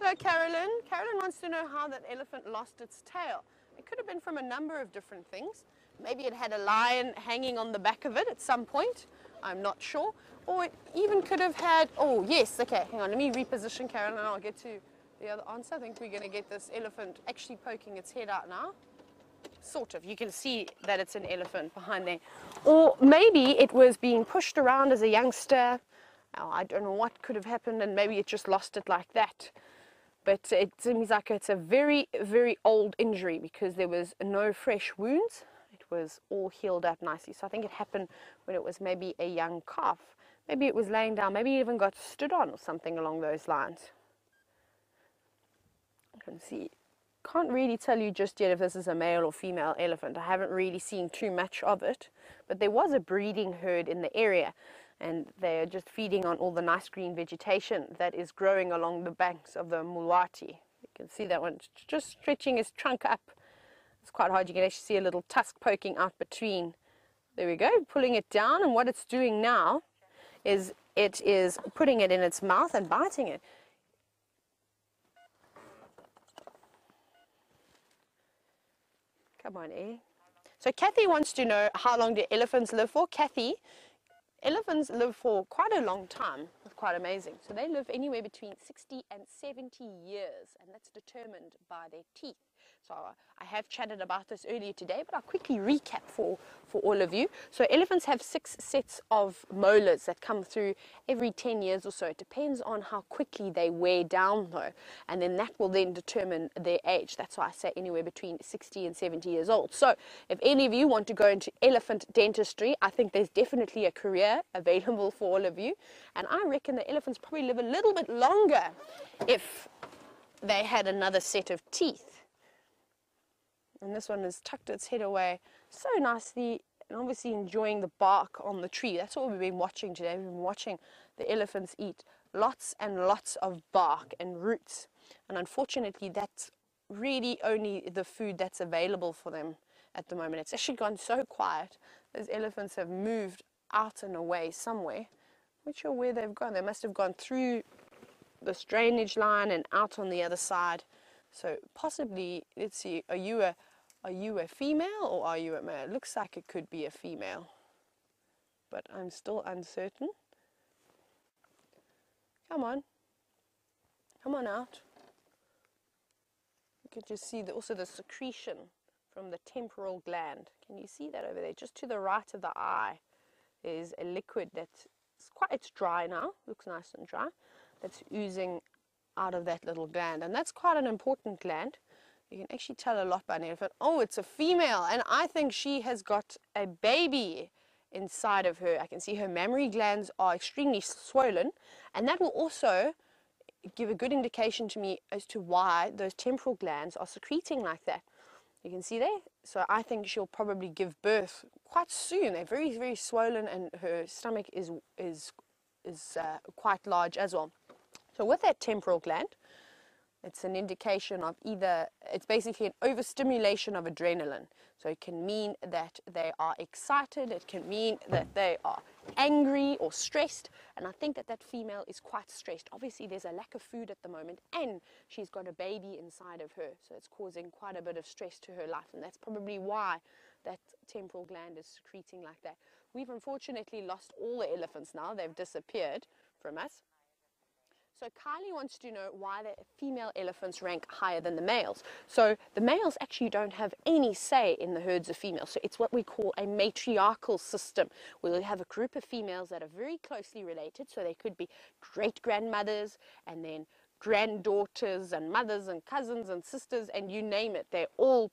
Hello, Carolyn. Carolyn wants to know how that elephant lost its tail. It could have been from a number of different things. Maybe it had a lion hanging on the back of it at some point. I'm not sure. Or it even could have had, oh yes, okay, hang on, let me reposition Karen and I'll get to the other answer. I think we're gonna get this elephant actually poking its head out now. Sort of, you can see that it's an elephant behind there. Or maybe it was being pushed around as a youngster. Oh, I don't know what could have happened and maybe it just lost it like that. But it seems like it's a very, very old injury because there was no fresh wounds It was all healed up nicely. So I think it happened when it was maybe a young calf. Maybe it was laying down, maybe it even got stood on or something along those lines. I can see. Can't really tell you just yet if this is a male or female elephant. I haven't really seen too much of it, but there was a breeding herd in the area and they're just feeding on all the nice green vegetation that is growing along the banks of the Mlowathi. You can see that one just stretching his trunk up. It's quite hard. You can actually see a little tusk poking out between. There we go, pulling it down. And what it's doing now is it is putting it in its mouth and biting it. Come on, eh? So Kathy wants to know how long do elephants live for. Kathy, elephants live for quite a long time. It's quite amazing. So they live anywhere between 60 and 70 years, and that's determined by their teeth. So uh, I have chatted about this earlier today, but I'll quickly recap for, for all of you. So elephants have six sets of molars that come through every 10 years or so. It depends on how quickly they wear down though, and then that will then determine their age. That's why I say anywhere between 60 and 70 years old. So if any of you want to go into elephant dentistry, I think there's definitely a career available for all of you. And I reckon the elephants probably live a little bit longer if they had another set of teeth and this one has tucked its head away so nicely and obviously enjoying the bark on the tree. That's what we've been watching today. We've been watching the elephants eat lots and lots of bark and roots. And unfortunately, that's really only the food that's available for them at the moment. It's actually gone so quiet. Those elephants have moved out and away somewhere. Not sure where they've gone. They must have gone through this drainage line and out on the other side. So possibly, let's see, are you a are you a female or are you a male? It looks like it could be a female, but I'm still uncertain. Come on. Come on out. You can just see the, also the secretion from the temporal gland. Can you see that over there? Just to the right of the eye is a liquid that's quite, it's dry now, looks nice and dry, that's oozing out of that little gland. And that's quite an important gland you can actually tell a lot by an elephant. Oh, it's a female, and I think she has got a baby inside of her. I can see her mammary glands are extremely swollen, and that will also give a good indication to me as to why those temporal glands are secreting like that. You can see there. So I think she'll probably give birth quite soon. They're very, very swollen, and her stomach is is is uh, quite large as well. So with that temporal gland, it's an indication of either, it's basically an overstimulation of adrenaline. So it can mean that they are excited, it can mean that they are angry or stressed. And I think that that female is quite stressed. Obviously, there's a lack of food at the moment, and she's got a baby inside of her. So it's causing quite a bit of stress to her life. And that's probably why that temporal gland is secreting like that. We've unfortunately lost all the elephants now, they've disappeared from us. So Kylie wants to know why the female elephants rank higher than the males. So the males actually don't have any say in the herds of females. So it's what we call a matriarchal system. We'll have a group of females that are very closely related. So they could be great grandmothers and then granddaughters and mothers and cousins and sisters and you name it. They're all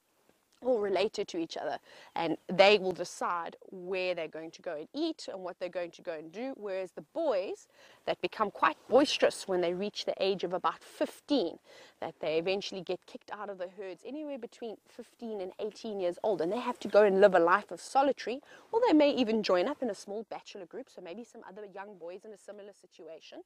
all related to each other and they will decide where they're going to go and eat and what they're going to go and do whereas the boys that become quite boisterous when they reach the age of about 15 that they eventually get kicked out of the herds anywhere between 15 and 18 years old and they have to go and live a life of solitary or they may even join up in a small bachelor group so maybe some other young boys in a similar situation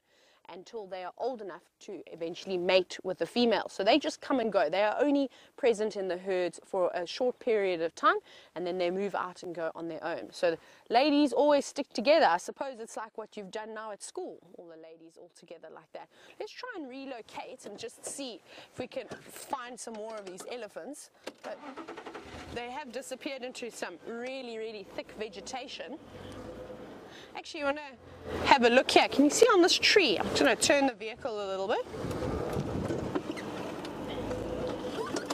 until they are old enough to eventually mate with the female. So they just come and go. They are only present in the herds for a short period of time and then they move out and go on their own. So ladies always stick together. I suppose it's like what you've done now at school, all the ladies all together like that. Let's try and relocate and just see if we can find some more of these elephants. But they have disappeared into some really, really thick vegetation. Actually, you want to have a look here. Can you see on this tree? I'm going to turn the vehicle a little bit.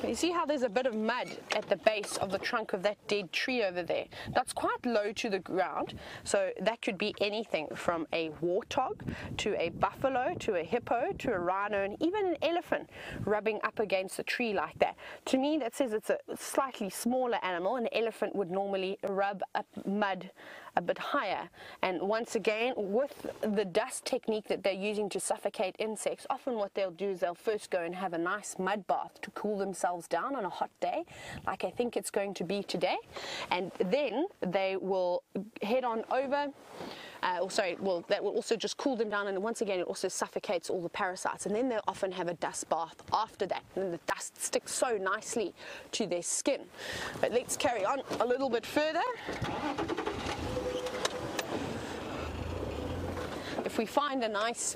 You see how there's a bit of mud at the base of the trunk of that dead tree over there? That's quite low to the ground, so that could be anything from a warthog to a buffalo to a hippo to a rhino and even an elephant rubbing up against a tree like that. To me, that says it's a slightly smaller animal. An elephant would normally rub up mud a bit higher. And once again, with the dust technique that they're using to suffocate insects, often what they'll do is they'll first go and have a nice mud bath to cool themselves down on a hot day, like I think it's going to be today. And then they will head on over. Uh, or sorry, well, that will also just cool them down, and once again, it also suffocates all the parasites. And then they'll often have a dust bath after that, and the dust sticks so nicely to their skin. But let's carry on a little bit further. If we find a nice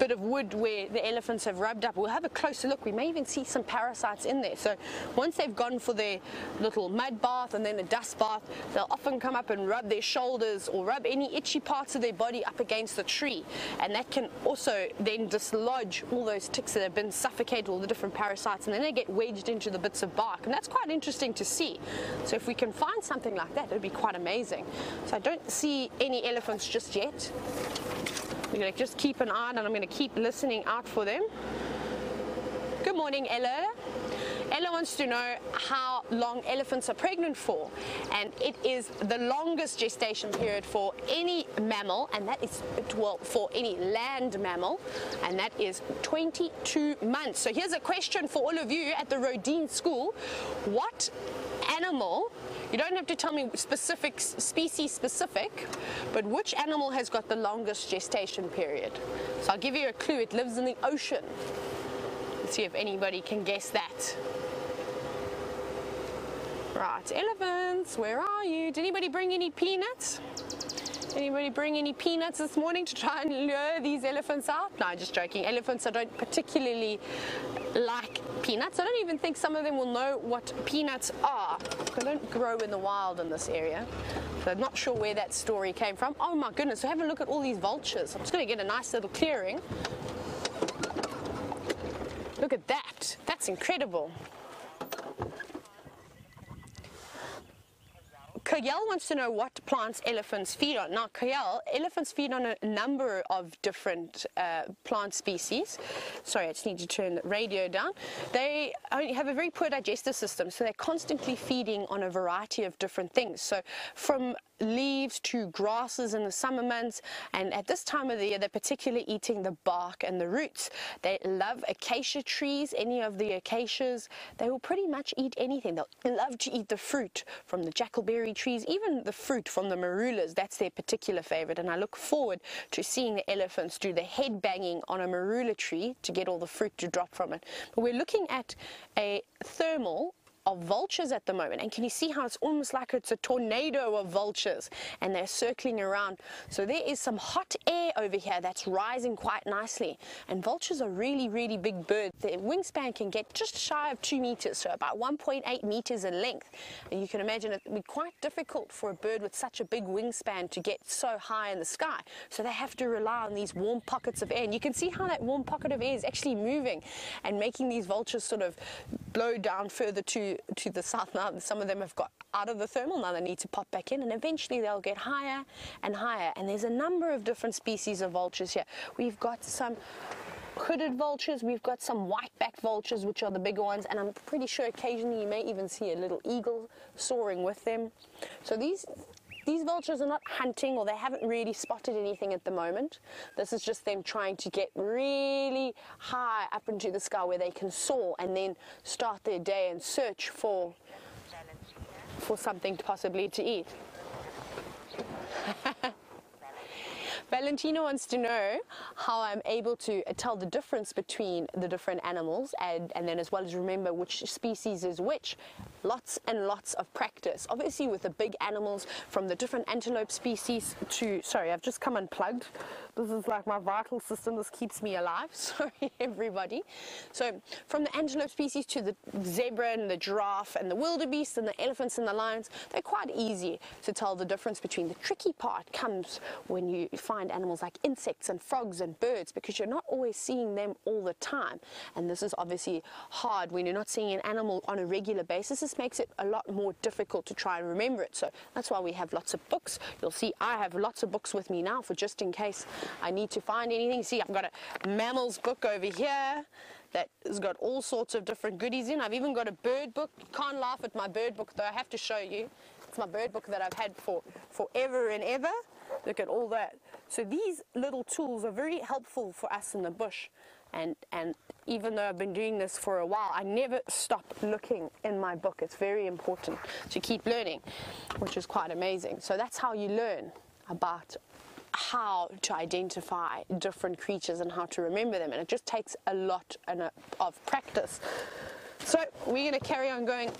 bit of wood where the elephants have rubbed up. We'll have a closer look. We may even see some parasites in there. So once they've gone for their little mud bath and then a dust bath, they'll often come up and rub their shoulders or rub any itchy parts of their body up against the tree. And that can also then dislodge all those ticks that have been suffocated, all the different parasites, and then they get wedged into the bits of bark. And that's quite interesting to see. So if we can find something like that, it would be quite amazing. So I don't see any elephants just yet. Going to just keep an eye on and I'm going to keep listening out for them. Good morning, Ella. Ella wants to know how long elephants are pregnant for, and it is the longest gestation period for any mammal, and that is, well, for any land mammal, and that is 22 months. So here's a question for all of you at the Roedean School. What animal you don't have to tell me specific, species specific, but which animal has got the longest gestation period? So I'll give you a clue. It lives in the ocean. See if anybody can guess that. Right, elephants, where are you? Did anybody bring any peanuts? Anybody bring any peanuts this morning to try and lure these elephants out? No, just joking. Elephants I don't particularly like peanuts. I don't even think some of them will know what peanuts are. They don't grow in the wild in this area. So I'm not sure where that story came from. Oh my goodness, so have a look at all these vultures. I'm just going to get a nice little clearing. Look at that. That's incredible. Kayel wants to know what plants elephants feed on. Now, Kayel, elephants feed on a number of different uh, plant species. Sorry, I just need to turn the radio down. They have a very poor digestive system, so they're constantly feeding on a variety of different things. So, from leaves to grasses in the summer months and at this time of the year they're particularly eating the bark and the roots. They love acacia trees, any of the acacias. They will pretty much eat anything. They'll love to eat the fruit from the jackalberry trees, even the fruit from the marulas. That's their particular favorite and I look forward to seeing the elephants do the head banging on a marula tree to get all the fruit to drop from it. But we're looking at a thermal vultures at the moment. And can you see how it's almost like it's a tornado of vultures and they're circling around. So there is some hot air over here that's rising quite nicely. And vultures are really, really big birds. Their wingspan can get just shy of two meters, so about 1.8 meters in length. And you can imagine it would be quite difficult for a bird with such a big wingspan to get so high in the sky. So they have to rely on these warm pockets of air. And you can see how that warm pocket of air is actually moving and making these vultures sort of blow down further to to the south now. Some of them have got out of the thermal, now they need to pop back in, and eventually they'll get higher and higher. And there's a number of different species of vultures here. We've got some hooded vultures, we've got some white-backed vultures, which are the bigger ones, and I'm pretty sure occasionally you may even see a little eagle soaring with them. So these these vultures are not hunting or they haven't really spotted anything at the moment. This is just them trying to get really high up into the sky where they can soar and then start their day and search for, for something possibly to eat. Valentina wants to know how I'm able to tell the difference between the different animals and, and then as well as remember which species is which. Lots and lots of practice. Obviously with the big animals from the different antelope species to, sorry, I've just come unplugged. This is like my vital system. This keeps me alive. Sorry, everybody. So from the antelope species to the zebra and the giraffe and the wildebeest and the elephants and the lions, they're quite easy to tell the difference between. The tricky part comes when you find animals like insects and frogs and birds because you're not always seeing them all the time. And this is obviously hard when you're not seeing an animal on a regular basis. This makes it a lot more difficult to try and remember it. So that's why we have lots of books. You'll see I have lots of books with me now for just in case I need to find anything. See, I've got a mammals book over here that has got all sorts of different goodies in. I've even got a bird book. Can't laugh at my bird book though, I have to show you. It's my bird book that I've had for forever and ever. Look at all that. So these little tools are very helpful for us in the bush. And, and even though I've been doing this for a while, I never stop looking in my book. It's very important to keep learning, which is quite amazing. So that's how you learn about how to identify different creatures and how to remember them. And it just takes a lot of practice. So we're going to carry on going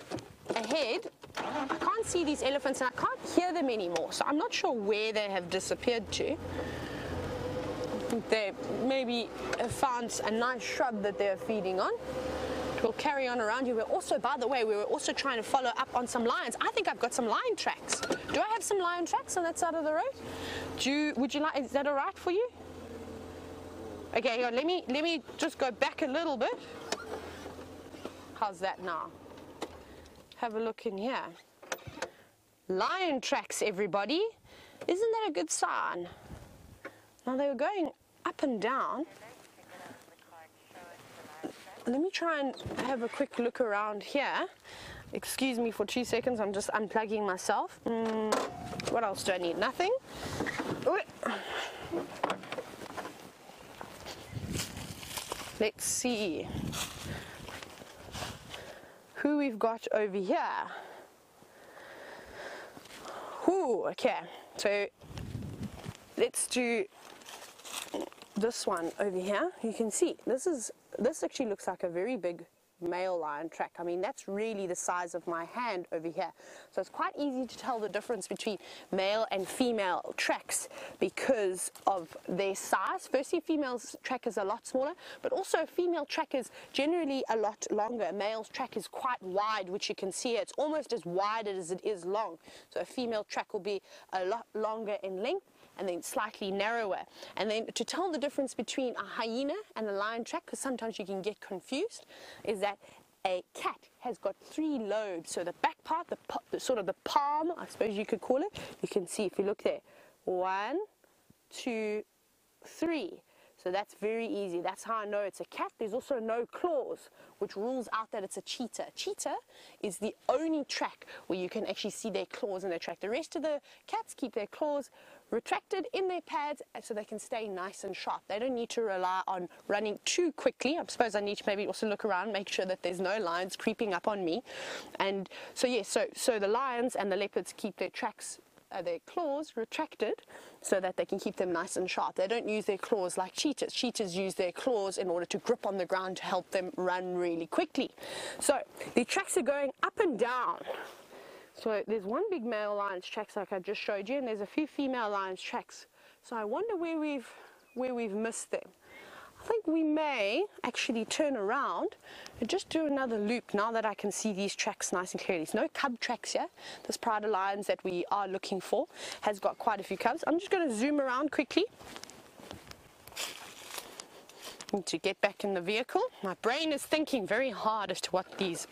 ahead. I can't see these elephants and I can't hear them anymore. So I'm not sure where they have disappeared to. They maybe found a nice shrub that they're feeding on. We'll carry on around here. We're also, by the way, we were also trying to follow up on some lions. I think I've got some lion tracks. Do I have some lion tracks on that side of the road? Do you, would you like, is that all right for you? Okay, let me, let me just go back a little bit. How's that now? Have a look in here. Lion tracks, everybody. Isn't that a good sign? Now they were going up and down. Let me try and have a quick look around here. Excuse me for two seconds, I'm just unplugging myself. Mm, what else do I need? Nothing. Let's see who we've got over here. Ooh, okay, so let's do this one over here. You can see this is this actually looks like a very big male lion track. I mean, that's really the size of my hand over here. So it's quite easy to tell the difference between male and female tracks because of their size. Firstly, female track is a lot smaller, but also female track is generally a lot longer. A male's track is quite wide, which you can see. It's almost as wide as it is long. So a female track will be a lot longer in length and then slightly narrower. And then to tell the difference between a hyena and a lion track, because sometimes you can get confused, is that a cat has got three lobes. So the back part, the, the, sort of the palm, I suppose you could call it, you can see if you look there. One, two, three. So that's very easy. That's how I know it's a cat. There's also no claws, which rules out that it's a cheetah. Cheetah is the only track where you can actually see their claws in their track. The rest of the cats keep their claws retracted in their pads so they can stay nice and sharp. They don't need to rely on running too quickly. I suppose I need to maybe also look around, make sure that there's no lions creeping up on me. And so yes, yeah, so, so the lions and the leopards keep their tracks uh, their claws retracted so that they can keep them nice and sharp. They don't use their claws like cheetahs. Cheetahs use their claws in order to grip on the ground to help them run really quickly. So the tracks are going up and down. So there's one big male lion's tracks like I just showed you, and there's a few female lion's tracks. So I wonder where we've where we've missed them. I think we may actually turn around and just do another loop now that I can see these tracks nice and clearly. There's no cub tracks here. This pride of lions that we are looking for has got quite a few cubs. I'm just going to zoom around quickly. Need to get back in the vehicle. My brain is thinking very hard as to what these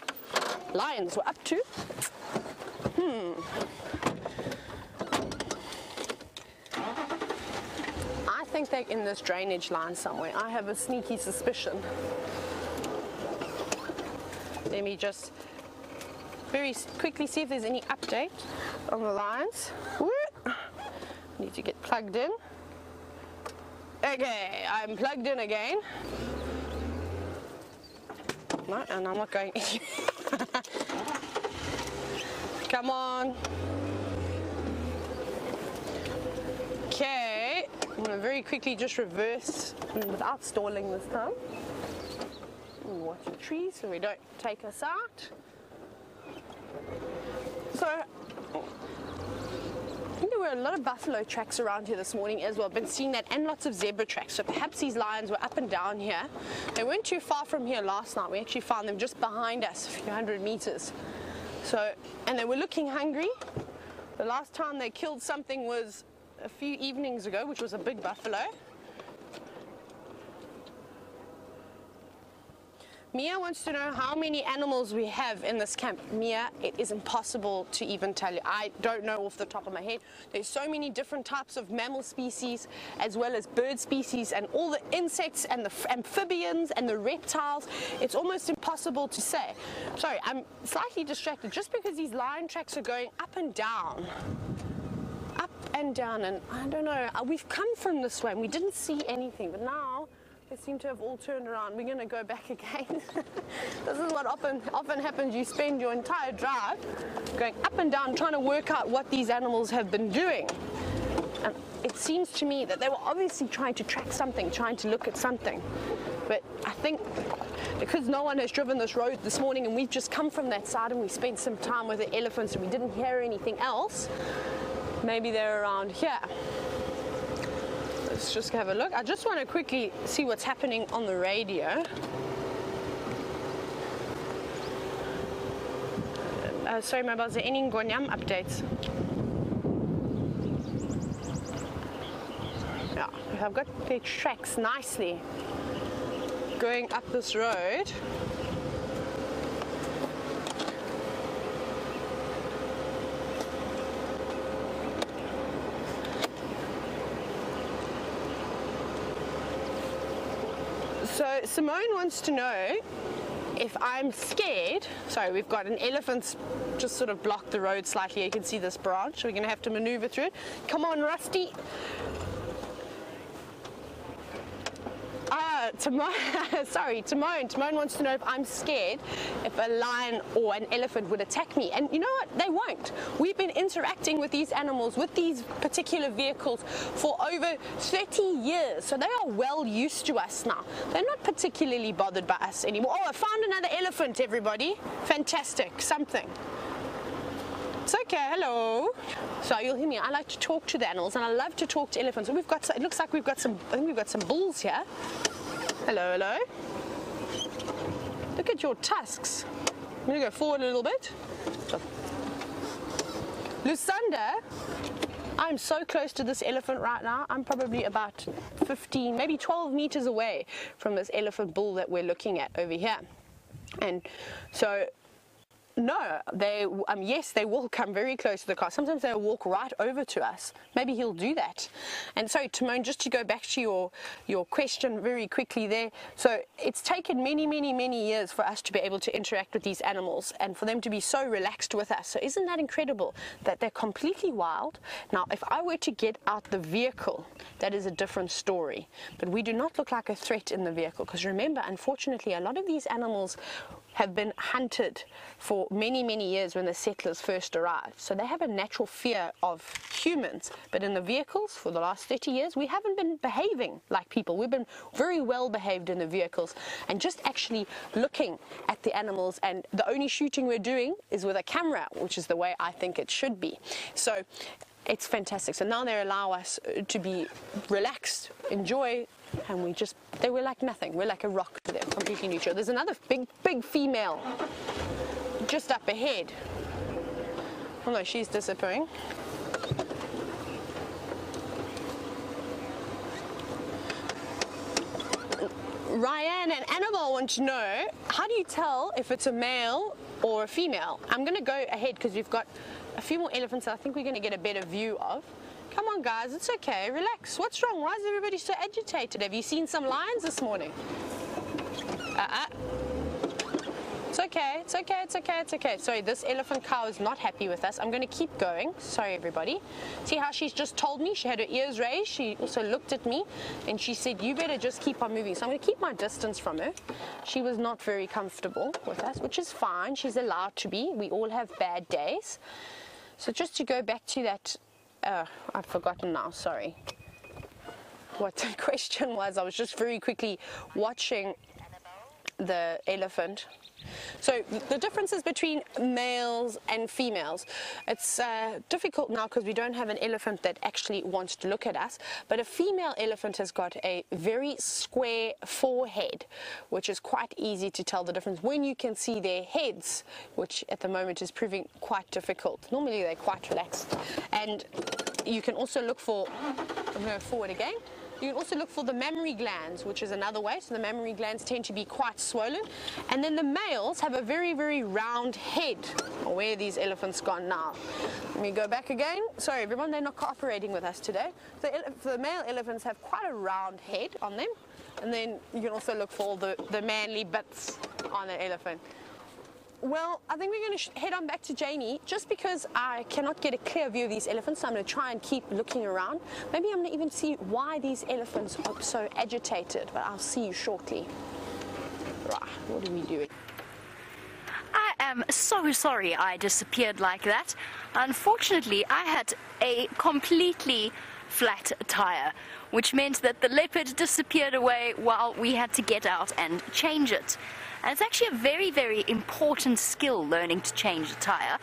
lions were up to. Hmm. I think they're in this drainage line somewhere. I have a sneaky suspicion. Let me just very quickly see if there's any update on the lines. Need to get plugged in. Okay, I'm plugged in again. No, and I'm not going. Come on. Okay, I'm gonna very quickly just reverse without stalling this time. watch the trees so we don't take us out. So, I think there were a lot of buffalo tracks around here this morning as well. I've been seeing that and lots of zebra tracks. So perhaps these lions were up and down here. They weren't too far from here last night. We actually found them just behind us, a few hundred meters. So, and they were looking hungry. The last time they killed something was a few evenings ago, which was a big buffalo. Mia wants to know how many animals we have in this camp. Mia, it is impossible to even tell you. I don't know off the top of my head. There's so many different types of mammal species as well as bird species and all the insects and the amphibians and the reptiles. It's almost impossible to say. Sorry, I'm slightly distracted just because these lion tracks are going up and down up and down and I don't know uh, we've come from this way and we didn't see anything but now they seem to have all turned around. We're going to go back again. this is what often, often happens. You spend your entire drive going up and down trying to work out what these animals have been doing. And it seems to me that they were obviously trying to track something, trying to look at something. But I think because no one has driven this road this morning and we've just come from that side and we spent some time with the elephants and we didn't hear anything else, maybe they're around here. Let's just have a look. I just want to quickly see what's happening on the radio. Uh, sorry, my there any updates? Yeah, I've got the tracks nicely going up this road. Simone wants to know if I'm scared. Sorry, we've got an elephant just sort of blocked the road slightly. You can see this branch. We're going to have to maneuver through it. Come on, Rusty. Timon, sorry, Timon. Timon wants to know if I'm scared if a lion or an elephant would attack me. And you know what? They won't. We've been interacting with these animals, with these particular vehicles for over 30 years. So they are well used to us now. They're not particularly bothered by us anymore. Oh, I found another elephant, everybody. Fantastic. Something. It's okay, hello. So you'll hear me. I like to talk to the animals and I love to talk to elephants. We've got, it looks like we've got some, I think we've got some bulls here. Hello, hello. Look at your tusks. I'm gonna go forward a little bit. Lusanda, I'm so close to this elephant right now. I'm probably about 15, maybe 12 meters away from this elephant bull that we're looking at over here. And so no, they, um, yes, they will come very close to the car. Sometimes they'll walk right over to us. Maybe he'll do that. And so, Timon, just to go back to your, your question very quickly there. So it's taken many, many, many years for us to be able to interact with these animals and for them to be so relaxed with us. So isn't that incredible that they're completely wild? Now, if I were to get out the vehicle, that is a different story. But we do not look like a threat in the vehicle because remember, unfortunately, a lot of these animals have been hunted for many, many years when the settlers first arrived. So they have a natural fear of humans. But in the vehicles, for the last 30 years, we haven't been behaving like people. We've been very well behaved in the vehicles and just actually looking at the animals. And the only shooting we're doing is with a camera, which is the way I think it should be. So it's fantastic. So now they allow us uh, to be relaxed, enjoy and we just they were like nothing we're like a rock to them completely neutral there's another big big female just up ahead oh no she's disappearing Ryan and Annabelle want to know how do you tell if it's a male or a female? I'm going to go ahead because we've got a few more elephants I think we're going to get a better view of. Come on, guys, it's okay. Relax. What's wrong? Why is everybody so agitated? Have you seen some lions this morning? Uh-uh. It's okay, it's okay, it's okay, it's okay. Sorry, this elephant cow is not happy with us. I'm going to keep going. Sorry, everybody. See how she's just told me? She had her ears raised. She also looked at me and she said, you better just keep on moving. So I'm going to keep my distance from her. She was not very comfortable with us, which is fine. She's allowed to be. We all have bad days. So just to go back to that uh, I've forgotten now, sorry. What the question was, I was just very quickly watching the elephant. So the differences between males and females, it's uh, difficult now because we don't have an elephant that actually wants to look at us, but a female elephant has got a very square forehead, which is quite easy to tell the difference when you can see their heads, which at the moment is proving quite difficult. Normally they're quite relaxed. And you can also look for, I'm going forward again. You can also look for the mammary glands, which is another way. So the mammary glands tend to be quite swollen. And then the males have a very, very round head. Well, where are these elephants gone now? Let me go back again. Sorry, everyone, they're not cooperating with us today. The, the male elephants have quite a round head on them. And then you can also look for the, the manly bits on the elephant. Well, I think we're going to head on back to Jamie just because I cannot get a clear view of these elephants. So I'm going to try and keep looking around. Maybe I'm going to even see why these elephants are so agitated, but I'll see you shortly. What are we doing? I am so sorry I disappeared like that. Unfortunately, I had a completely flat tire, which meant that the leopard disappeared away while we had to get out and change it. And it's actually a very, very important skill learning to change a tire.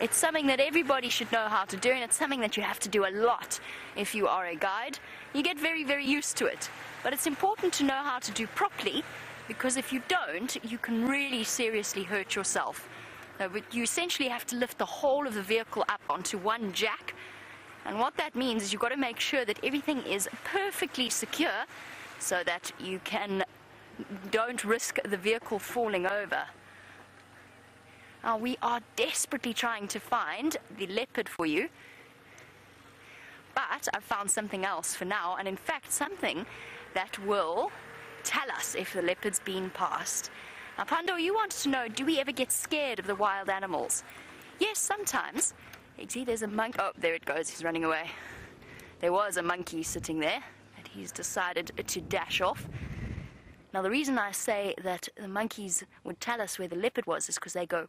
It's something that everybody should know how to do, and it's something that you have to do a lot if you are a guide. You get very, very used to it. But it's important to know how to do properly because if you don't, you can really seriously hurt yourself. You essentially have to lift the whole of the vehicle up onto one jack. And what that means is you've got to make sure that everything is perfectly secure so that you can don't risk the vehicle falling over. Now, we are desperately trying to find the leopard for you. But I've found something else for now, and in fact, something that will tell us if the leopard's been passed. Now, Pando, you wanted to know do we ever get scared of the wild animals? Yes, sometimes. You see, there's a monkey. Oh, there it goes, he's running away. There was a monkey sitting there, and he's decided to dash off. Now, the reason I say that the monkeys would tell us where the leopard was is because they go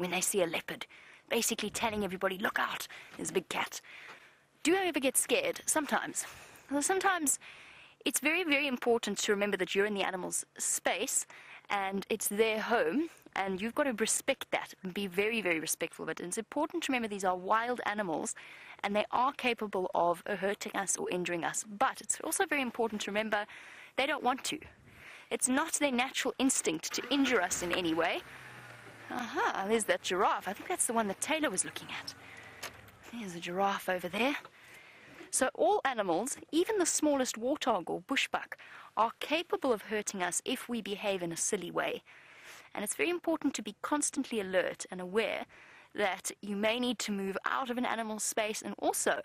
when they see a leopard, basically telling everybody, look out, there's a big cat. Do I ever get scared? Sometimes. Well, sometimes it's very, very important to remember that you're in the animal's space and it's their home, and you've got to respect that and be very, very respectful of it. And it's important to remember these are wild animals and they are capable of hurting us or injuring us, but it's also very important to remember they don't want to. It's not their natural instinct to injure us in any way. Aha, there's that giraffe. I think that's the one that Taylor was looking at. There's a giraffe over there. So all animals, even the smallest warthog or bushbuck, are capable of hurting us if we behave in a silly way. And it's very important to be constantly alert and aware that you may need to move out of an animal's space and also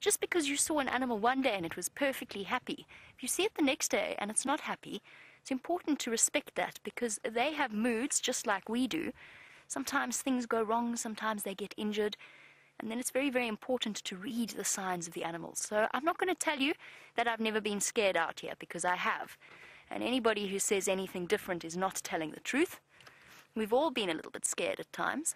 just because you saw an animal one day and it was perfectly happy, if you see it the next day and it's not happy, it's important to respect that because they have moods just like we do. Sometimes things go wrong, sometimes they get injured, and then it's very, very important to read the signs of the animals. So I'm not going to tell you that I've never been scared out here because I have. And anybody who says anything different is not telling the truth. We've all been a little bit scared at times.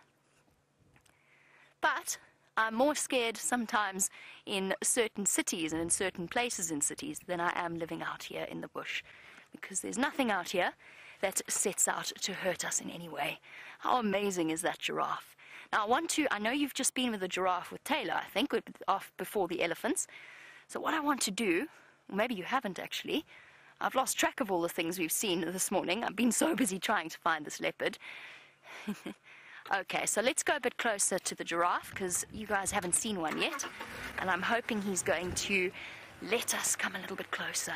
But I'm more scared sometimes in certain cities and in certain places in cities than I am living out here in the bush. Because there's nothing out here that sets out to hurt us in any way. How amazing is that giraffe? Now, I want to, I know you've just been with the giraffe with Taylor, I think, off before the elephants. So, what I want to do, maybe you haven't actually, I've lost track of all the things we've seen this morning. I've been so busy trying to find this leopard. Okay, so let's go a bit closer to the giraffe because you guys haven't seen one yet. And I'm hoping he's going to let us come a little bit closer.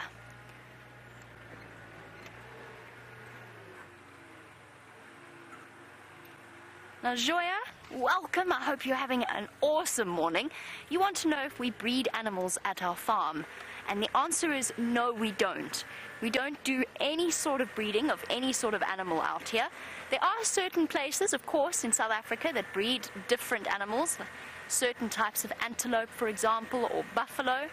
Now, Joya, welcome. I hope you're having an awesome morning. You want to know if we breed animals at our farm. And the answer is no, we don't. We don't do any sort of breeding of any sort of animal out here. There are certain places, of course, in South Africa that breed different animals, certain types of antelope, for example, or buffalo.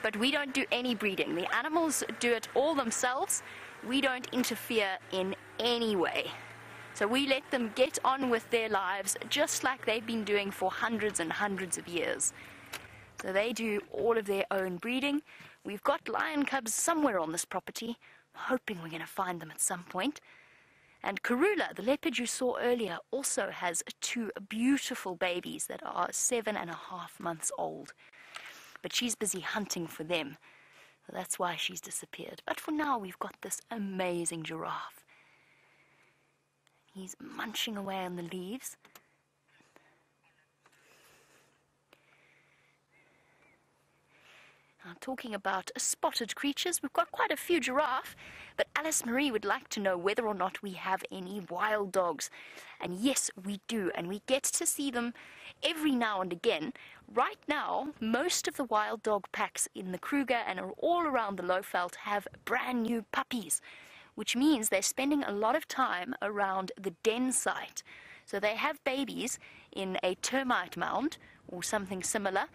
But we don't do any breeding. The animals do it all themselves. We don't interfere in any way. So we let them get on with their lives just like they've been doing for hundreds and hundreds of years. So they do all of their own breeding. We've got lion cubs somewhere on this property, hoping we're going to find them at some point. And Karula, the leopard you saw earlier, also has two beautiful babies that are seven and a half months old. But she's busy hunting for them. So that's why she's disappeared. But for now, we've got this amazing giraffe. He's munching away on the leaves. Now, talking about spotted creatures, we've got quite a few giraffe, but Alice Marie would like to know whether or not we have any wild dogs. And yes, we do, and we get to see them every now and again. Right now, most of the wild dog packs in the Kruger and all around the Lowveld have brand new puppies, which means they're spending a lot of time around the den site. So they have babies in a termite mound or something similar,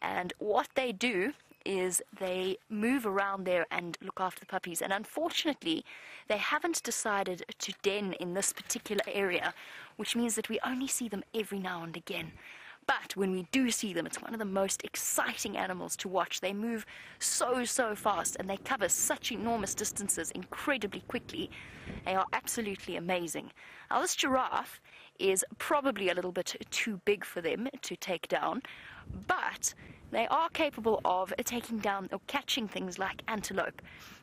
and what they do is they move around there and look after the puppies. And unfortunately, they haven't decided to den in this particular area, which means that we only see them every now and again. But when we do see them, it's one of the most exciting animals to watch. They move so, so fast and they cover such enormous distances incredibly quickly. They are absolutely amazing. Now, this giraffe is probably a little bit too big for them to take down, but they are capable of taking down or catching things like antelope.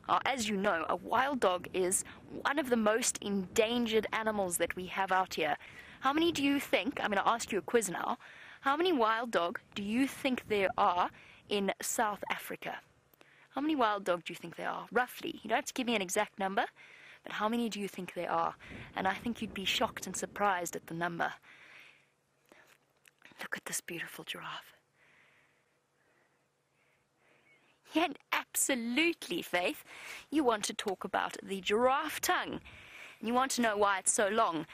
Uh, as you know, a wild dog is one of the most endangered animals that we have out here. How many do you think? I'm going to ask you a quiz now. How many wild dog do you think there are in South Africa? How many wild dog do you think there are? Roughly. You don't have to give me an exact number, but how many do you think there are? And I think you'd be shocked and surprised at the number. Look at this beautiful giraffe. Yeah, absolutely, Faith. You want to talk about the giraffe tongue. And you want to know why it's so long.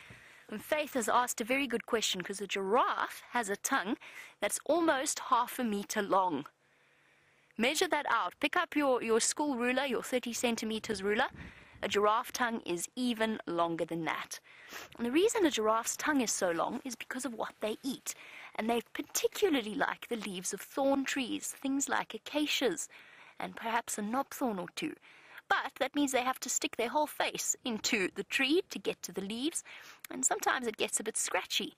And Faith has asked a very good question because a giraffe has a tongue that's almost half a meter long. Measure that out. Pick up your, your school ruler, your 30 centimeters ruler. A giraffe tongue is even longer than that. And the reason a giraffe's tongue is so long is because of what they eat. And they particularly like the leaves of thorn trees, things like acacias, and perhaps a knobthorn or two. But that means they have to stick their whole face into the tree to get to the leaves, and sometimes it gets a bit scratchy.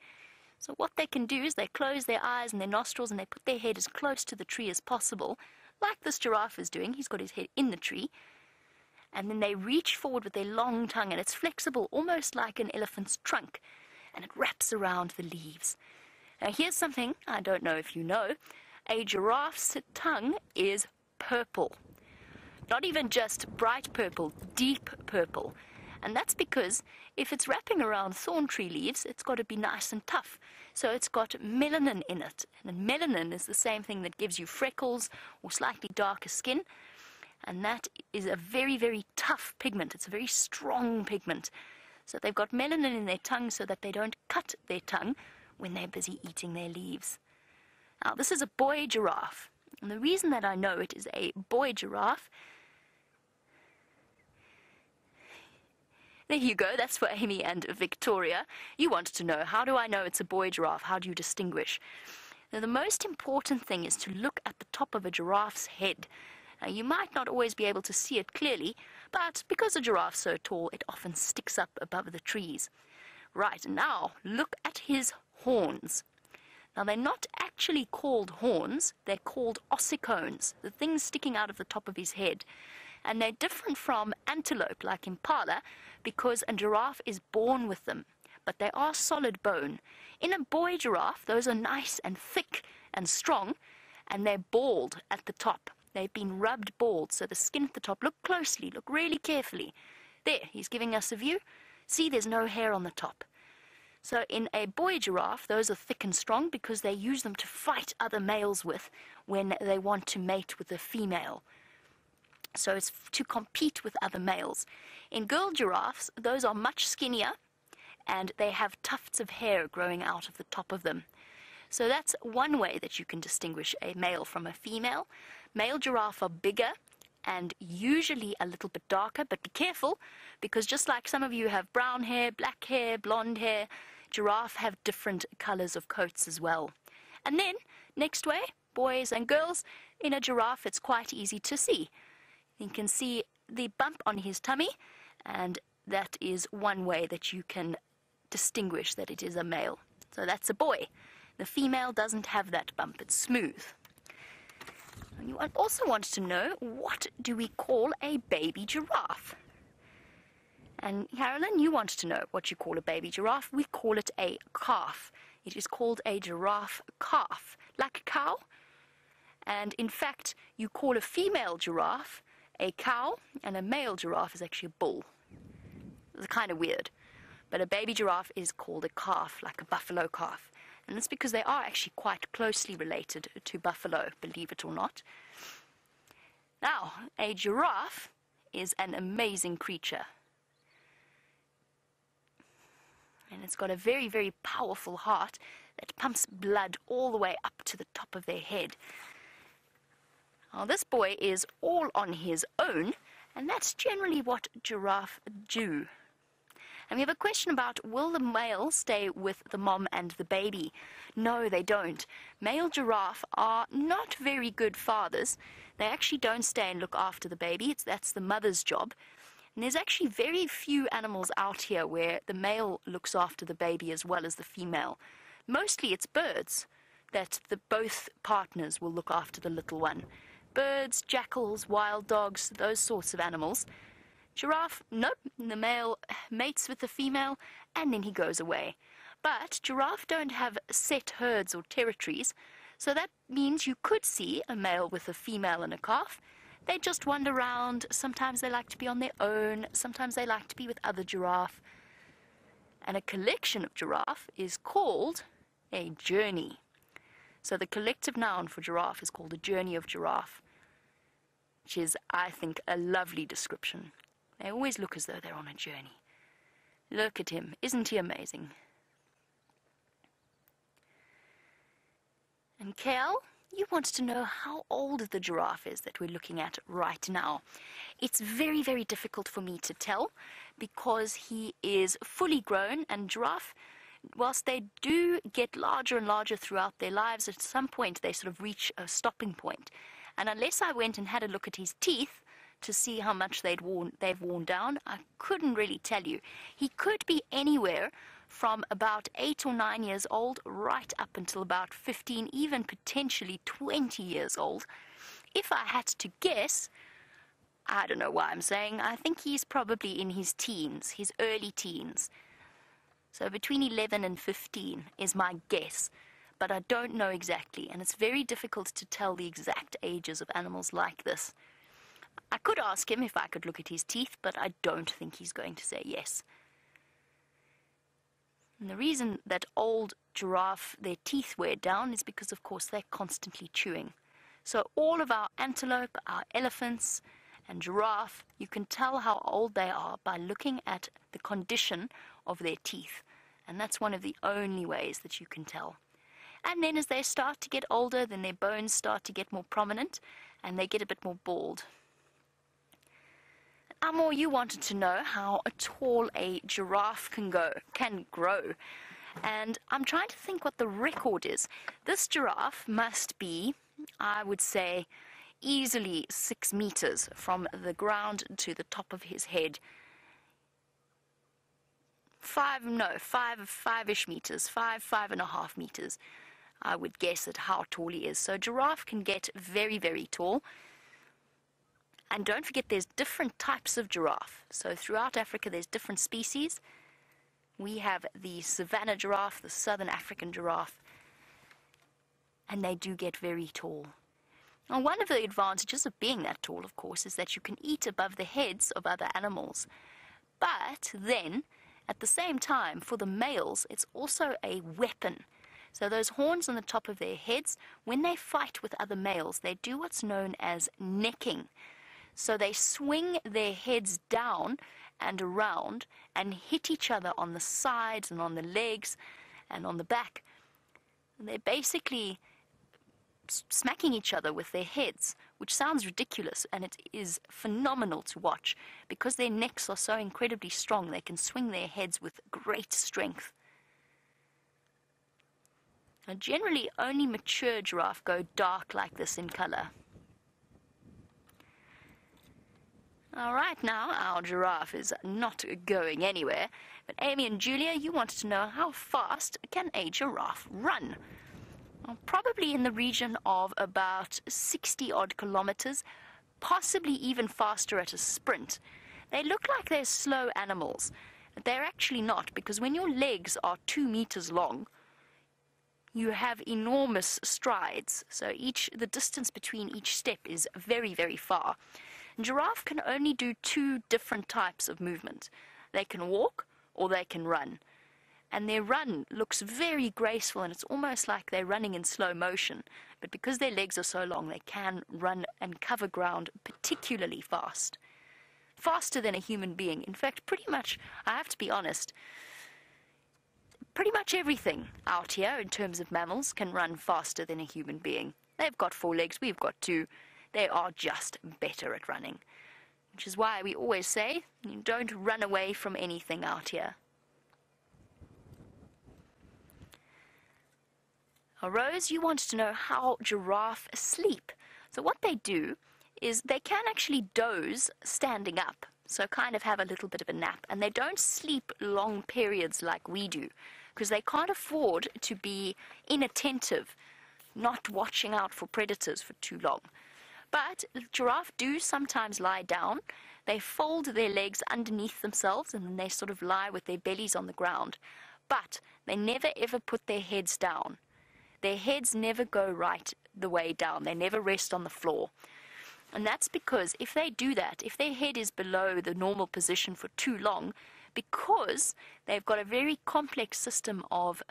So what they can do is they close their eyes and their nostrils and they put their head as close to the tree as possible, like this giraffe is doing. He's got his head in the tree. And then they reach forward with their long tongue, and it's flexible, almost like an elephant's trunk, and it wraps around the leaves. Now, here's something I don't know if you know a giraffe's tongue is purple. Not even just bright purple, deep purple. And that's because if it's wrapping around thorn tree leaves, it's got to be nice and tough. So it's got melanin in it. And melanin is the same thing that gives you freckles or slightly darker skin. And that is a very, very tough pigment. It's a very strong pigment. So they've got melanin in their tongue so that they don't cut their tongue when they're busy eating their leaves. Now, this is a boy giraffe. And the reason that I know it is a boy giraffe There you go, that's for Amy and Victoria. You wanted to know, how do I know it's a boy giraffe? How do you distinguish? Now, the most important thing is to look at the top of a giraffe's head. Now, you might not always be able to see it clearly, but because a giraffe's so tall, it often sticks up above the trees. Right, now look at his horns. Now, they're not actually called horns, they're called ossicones, the things sticking out of the top of his head. And they're different from antelope, like impala, because a giraffe is born with them, but they are solid bone. In a boy giraffe, those are nice and thick and strong, and they're bald at the top. They've been rubbed bald, so the skin at the top, look closely, look really carefully. There, he's giving us a view. See, there's no hair on the top. So in a boy giraffe, those are thick and strong because they use them to fight other males with when they want to mate with a female. So it's to compete with other males. In girl giraffes, those are much skinnier and they have tufts of hair growing out of the top of them. So that's one way that you can distinguish a male from a female. Male giraffe are bigger and usually a little bit darker, but be careful because just like some of you have brown hair, black hair, blonde hair, giraffe have different colors of coats as well. And then, next way, boys and girls, in a giraffe it's quite easy to see. You can see the bump on his tummy, and that is one way that you can distinguish that it is a male. So that's a boy. The female doesn't have that bump, it's smooth. And you also want to know what do we call a baby giraffe? And Carolyn, you wanted to know what you call a baby giraffe. We call it a calf. It is called a giraffe calf, like a cow. And in fact, you call a female giraffe a cow, and a male giraffe is actually a bull. It's kind of weird. But a baby giraffe is called a calf, like a buffalo calf. And that's because they are actually quite closely related to buffalo, believe it or not. Now, a giraffe is an amazing creature. And it's got a very, very powerful heart that pumps blood all the way up to the top of their head. Now, this boy is all on his own, and that's generally what giraffe do. And we have a question about will the male stay with the mom and the baby? No, they don't. Male giraffe are not very good fathers. They actually don't stay and look after the baby. It's, that's the mother's job. And there's actually very few animals out here where the male looks after the baby as well as the female. Mostly it's birds that the both partners will look after the little one. Birds, jackals, wild dogs, those sorts of animals. Giraffe, nope, the male mates with the female and then he goes away. But giraffe don't have set herds or territories, so that means you could see a male with a female and a calf. They just wander around. Sometimes they like to be on their own, sometimes they like to be with other giraffe. And a collection of giraffe is called a journey. So the collective noun for giraffe is called a journey of giraffe, which is, I think, a lovely description. They always look as though they're on a journey. Look at him. Isn't he amazing? And Kel, you want to know how old the giraffe is that we're looking at right now. It's very, very difficult for me to tell because he is fully grown and giraffe whilst they do get larger and larger throughout their lives, at some point they sort of reach a stopping point. And unless I went and had a look at his teeth, to see how much they'd worn, they've worn down. I couldn't really tell you. He could be anywhere from about 8 or 9 years old right up until about 15, even potentially 20 years old. If I had to guess, I don't know why I'm saying, I think he's probably in his teens, his early teens. So between 11 and 15 is my guess, but I don't know exactly, and it's very difficult to tell the exact ages of animals like this. I could ask him if I could look at his teeth, but I don't think he's going to say yes. And the reason that old giraffe, their teeth wear down is because, of course, they're constantly chewing. So all of our antelope, our elephants, and giraffe, you can tell how old they are by looking at the condition of their teeth. And that's one of the only ways that you can tell. And then as they start to get older, then their bones start to get more prominent and they get a bit more bald. Amor, you wanted to know how tall a giraffe can go, can grow. And I'm trying to think what the record is. This giraffe must be, I would say, easily six meters from the ground to the top of his head. Five, no, five, five-ish meters, five, five and a half meters. I would guess at how tall he is. So giraffe can get very, very tall. And don't forget there's different types of giraffe. So throughout Africa there's different species. We have the savanna giraffe, the southern African giraffe, and they do get very tall. Now, one of the advantages of being that tall, of course, is that you can eat above the heads of other animals. But then, at the same time, for the males, it's also a weapon. So those horns on the top of their heads, when they fight with other males, they do what's known as necking. So they swing their heads down and around and hit each other on the sides and on the legs and on the back. And they're basically smacking each other with their heads, which sounds ridiculous and it is phenomenal to watch because their necks are so incredibly strong they can swing their heads with great strength. Now, generally, only mature giraffe go dark like this in color. All right, now our giraffe is not going anywhere. But Amy and Julia, you wanted to know how fast can a giraffe run? Well, probably in the region of about 60 odd kilometers, possibly even faster at a sprint. They look like they're slow animals. But they're actually not, because when your legs are two meters long, you have enormous strides. So each the distance between each step is very, very far. Giraffe can only do two different types of movement. They can walk or they can run. And their run looks very graceful and it's almost like they're running in slow motion. But because their legs are so long, they can run and cover ground particularly fast. Faster than a human being. In fact, pretty much, I have to be honest, pretty much everything out here in terms of mammals can run faster than a human being. They've got four legs, we've got two. They are just better at running. Which is why we always say, don't run away from anything out here. Rose, you wanted to know how giraffe sleep. So what they do is they can actually doze standing up, so kind of have a little bit of a nap, and they don't sleep long periods like we do, because they can't afford to be inattentive, not watching out for predators for too long. But giraffe do sometimes lie down. They fold their legs underneath themselves and then they sort of lie with their bellies on the ground. But they never ever put their heads down. Their heads never go right the way down. They never rest on the floor. And that's because if they do that, if their head is below the normal position for too long, because they've got a very complex system of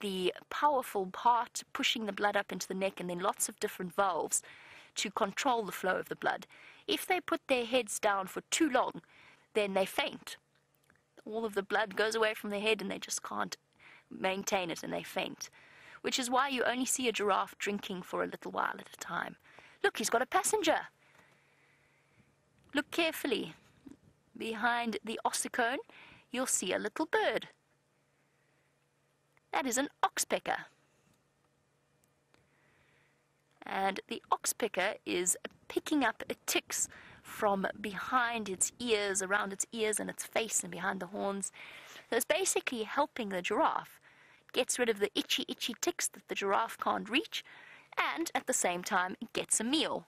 the powerful heart pushing the blood up into the neck and then lots of different valves to control the flow of the blood. If they put their heads down for too long, then they faint. All of the blood goes away from their head and they just can't maintain it and they faint which is why you only see a giraffe drinking for a little while at a time. Look, he's got a passenger. Look carefully. Behind the ossicone, you'll see a little bird. That is an oxpecker. And the oxpecker is picking up ticks from behind its ears, around its ears and its face and behind the horns. So it's basically helping the giraffe gets rid of the itchy, itchy ticks that the giraffe can't reach, and at the same time gets a meal.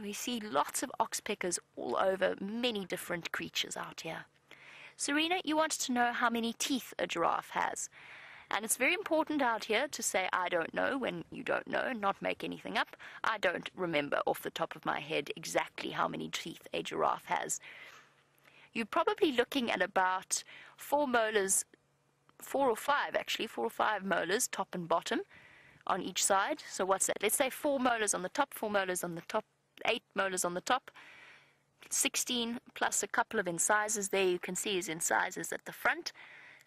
We see lots of oxpeckers all over many different creatures out here. Serena, you wanted to know how many teeth a giraffe has. And it's very important out here to say, I don't know when you don't know, not make anything up. I don't remember off the top of my head exactly how many teeth a giraffe has. You're probably looking at about four molars four or five actually, four or five molars, top and bottom, on each side. So what's that? Let's say four molars on the top, four molars on the top, eight molars on the top, 16 plus a couple of incisors there. You can see his incisors at the front.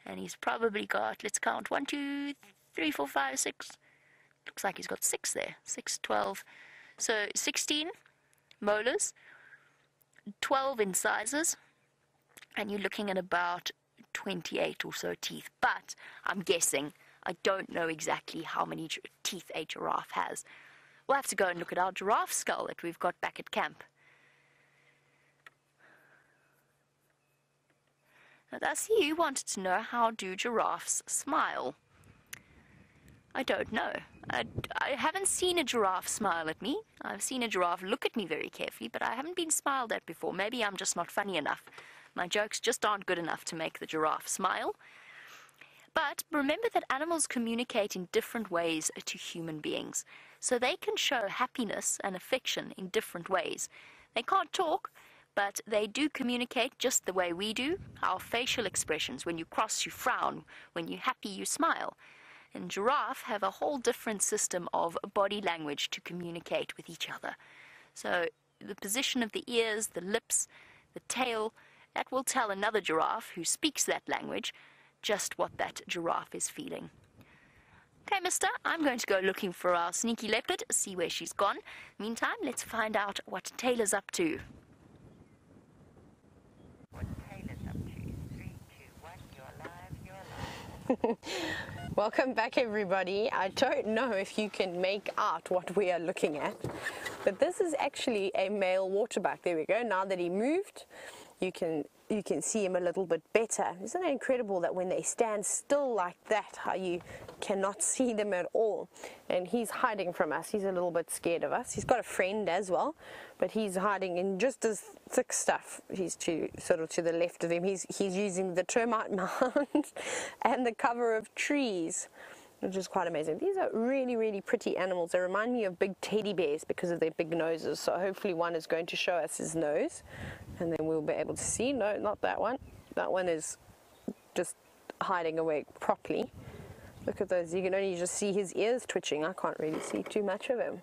And he's probably got, let's count, one, two, three, four, five, six. Looks like he's got six there. Six, twelve. So 16 molars, 12 incisors, and you're looking at about 28 or so teeth, but I'm guessing. I don't know exactly how many teeth a giraffe has. We'll have to go and look at our giraffe skull that we've got back at camp. That's you wanted to know how do giraffes smile. I don't know. I, I haven't seen a giraffe smile at me. I've seen a giraffe look at me very carefully, but I haven't been smiled at before. Maybe I'm just not funny enough. My jokes just aren't good enough to make the giraffe smile. But remember that animals communicate in different ways to human beings. So they can show happiness and affection in different ways. They can't talk, but they do communicate just the way we do. Our facial expressions, when you cross, you frown. When you're happy, you smile. And giraffe have a whole different system of body language to communicate with each other. So the position of the ears, the lips, the tail, that will tell another giraffe who speaks that language just what that giraffe is feeling. Okay, mister, I'm going to go looking for our sneaky leopard, see where she's gone. Meantime, let's find out what Taylor's up to. What Taylor's up to. Three, two, one, you're live, you're live. Welcome back, everybody. I don't know if you can make out what we are looking at, but this is actually a male waterbuck. There we go. Now that he moved, you can you can see him a little bit better. Isn't it incredible that when they stand still like that, how you cannot see them at all? And he's hiding from us. He's a little bit scared of us. He's got a friend as well, but he's hiding in just as thick stuff. He's to sort of to the left of him. He's he's using the termite mound and the cover of trees which is quite amazing. These are really, really pretty animals. They remind me of big teddy bears because of their big noses. So hopefully one is going to show us his nose and then we'll be able to see. No, not that one. That one is just hiding away properly. Look at those. You can only just see his ears twitching. I can't really see too much of him.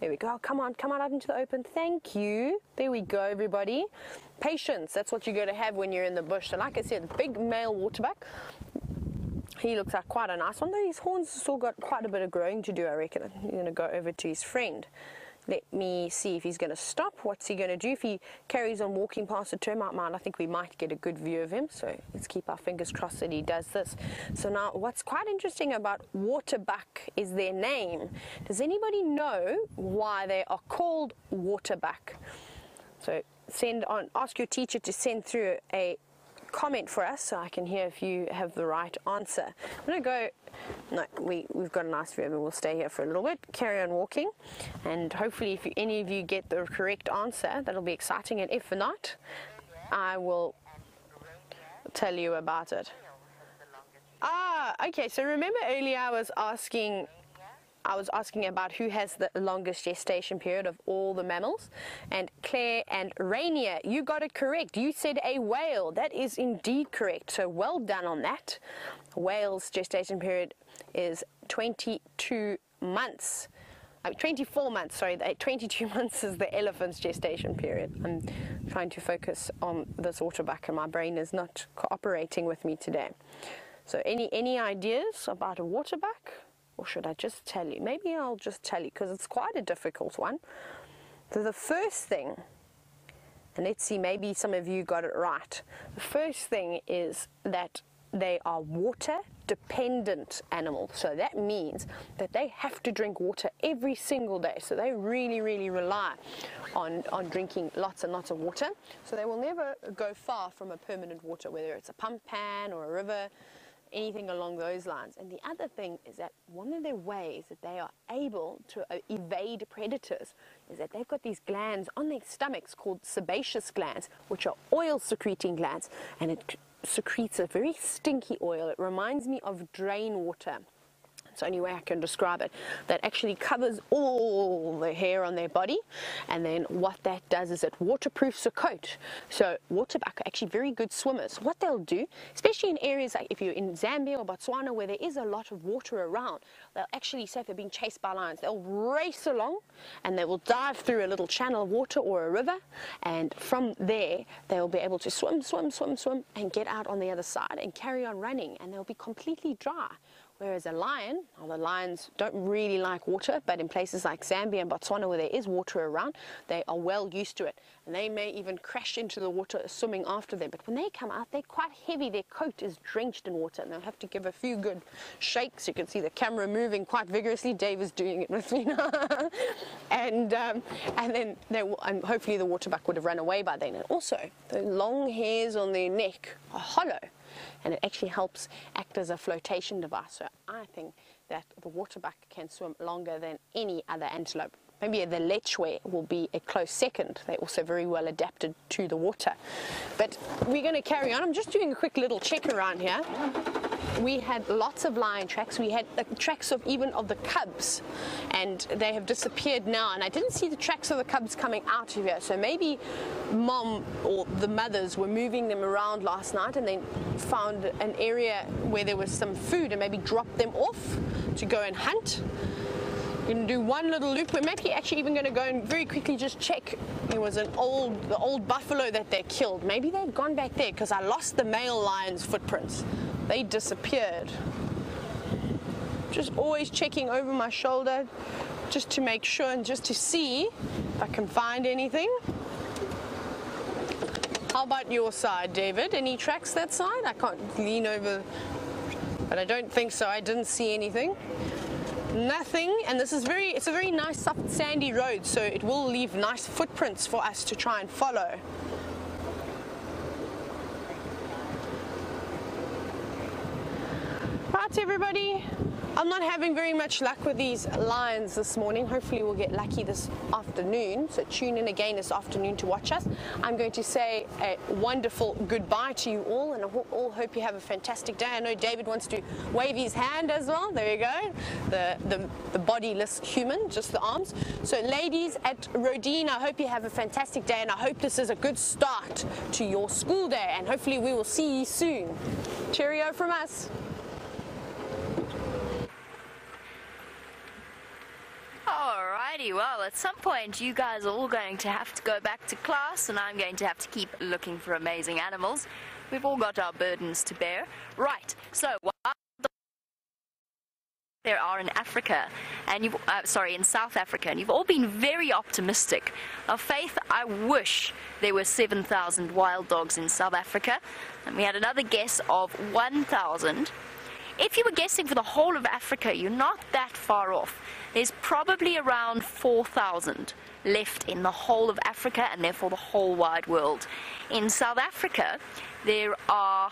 There we go. Come on, come on out into the open. Thank you. There we go, everybody. Patience. That's what you're going to have when you're in the bush. So, like I said, big male waterbuck. He looks like quite a nice one, though his horns still got quite a bit of growing to do, I reckon. He's going to go over to his friend. Let me see if he's going to stop. What's he going to do? If he carries on walking past the termite mound, I think we might get a good view of him. So let's keep our fingers crossed that he does this. So now, what's quite interesting about waterbuck is their name. Does anybody know why they are called waterbuck? So send on, ask your teacher to send through a comment for us so I can hear if you have the right answer. I'm going to go, no, we, we've got a nice view and we'll stay here for a little bit, carry on walking, and hopefully if you, any of you get the correct answer, that'll be exciting, and if not, I will tell you about it. Ah, okay, so remember earlier I was asking I was asking about who has the longest gestation period of all the mammals. And Claire and Rainier, you got it correct. You said a whale. That is indeed correct. So well done on that. Whale's gestation period is 22 months. Uh, 24 months, sorry, 22 months is the elephant's gestation period. I'm trying to focus on this waterbuck and my brain is not cooperating with me today. So any, any ideas about a waterbuck? Or should I just tell you? Maybe I'll just tell you because it's quite a difficult one. So the first thing, and let's see, maybe some of you got it right. The first thing is that they are water dependent animals. So that means that they have to drink water every single day. So they really, really rely on, on drinking lots and lots of water. So they will never go far from a permanent water, whether it's a pump pan or a river anything along those lines. And the other thing is that one of the ways that they are able to uh, evade predators is that they've got these glands on their stomachs called sebaceous glands, which are oil secreting glands, and it secretes a very stinky oil. It reminds me of drain water. It's the only way I can describe it. That actually covers all the hair on their body. And then what that does is it waterproofs a coat. So waterbuck are actually very good swimmers. What they'll do, especially in areas like if you're in Zambia or Botswana where there is a lot of water around, they'll actually say if they're being chased by lions, they'll race along and they will dive through a little channel of water or a river. And from there, they'll be able to swim, swim, swim, swim and get out on the other side and carry on running and they'll be completely dry. Whereas a lion, the lions don't really like water, but in places like Zambia and Botswana where there is water around, they are well used to it. And they may even crash into the water swimming after them. But when they come out, they're quite heavy. Their coat is drenched in water and they'll have to give a few good shakes. You can see the camera moving quite vigorously. Dave is doing it with me now. and, um, and then they will, and hopefully the waterbuck would have run away by then. And also, the long hairs on their neck are hollow and it actually helps act as a flotation device. So I think that the waterbuck can swim longer than any other antelope. Maybe the lechwe will be a close second. They're also very well adapted to the water. But we're going to carry on. I'm just doing a quick little check around here we had lots of lion tracks. We had the tracks of even of the cubs, and they have disappeared now. And I didn't see the tracks of the cubs coming out of here. So maybe mom or the mothers were moving them around last night, and they found an area where there was some food, and maybe dropped them off to go and hunt. We're going to do one little loop. We're maybe actually even going to go and very quickly just check. There was an old, the old buffalo that they killed. Maybe they've gone back there because I lost the male lion's footprints they disappeared. Just always checking over my shoulder just to make sure and just to see if I can find anything. How about your side, David? Any tracks that side? I can't lean over, but I don't think so. I didn't see anything. Nothing, and this is very, it's a very nice soft sandy road, so it will leave nice footprints for us to try and follow. Right, everybody. I'm not having very much luck with these lions this morning. Hopefully, we'll get lucky this afternoon. So, tune in again this afternoon to watch us. I'm going to say a wonderful goodbye to you all, and I all hope you have a fantastic day. I know David wants to wave his hand as well. There you go. The, the, the bodiless human, just the arms. So, ladies at Roedean, I hope you have a fantastic day, and I hope this is a good start to your school day. And hopefully, we will see you soon. Cheerio from us. Alrighty, well, at some point you guys are all going to have to go back to class, and I'm going to have to keep looking for amazing animals. We've all got our burdens to bear. Right, so there are in Africa, and you've, uh, sorry, in South Africa, and you've all been very optimistic. Now, Faith, I wish there were 7,000 wild dogs in South Africa, and we had another guess of 1,000. If you were guessing for the whole of Africa, you're not that far off. There's probably around 4,000 left in the whole of Africa and therefore the whole wide world. In South Africa, there are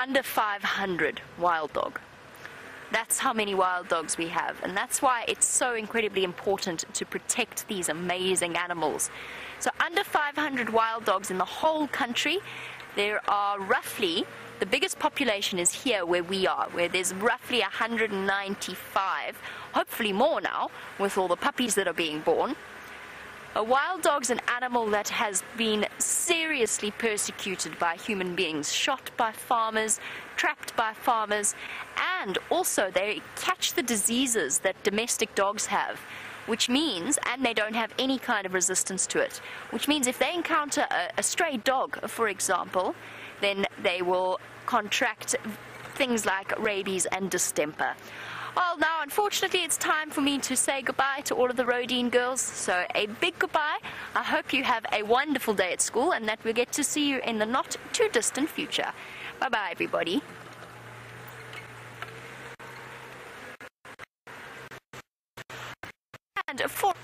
under 500 wild dog. That's how many wild dogs we have, and that's why it's so incredibly important to protect these amazing animals. So, under 500 wild dogs in the whole country, there are roughly the biggest population is here where we are, where there's roughly 195, hopefully more now, with all the puppies that are being born. A wild dog's an animal that has been seriously persecuted by human beings, shot by farmers, trapped by farmers, and also they catch the diseases that domestic dogs have. Which means, and they don't have any kind of resistance to it, which means if they encounter a, a stray dog, for example, then they will contract things like rabies and distemper. Well, now, unfortunately, it's time for me to say goodbye to all of the Roedean girls. So, a big goodbye. I hope you have a wonderful day at school and that we'll get to see you in the not too distant future. Bye bye, everybody. And for,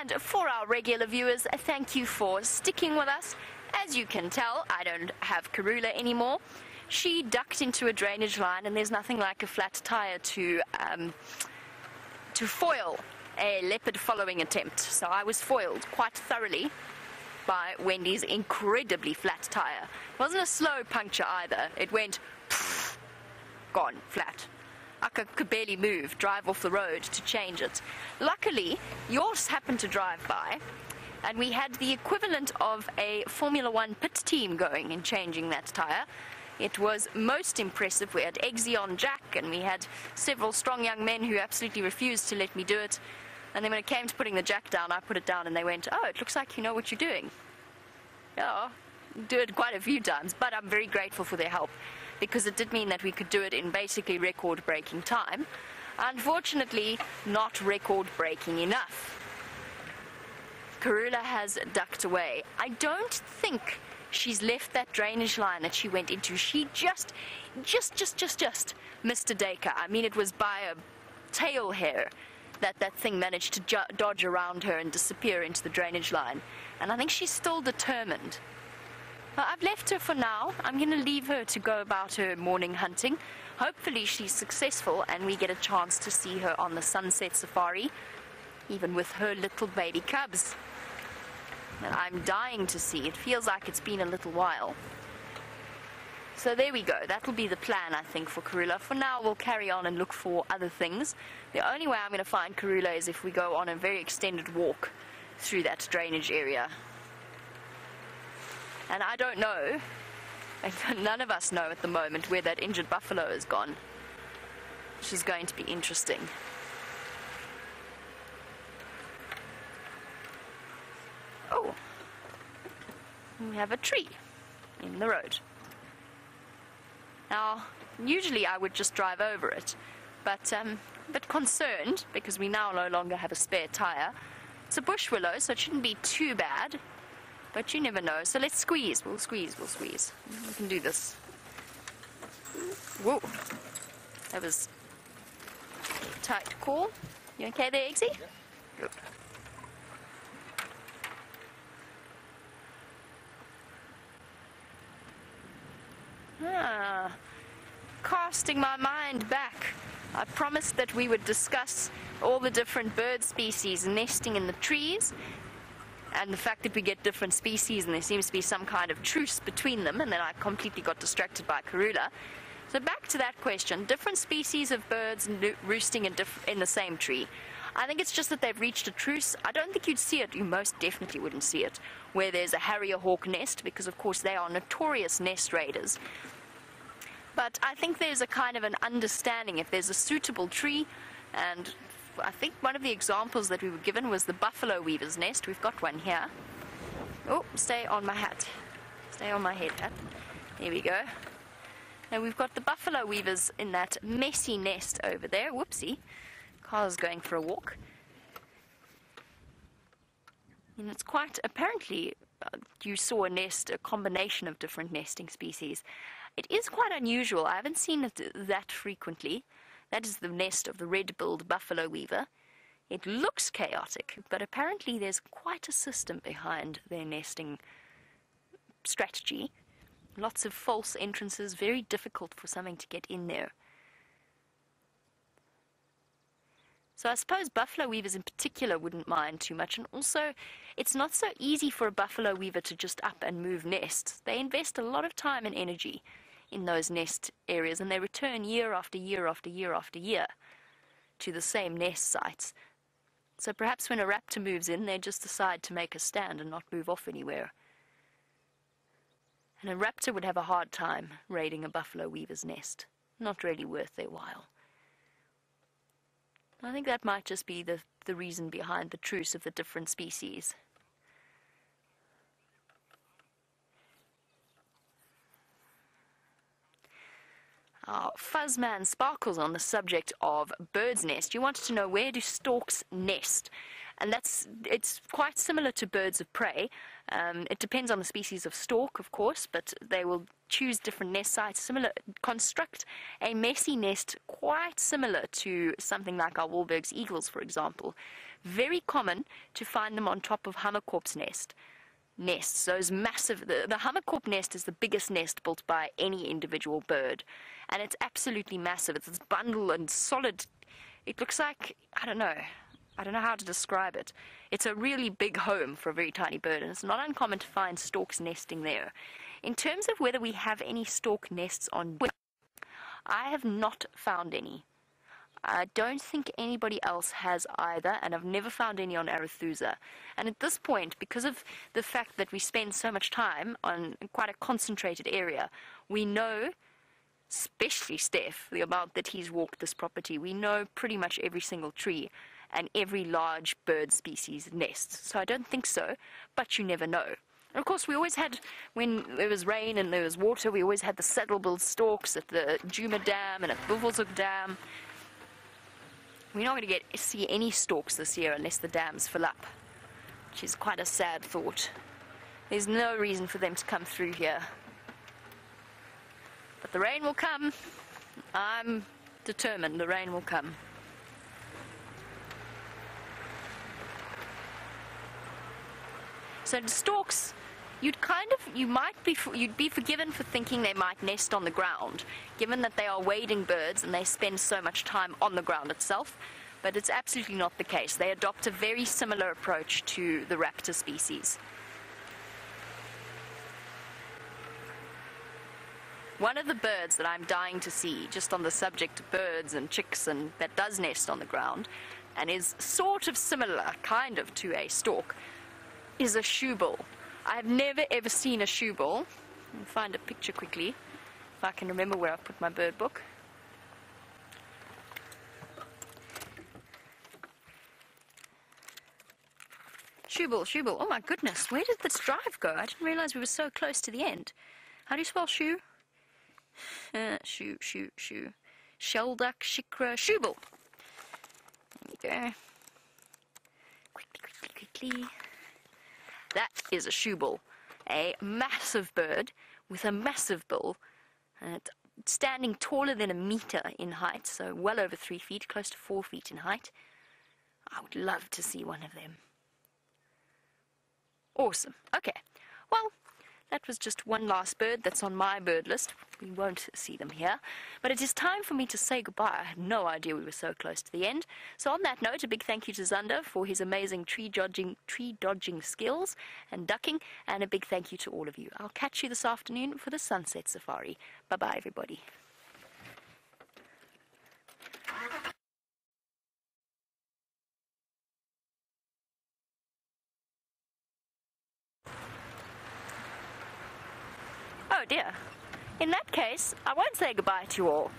and for our regular viewers, thank you for sticking with us. As you can tell, I don't have Karula anymore. She ducked into a drainage line, and there's nothing like a flat tire to um, to foil a leopard following attempt. So I was foiled quite thoroughly by Wendy's incredibly flat tire. It wasn't a slow puncture either. It went gone flat. I could, could barely move, drive off the road to change it. Luckily, yours happened to drive by, and we had the equivalent of a Formula One pit team going and changing that tyre. It was most impressive. We had Eggsy on Jack, and we had several strong young men who absolutely refused to let me do it. And then when it came to putting the jack down, I put it down, and they went, "Oh, it looks like you know what you're doing." Yeah, do it quite a few times, but I'm very grateful for their help because it did mean that we could do it in basically record breaking time. Unfortunately, not record breaking enough. Karula has ducked away. I don't think she's left that drainage line that she went into. She just, just, just, just, just missed a duiker. I mean, it was by a tail hair that that thing managed to dodge around her and disappear into the drainage line. And I think she's still determined. Well, I've left her for now. I'm going to leave her to go about her morning hunting. Hopefully, she's successful and we get a chance to see her on the sunset safari, even with her little baby cubs. That I'm dying to see. It feels like it's been a little while. So there we go. That'll be the plan, I think, for Karula. For now, we'll carry on and look for other things. The only way I'm going to find Karula is if we go on a very extended walk through that drainage area. And I don't know, none of us know at the moment where that injured buffalo has gone. Is going to be interesting. Oh, we have a tree in the road. Now, usually I would just drive over it, but um, a bit concerned because we now no longer have a spare tire. It's a bush willow, so it shouldn't be too bad. But you never know. So let's squeeze. We'll squeeze. We'll squeeze. We can do this. Whoa. That was a tight call. You okay there, Eggsy? Good. Ah. Casting my mind back I promised that we would discuss all the different bird species nesting in the trees and the fact that we get different species and there seems to be some kind of truce between them, and then I completely got distracted by Karula. So back to that question, different species of birds roosting in, in the same tree. I think it's just that they've reached a truce. I don't think you'd see it, you most definitely wouldn't see it, where there's a harrier hawk nest, because of course they are notorious nest raiders. But I think there's a kind of an understanding if there's a suitable tree, and I think one of the examples that we were given was the buffalo weaver's nest. We've got one here. Oh, stay on my hat. Stay on my head hat. There we go. Now we've got the buffalo weavers in that messy nest over there. Whoopsie. Car's going for a walk. It's quite apparently uh, you saw a nest, a combination of different nesting species. It is quite unusual. I haven't seen it that frequently. That is the nest of the red-billed buffalo weaver. It looks chaotic, but apparently there's quite a system behind their nesting strategy. Lots of false entrances, very difficult for something to get in there. So I suppose buffalo weavers in particular wouldn't mind too much. And also, it's not so easy for a buffalo weaver to just up and move nests. They invest a lot of time and energy in those nest areas and they return year after year after year after year to the same nest sites. So perhaps when a raptor moves in, they just decide to make a stand and not move off anywhere. And a raptor would have a hard time raiding a buffalo weaver's nest. Not really worth their while. I think that might just be the, the reason behind the truce of the different species. Our Fuzzman sparkles on the subject of bird's nest. You wanted to know where do storks nest? And that's it's quite similar to birds of prey. Um, it depends on the species of stork, of course, but they will choose different nest sites. Similar construct a messy nest quite similar to something like our Wahlberg's eagles, for example. Very common to find them on top of Hamerkop's nest nests, those massive, the, the Hamerkop nest is the biggest nest built by any individual bird. And it's absolutely massive. It's this bundle and solid, it looks like, I don't know, I don't know how to describe it. It's a really big home for a very tiny bird, and it's not uncommon to find storks nesting there. In terms of whether we have any stork nests on, I have not found any. I don't think anybody else has either, and I've never found any on Arathusa. And at this point, because of the fact that we spend so much time on quite a concentrated area, we know, especially Steph, the amount that he's walked this property, we know pretty much every single tree and every large bird species nests. So I don't think so, but you never know. And of course, we always had, when there was rain and there was water, we always had the saddle-billed storks at the Djuma Dam and at the Buffelshoek Dam. We're not going to get see any storks this year unless the dams fill up, which is quite a sad thought. There's no reason for them to come through here. But the rain will come. I'm determined the rain will come. So storks, you'd kind of, you might be, you'd be forgiven for thinking they might nest on the ground, given that they are wading birds and they spend so much time on the ground itself. But it's absolutely not the case. They adopt a very similar approach to the raptor species. One of the birds that I'm dying to see, just on the subject of birds and chicks and that does nest on the ground, and is sort of similar, kind of, to a stork, is a shoebill. I've never ever seen a shoebill. I'll find a picture quickly, if I can remember where I put my bird book. Shoebill, shoebill. Oh my goodness, where did this drive go? I didn't realize we were so close to the end. How do you spell shoe? Uh, shoe, shoe, shoe. Shelduck, shikra, shoebill. There you go. Quickly, quickly, quickly. That is a shoebill, a massive bird with a massive bill, uh, standing taller than a meter in height, so well over three feet, close to four feet in height. I would love to see one of them. Awesome. Okay. Well, That was just one last bird that's on my bird list. We won't see them here. But it is time for me to say goodbye. I had no idea we were so close to the end. So on that note, a big thank you to Zander for his amazing tree dodging tree dodging skills and ducking, and a big thank you to all of you. I'll catch you this afternoon for the sunset safari. Bye bye everybody. Dear. In that case, I won't say goodbye to you all.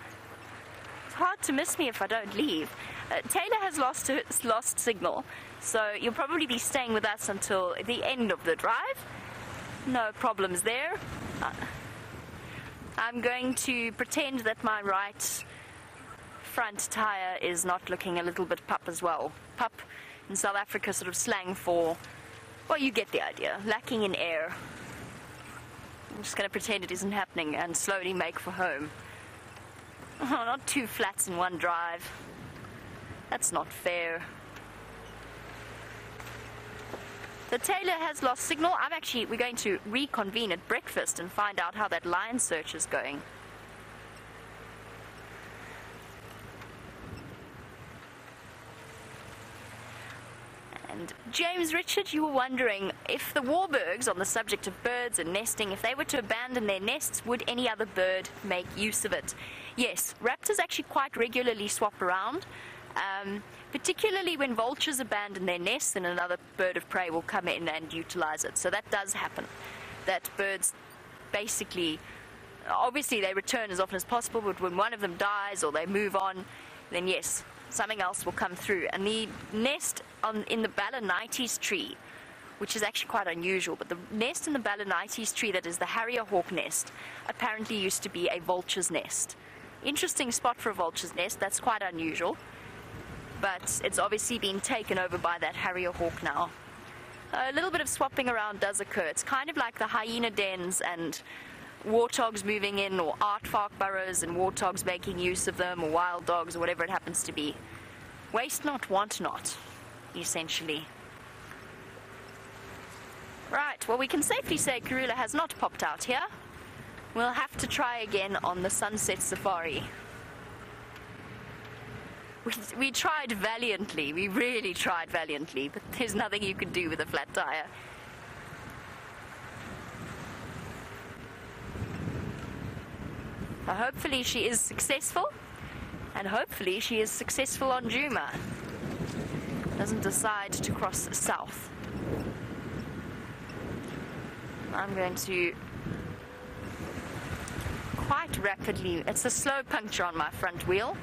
It's hard to miss me if I don't leave. Uh, Taylor has lost lost signal, so you'll probably be staying with us until the end of the drive. No problems there. Uh, I'm going to pretend that my right front tire is not looking a little bit pup as well. Pup in South Africa sort of slang for, well, you get the idea, lacking in air. I'm just going to pretend it isn't happening and slowly make for home. Oh, not two flats in one drive. That's not fair. The Taylor has lost signal. I'm actually, we're going to reconvene at breakfast and find out how that lion search is going. James Richard, you were wondering if the Wahlbergs, on the subject of birds and nesting, if they were to abandon their nests, would any other bird make use of it? Yes, raptors actually quite regularly swap around. Um, particularly when vultures abandon their nests and another bird of prey will come in and utilize it. So that does happen. That birds basically, obviously, they return as often as possible, but when one of them dies or they move on, then yes, something else will come through. And the nest on, in the Balanites tree, which is actually quite unusual, but the nest in the Balanites tree that is the harrier hawk nest apparently used to be a vulture's nest. Interesting spot for a vulture's nest, that's quite unusual, but it's obviously been taken over by that harrier hawk now. A little bit of swapping around does occur. It's kind of like the hyena dens and warthogs moving in, or aardvark burrows and warthogs making use of them, or wild dogs, or whatever it happens to be. Waste not, want not, essentially. Right, well, we can safely say Karula has not popped out here. We'll have to try again on the Sunset Safari. We, we tried valiantly, we really tried valiantly, but there's nothing you can do with a flat tire. Uh, hopefully she is successful, and hopefully she is successful on Djuma. Doesn't decide to cross south. I'm going to quite rapidly, it's a slow puncture on my front wheel,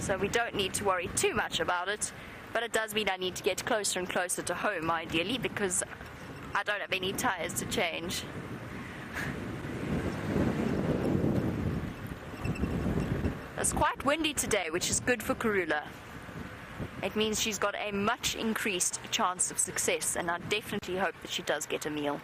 so we don't need to worry too much about it. But it does mean I need to get closer and closer to home, ideally, because I don't have any tires to change. It's quite windy today, which is good for Karula. It means she's got a much increased chance of success, and I definitely hope that she does get a meal.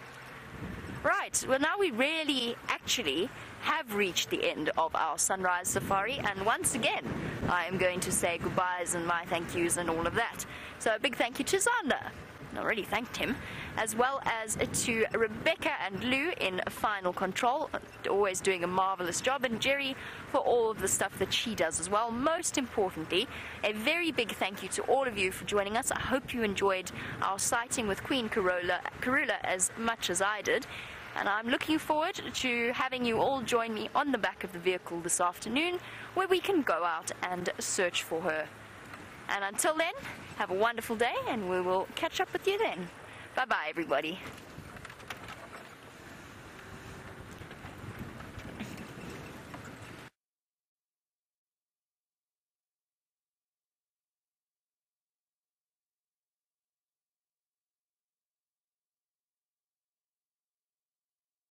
Right, well, now we really actually have reached the end of our sunrise safari, and once again, I am going to say goodbyes and my thank yous and all of that. So, a big thank you to Zander. Already thanked him, as well as to Rebecca and Lou in final control, always doing a marvelous job, and Jerry for all of the stuff that she does as well. Most importantly, a very big thank you to all of you for joining us. I hope you enjoyed our sighting with Queen Karula, Karula as much as I did. And I'm looking forward to having you all join me on the back of the vehicle this afternoon, where we can go out and search for her. And until then, have a wonderful day, and we will catch up with you then. Bye bye, everybody.